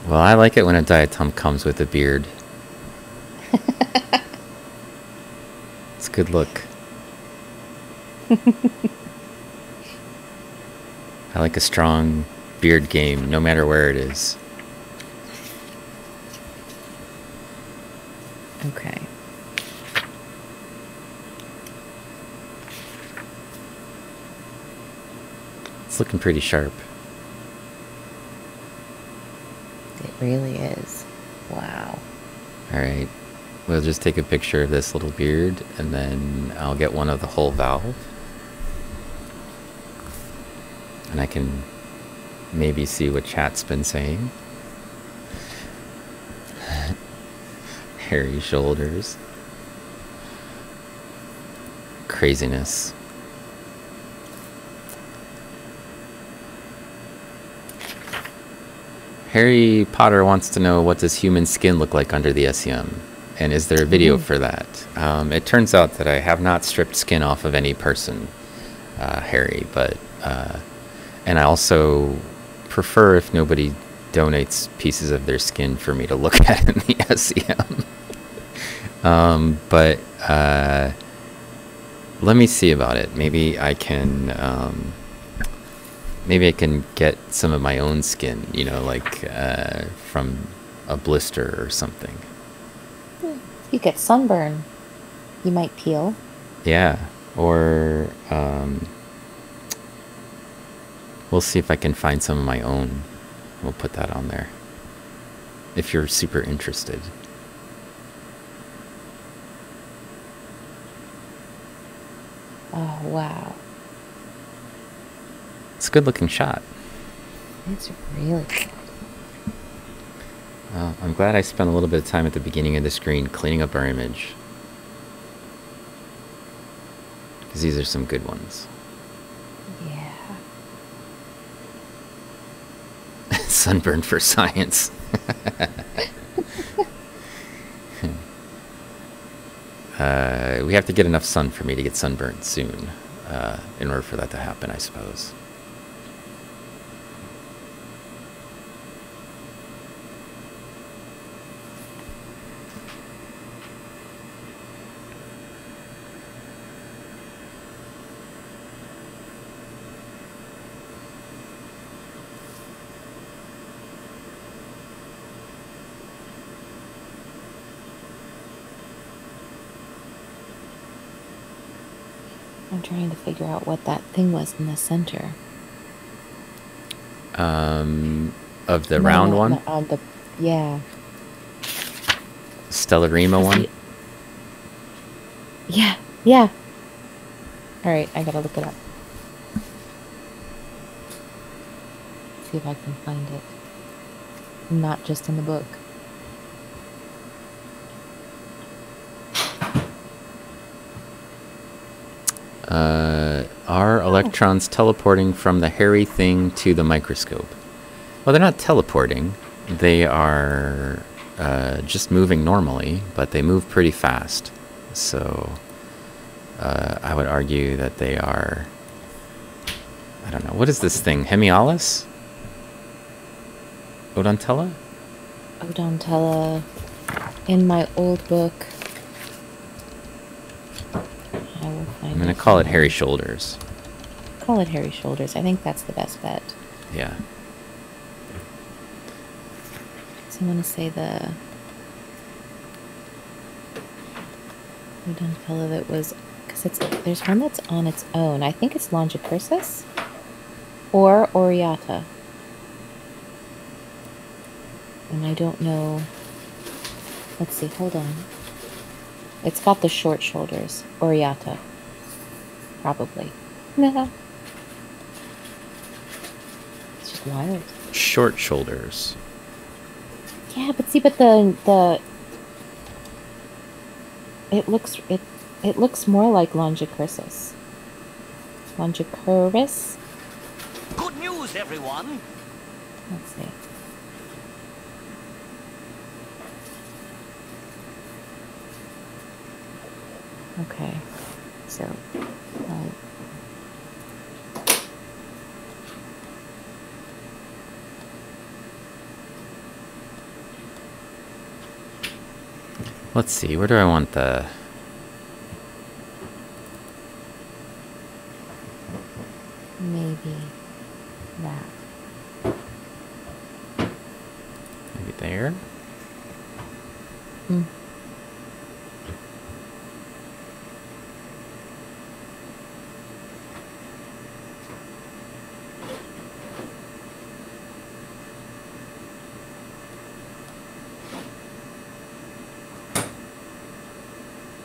Well, I like it when a diatom comes with a beard. it's a good look. I like a strong beard game, no matter where it is. Okay. It's looking pretty sharp. It really is. Wow. All right. We'll just take a picture of this little beard and then I'll get one of the whole valve. And I can maybe see what chat's been saying. Hairy shoulders. Craziness. Harry Potter wants to know what does human skin look like under the SEM, and is there a video for that? Um, it turns out that I have not stripped skin off of any person, uh, Harry, but uh, and I also prefer if nobody donates pieces of their skin for me to look at in the SEM. Um, but uh, let me see about it. Maybe I can. Um, maybe I can get some of my own skin, you know, like uh, from a blister or something. You get sunburn. You might peel. Yeah, or um, we'll see if I can find some of my own. We'll put that on there. If you're super interested. Oh, wow. It's a good looking shot. It's really good. Well, I'm glad I spent a little bit of time at the beginning of the screen cleaning up our image. Because these are some good ones. Yeah. Sunburn for science. uh, we have to get enough sun for me to get sunburned soon, uh, in order for that to happen, I suppose. I'm trying to figure out what that thing was in the center. Um, of the No, round one, no, on the, yeah. Stellarima one. Yeah, yeah. All right, I gotta look it up. See if I can find it. Not just in the book. Uh, are electrons teleporting from the hairy thing to the microscope? Well, they're not teleporting. They are uh, just moving normally, but they move pretty fast. So uh, I would argue that they are. I don't know. What is this thing? Hemiaulus? Odontella? Odontella in my old book. I will find I'm going to call it hairy shoulders. Call it hairy shoulders. I think that's the best bet. Yeah. So I'm gonna say the Odontella that was because it's there's one that's on its own. I think it's Longicruris or Aurita. And I don't know. Let's see, hold on. It's got the short shoulders. Aurita. Probably. No. It's just wild. Short shoulders. Yeah, but see, but the the it looks it it looks more like Longicruris. Longicruris. Good news, everyone. Let's see. Okay, so. Uh, Let's see. Where do I want the. maybe that. Maybe there? Hmm.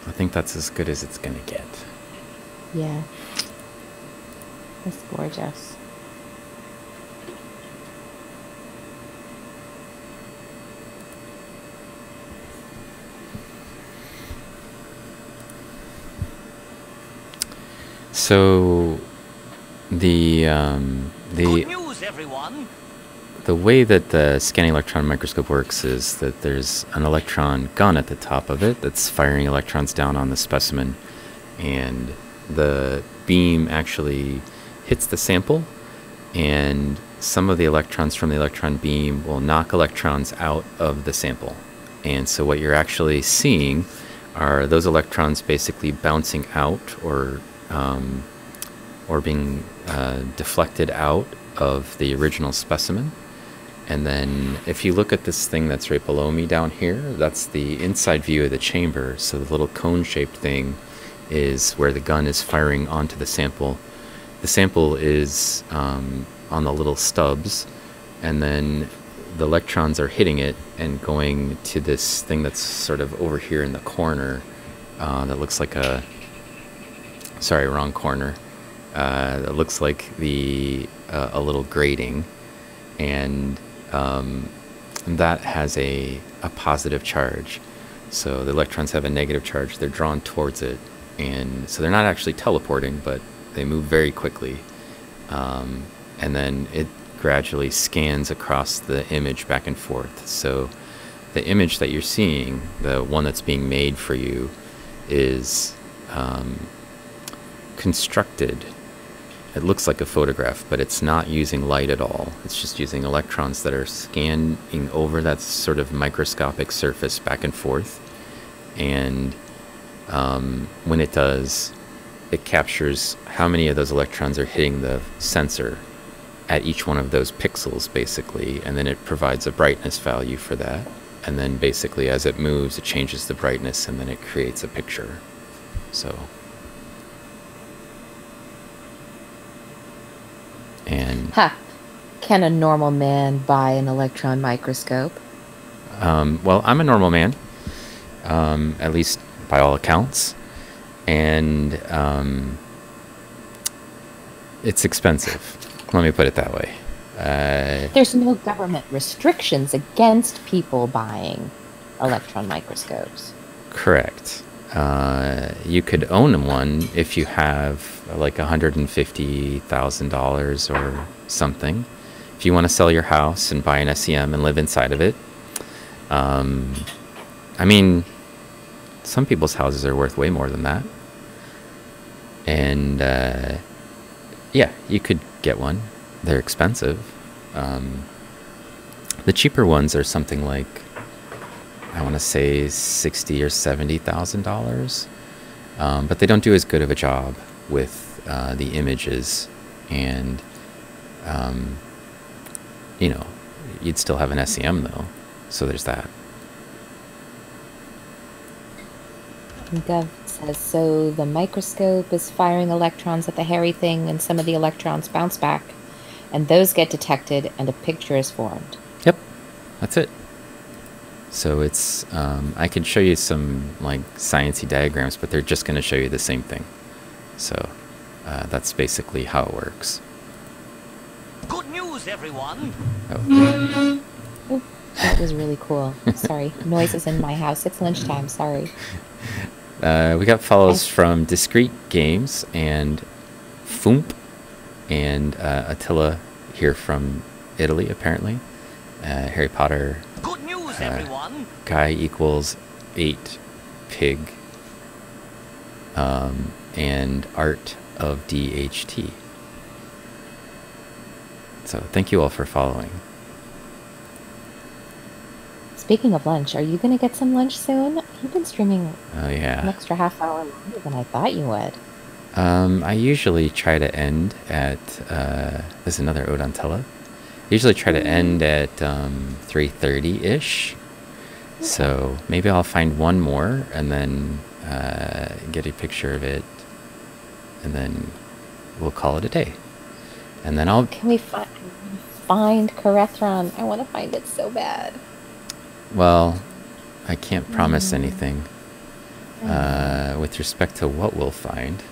I think that's as good as it's gonna get. Yeah. It's gorgeous. So, the um, the Good news, everyone. The way that the scanning electron microscope works is that there's an electron gun at the top of it that's firing electrons down on the specimen, and the beam actually hits the sample, and some of the electrons from the electron beam will knock electrons out of the sample. And so, what you're actually seeing are those electrons basically bouncing out or um, or being uh, deflected out of the original specimen. And then if you look at this thing that's right below me down here, that's the inside view of the chamber. So the little cone shaped thing is where the gun is firing onto the sample. The sample is um, on the little stubs, and then the electrons are hitting it and going to this thing that's sort of over here in the corner uh, that looks like a sorry, wrong corner. Uh, it looks like the uh, a little grating, and um, that has a a positive charge. So the electrons have a negative charge. They're drawn towards it, and so they're not actually teleporting, but they move very quickly. Um, and then it gradually scans across the image back and forth. So the image that you're seeing, the one that's being made for you, is um, constructed. It looks like a photograph, but it's not using light at all. It's just using electrons that are scanning over that sort of microscopic surface back and forth. And um, when it does, it captures how many of those electrons are hitting the sensor at each one of those pixels, basically. And then it provides a brightness value for that. And then basically, as it moves, it changes the brightness and then it creates a picture. So. And Ha! Can a normal man buy an electron microscope? Um, well, I'm a normal man, um, at least by all accounts, and um, it's expensive. Let me put it that way. Uh, There's no government restrictions against people buying electron microscopes. correct. Uh, you could own one if you have like $150,000 or something. If you want to sell your house and buy an SEM and live inside of it. Um, I mean, some people's houses are worth way more than that. And uh, yeah, you could get one. They're expensive. Um, the cheaper ones are something like I want to say sixty or seventy thousand dollars, um, but they don't do as good of a job with uh, the images, and um, you know, you'd still have an SEM though. So there's that. Gov says so the microscope is firing electrons at the hairy thing, and some of the electrons bounce back, and those get detected, and a picture is formed. Yep, that's it. So it's um, I could show you some like sciencey diagrams, but they're just going to show you the same thing. So uh, that's basically how it works. Good news, everyone. Oh, Oh, that was really cool. Sorry, noises in my house. It's lunchtime. Sorry. uh, we got follows from Discrete Games and Foomp and uh, Attila here from Italy, apparently. Uh, Harry Potter Good Uh, everyone. guy equals eight pig um, and art of DHT. So thank you all for following. Speaking of lunch, are you going to get some lunch soon? You've been streaming Oh yeah. an extra half hour longer than I thought you would. Um, I usually try to end at uh, there's another Odontella. I usually try to end at um, 3:30 ish. So maybe I'll find one more and then uh, get a picture of it, and then we'll call it a day. And then I'll Can we fi- find Corethron? I want to find it so bad. well, I can't promise Mm. anything. Uh, with respect to what we'll find,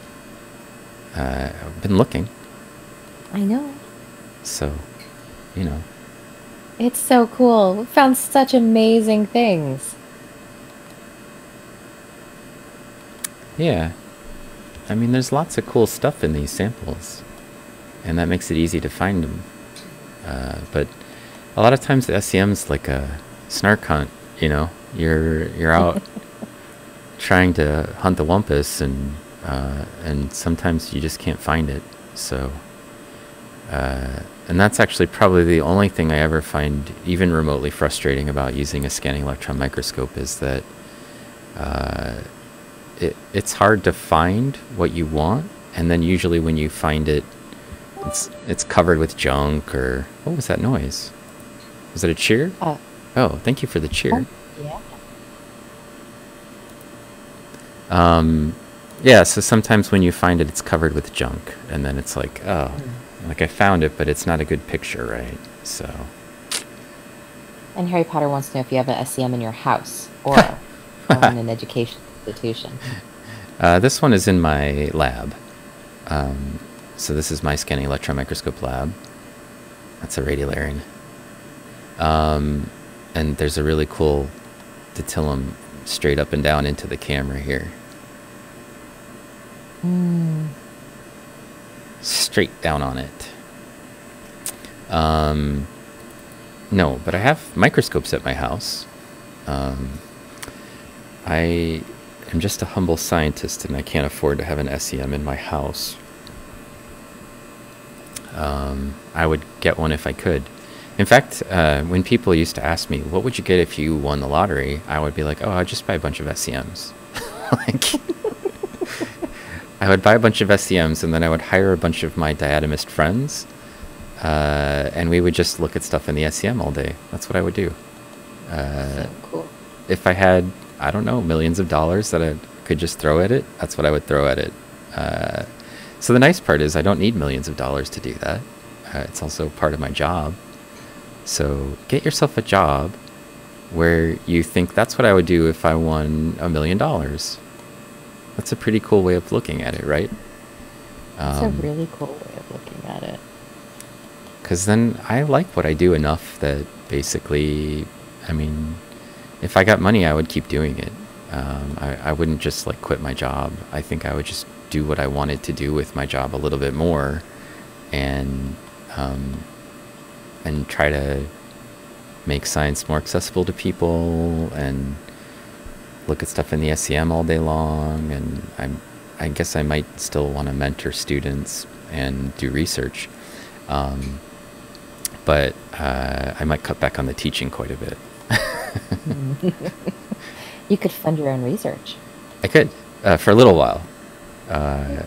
uh, I've been looking, I know. so you know. It's so cool. We found such amazing things. Yeah. I mean, there's lots of cool stuff in these samples, and that makes it easy to find them. Uh, but a lot of times the SEM's like a snark hunt. You know, you're you're out trying to hunt the wumpus, and uh, and sometimes you just can't find it. So, uh, and that's actually probably the only thing I ever find even remotely frustrating about using a scanning electron microscope is that. Uh, it, it's hard to find what you want, and then usually when you find it, it's it's covered with junk or what was that noise? Was it a cheer? Uh, Oh, thank you for the cheer. yeah. Um, yeah, so sometimes when you find it, it's covered with junk, and then it's like, oh, like I found it, but it's not a good picture, right? So, And Harry Potter wants to know if you have an SEM in your house or, or in an education institution. uh, this one is in my lab. Um, so this is my scanning electron microscope lab. That's a radiolarian. Um, and there's a really cool Ditylum straight up and down into the camera here. Mm. Straight down on it. Um, no, but I have microscopes at my house. Um, I am just a humble scientist and I can't afford to have an SEM in my house. Um, I would get one if I could. In fact, uh, when people used to ask me, what would you get if you won the lottery? I would be like, oh, I'd just buy a bunch of SEMs. like, I would buy a bunch of SEMs and then I would hire a bunch of my diatomist friends, uh, and we would just look at stuff in the SEM all day. That's what I would do. Uh, so cool. if I had, I don't know, millions of dollars that I could just throw at it, that's what I would throw at it. Uh, so the nice part is I don't need millions of dollars to do that. Uh, it's also part of my job. So get yourself a job where you think that's what I would do if I won a million dollars. That's a pretty cool way of looking at it, right? It's a Um, really cool way of looking at it. because then I like what I do enough that basically, I mean, if I got money, I would keep doing it. Um, I, I wouldn't just like quit my job. I think I would just do what I wanted to do with my job a little bit more, and um, and try to make science more accessible to people and look at stuff in the SEM all day long. And I'm, I guess I might still want to mentor students and do research. Um, but uh, I might cut back on the teaching quite a bit. You could fund your own research. I could uh, for a little while. Uh,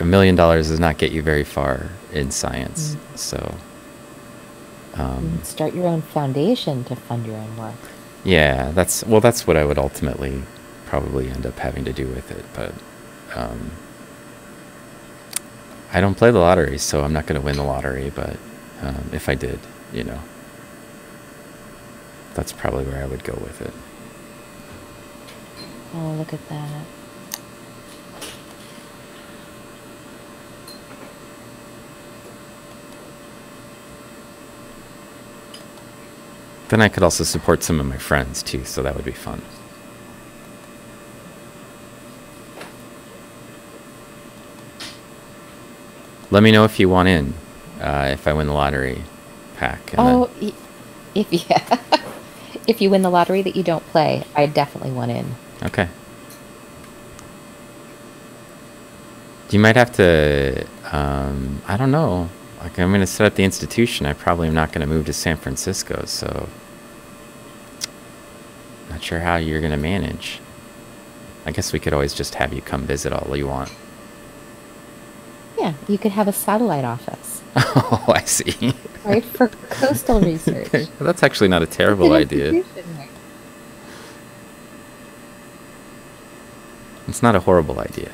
a million dollars does not get you very far in science, so um, start your own foundation to fund your own work. Yeah, that's well, that's what I would ultimately probably end up having to do with it. But um, I don't play the lottery, so I'm not going to win the lottery. But um, if I did, you know, that's probably where I would go with it. Oh, look at that. Then I could also support some of my friends too, so that would be fun. Let me know if you want in, uh, if I win the lottery pack. then- Oh, y- if yeah, if you win the lottery that you don't play, I definitely want in. okay. You might have to, um, I don't know. Like, I'm going to set up the institution. I probably am not going to move to San Francisco, so. Not sure how you're going to manage. I guess we could always just have you come visit all you want. Yeah, you could have a satellite office, Oh, I see. right, for coastal research. Okay, That's actually not a terrible idea. It's not a horrible idea.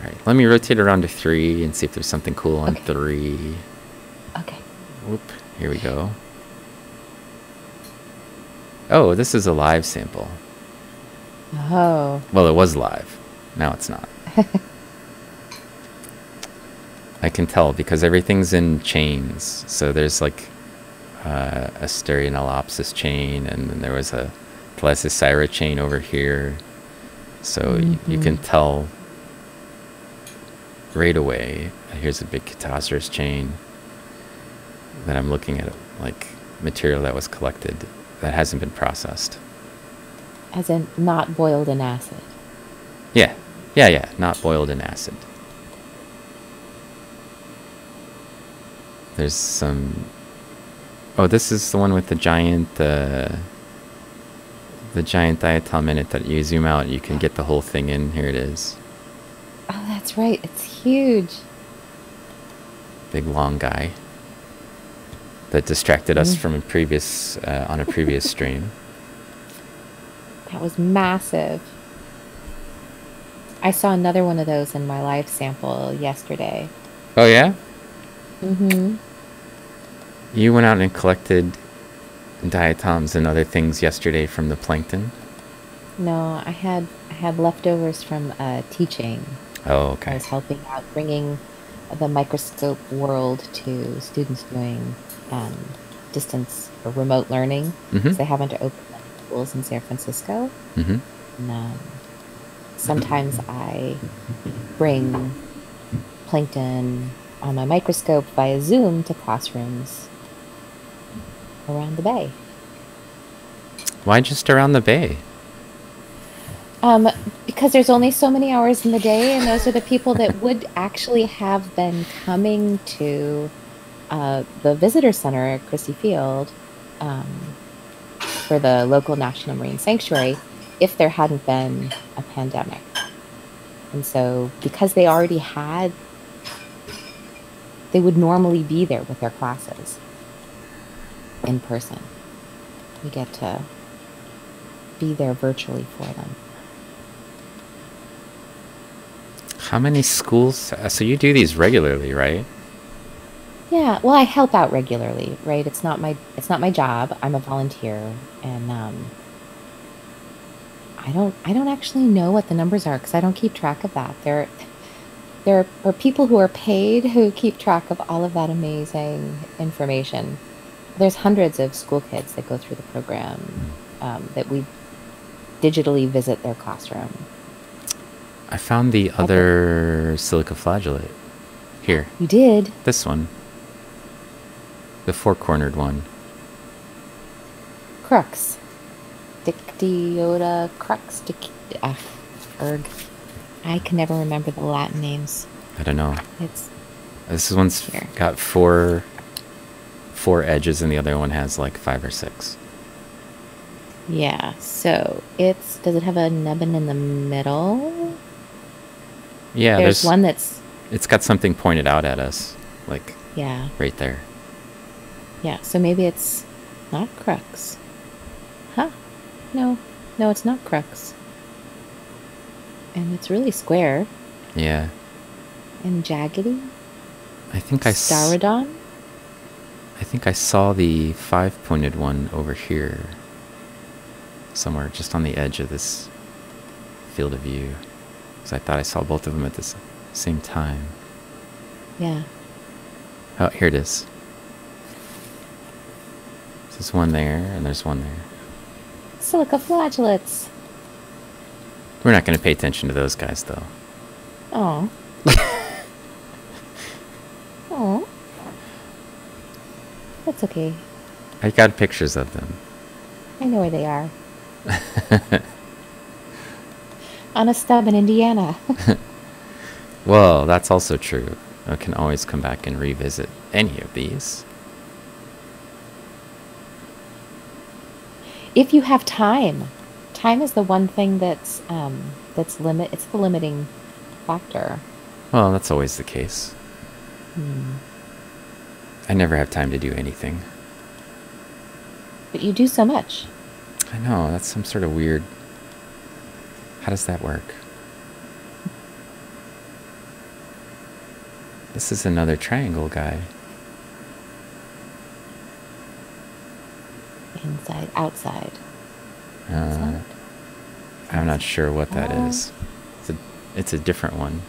All right, let me rotate around to three and see if there's something cool on Okay. three. Okay. Whoop, here we go. Oh, this is a live sample. Oh, Well, it was live. Now it's not. I can tell because everything's in chains. So there's like uh, Asterionellopsis chain, and then there was a Thalassiosira chain over here. So y- you can tell right away. Here's a big Catastrophes chain that I'm looking at, like material that was collected that hasn't been processed. as in not boiled in acid. Yeah, yeah, yeah. Not boiled in acid. There's some. Oh, this is the one with the giant, uh, the giant diatom in it that you zoom out, you can get the whole thing in. Here it is, Oh, that's right. It's huge. big long guy. That distracted us from a previous uh, on a previous stream. That was massive. I saw another one of those in my live sample yesterday. Oh yeah, Mm-hmm. you went out and collected diatoms and other things yesterday from the plankton. No, I had I had leftovers from uh, teaching. Oh okay. I was helping out bringing the microscope world to students doing um, distance or remote learning. Mhm. 'cause They haven't opened schools in San Francisco. Mm-hmm. And, um, sometimes I bring plankton on my microscope via Zoom to classrooms around the bay. Why just around the bay? Um, because there's only so many hours in the day, and those are the people that would actually have been coming to uh, the visitor center at Crissy Field um, for the local National Marine Sanctuary if there hadn't been a pandemic. And so, because they already had, they would normally be there with their classes in person. We get to be there virtually for them. How many schools? uh, So you do these regularly, right? Yeah, well, I help out regularly, right? It's not my it's not my job. I'm a volunteer, and um, I don't I don't actually know what the numbers are because I don't keep track of that. There, there are people who are paid who keep track of all of that amazing information. There's hundreds of school kids that go through the program um, that we digitally visit their classroom. I found the other silicoflagellate. Here, You did this one. The four-cornered one. crux, Dictyocha crux, dic- uh, erg. I can never remember the Latin names. I don't know. It's This one's Here. got four, four edges, and the other one has like five or six. yeah. So it's does it have a nubbin in the middle? Yeah, There's there's, one that's It's got something pointed out at us, like yeah right there. yeah. So maybe it's not crux. Huh? No, no, it's not crux. And it's really square Yeah, and jaggedy. I think I. Starodon. I think I saw the five-pointed one over here, somewhere just on the edge of this field of view. Because I thought I saw both of them at the same time. Yeah. Oh, here it is. There's one there, and there's one there. Silicoflagellates. We're not going to pay attention to those guys, though. Oh. oh. That's okay. I got pictures of them. I know where they are. On a stub in Indiana. Well, that's also true. I can always come back and revisit any of these. if you have time, time is the one thing that's um, that's limit. It's the limiting factor. Well, that's always the case. Hmm. I never have time to do anything. But you do so much. I know, that's some sort of weird. How does that work? This is another triangle guy. Inside, outside. Uh, Inside. I'm not sure what that Oh. is. It's a, it's a different one.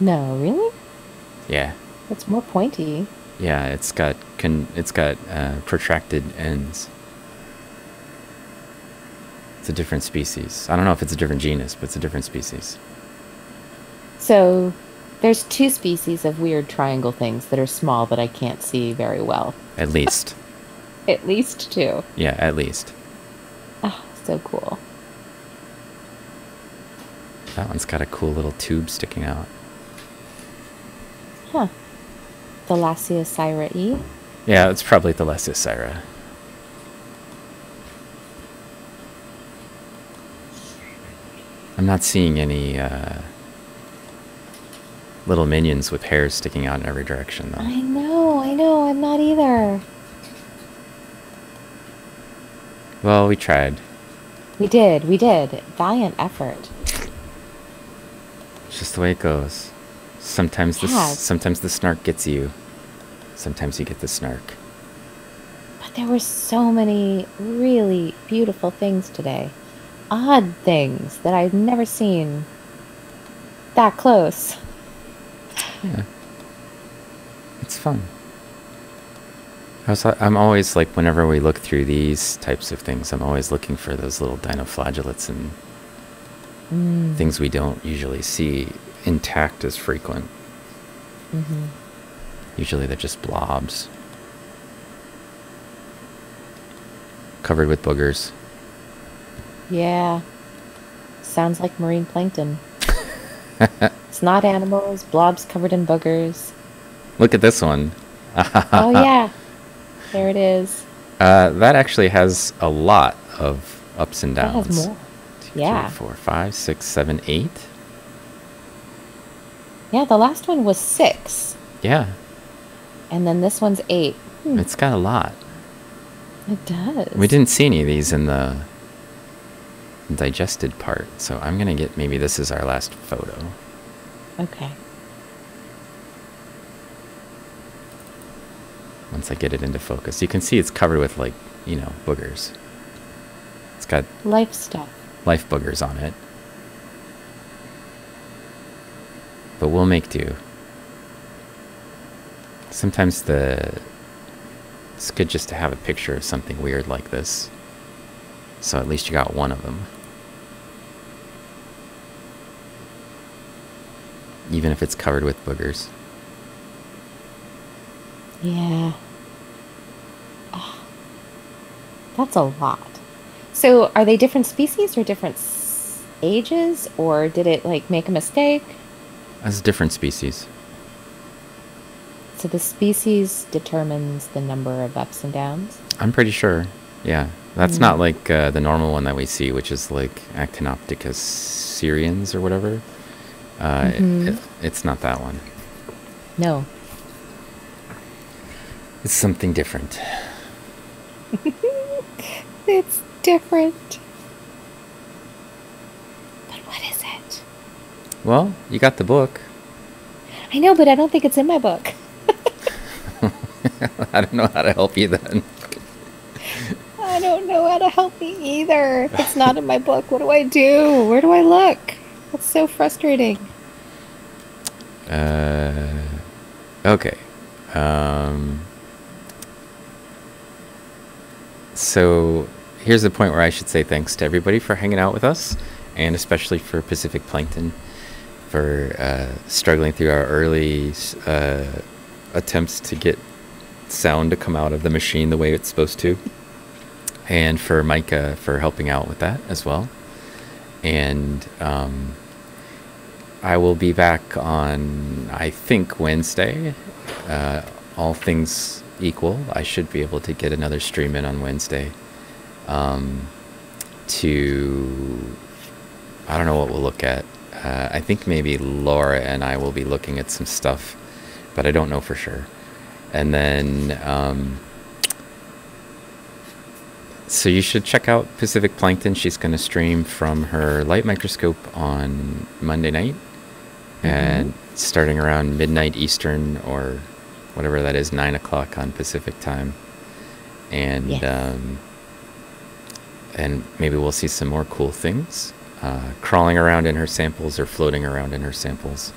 No, really? Yeah. It's more pointy. Yeah, it's got con- it's got uh, protracted ends. It's a different species. I don't know if it's a different genus, but it's a different species. So there's two species of weird triangle things that are small that I can't see very well. At least. At least two. yeah, at least. Oh, so cool. That one's got a cool little tube sticking out. Huh. Thalassiosira E. Yeah, it's probably Thalassiosira. I'm not seeing any uh, little minions with hairs sticking out in every direction, though. I know, I know, I'm not either. Well, we tried. We did, we did. Valiant effort. It's just the way it goes. Sometimes the Yes. sometimes the snark gets you. Sometimes you get the snark. But there were so many really beautiful things today. Odd things that I've never seen that close. Yeah. It's fun. I was, I'm always like, whenever we look through these types of things, I'm always looking for those little dinoflagellates and Mm. things we don't usually see intact as frequent. hmm Usually they're just blobs. Covered with boogers. Yeah. Sounds like marine plankton. it's not animals, blobs covered in boogers. Look at this one. oh, yeah. There it is. Uh, that actually has a lot of ups and downs. has more. Two, Yeah. four, five, six, seven, eight. Yeah, the last one was six. Yeah, And then this one's eight. Hmm, it's got a lot. it does. We didn't see any of these in the digested part, so I'm gonna get maybe this is our last photo. Okay. Once I get it into focus, you can see it's covered with like you know boogers. It's got Life stuff. life boogers on it, but we'll make do. Sometimes the it's good just to have a picture of something weird like this, so at least you got one of them. Even if it's covered with boogers. Yeah. Ah, that's a lot. So, are they different species or different ages, or did it like make a mistake? As a different species. So the species determines the number of ups and downs. I'm pretty sure. Yeah. That's Mm. not like uh, the normal one that we see, which is like Actinoptychus senarius or whatever. Uh, it- Mhm. it- it's not that one. No. It's something different. It's different. But what is it? Well, you got the book. I know, but I don't think it's in my book. I don't know how to help you then. I don't know how to help me either. If it's not in my book, what do I do? Where do I look? That's so frustrating. Uh, okay. Um, so here's the point where I should say thanks to everybody for hanging out with us, and especially for Pacific Plankton for uh, struggling through our early uh, attempts to get sound to come out of the machine the way it's supposed to, and for Micah for helping out with that as well. And um, I will be back on, I think, Wednesday. Uh, all things equal, I should be able to get another stream in on Wednesday. Um, to, I don't know what we'll look at. Uh, I think maybe Laura and I will be looking at some stuff, but I don't know for sure. And then, um, so you should check out Pacific Plankton. She's going to stream from her light microscope on Monday night, and starting around midnight Eastern or whatever that is, nine o'clock on Pacific time. And Yes. um, and maybe we'll see some more cool things uh, crawling around in her samples or floating around in her samples.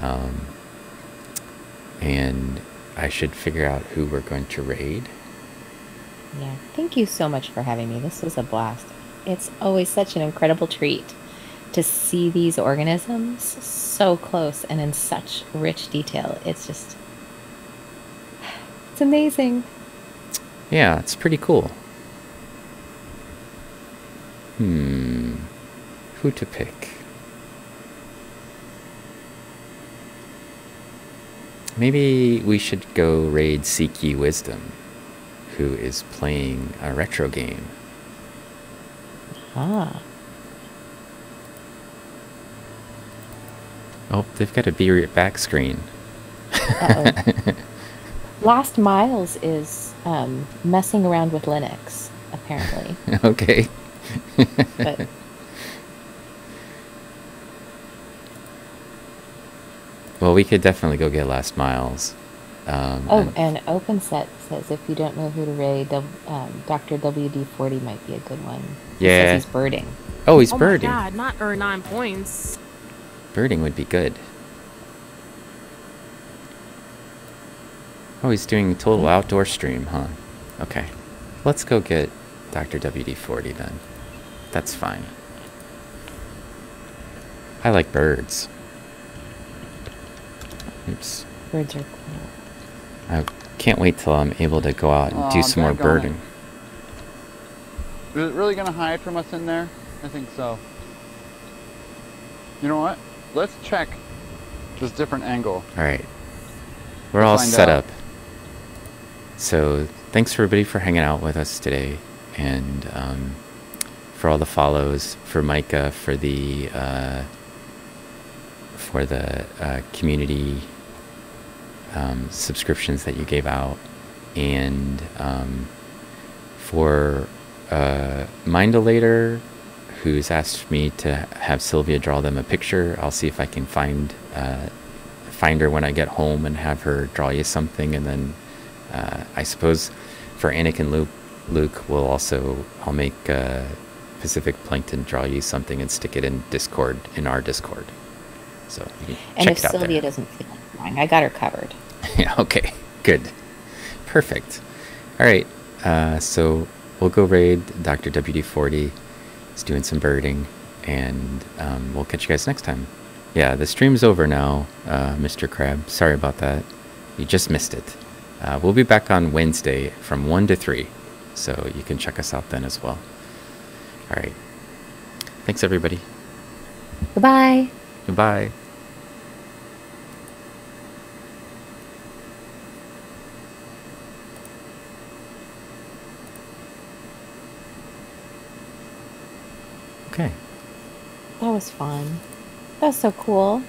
Um, and I should figure out who we're going to raid. Yeah. Thank you so much for having me. This was a blast. It's always such an incredible treat to see these organisms so close and in such rich detail. It's just. It's amazing. Yeah, it's pretty cool. Hmm. Who to pick? Maybe we should go raid Seeky Wisdom, who is playing a retro game. Ah. Oh, they've got a be right back screen. Uh-oh. Last Miles is um, messing around with Linux, apparently. okay. But Well, we could definitely go get Last Miles. Um, oh, and- and OpenSet says if you don't know who to raid, um, Dr. WD40 might be a good one. He Yeah. says he's birding. oh, he's oh birding. my god, not earn nine points. Birding would be good. Oh, he's doing a total hmm? outdoor stream, huh? Okay. Let's go get Dr. WD-40 then. That's fine. I like birds. Oops. Birds are cool. I can't wait till I'm able to go out and Aw, do some more birding. Is it really gonna hide from us in there? I think so. You know what? Let's check this different angle. All right. We're all set out. up. So thanks everybody for hanging out with us today, and um, for all the follows, for Micah, for the uh, for the uh, community um, subscriptions that you gave out, and um, for uh, Mindolator, who's asked me to have Sylvia draw them a picture. I'll see if I can find uh, find her when I get home and have her draw you something, and then uh, I suppose for Anakin Luke, Luke will also I'll make uh, Pacific Plankton draw you something and stick it in Discord in our Discord. So And if Sylvia there. doesn't feel like drawing, I got her covered. yeah. Okay. Good. Perfect. All right. Uh, so we'll go raid Dr. WD40. He's doing some birding, and um, we'll catch you guys next time. Yeah, the stream's over now, uh, Mr. Crab. Sorry about that. You just missed it. Uh, we'll be back on Wednesday from 1 to 3, so you can check us out then as well. All right. Thanks, everybody. Goodbye. Goodbye. Okay. That was fun. That was so cool.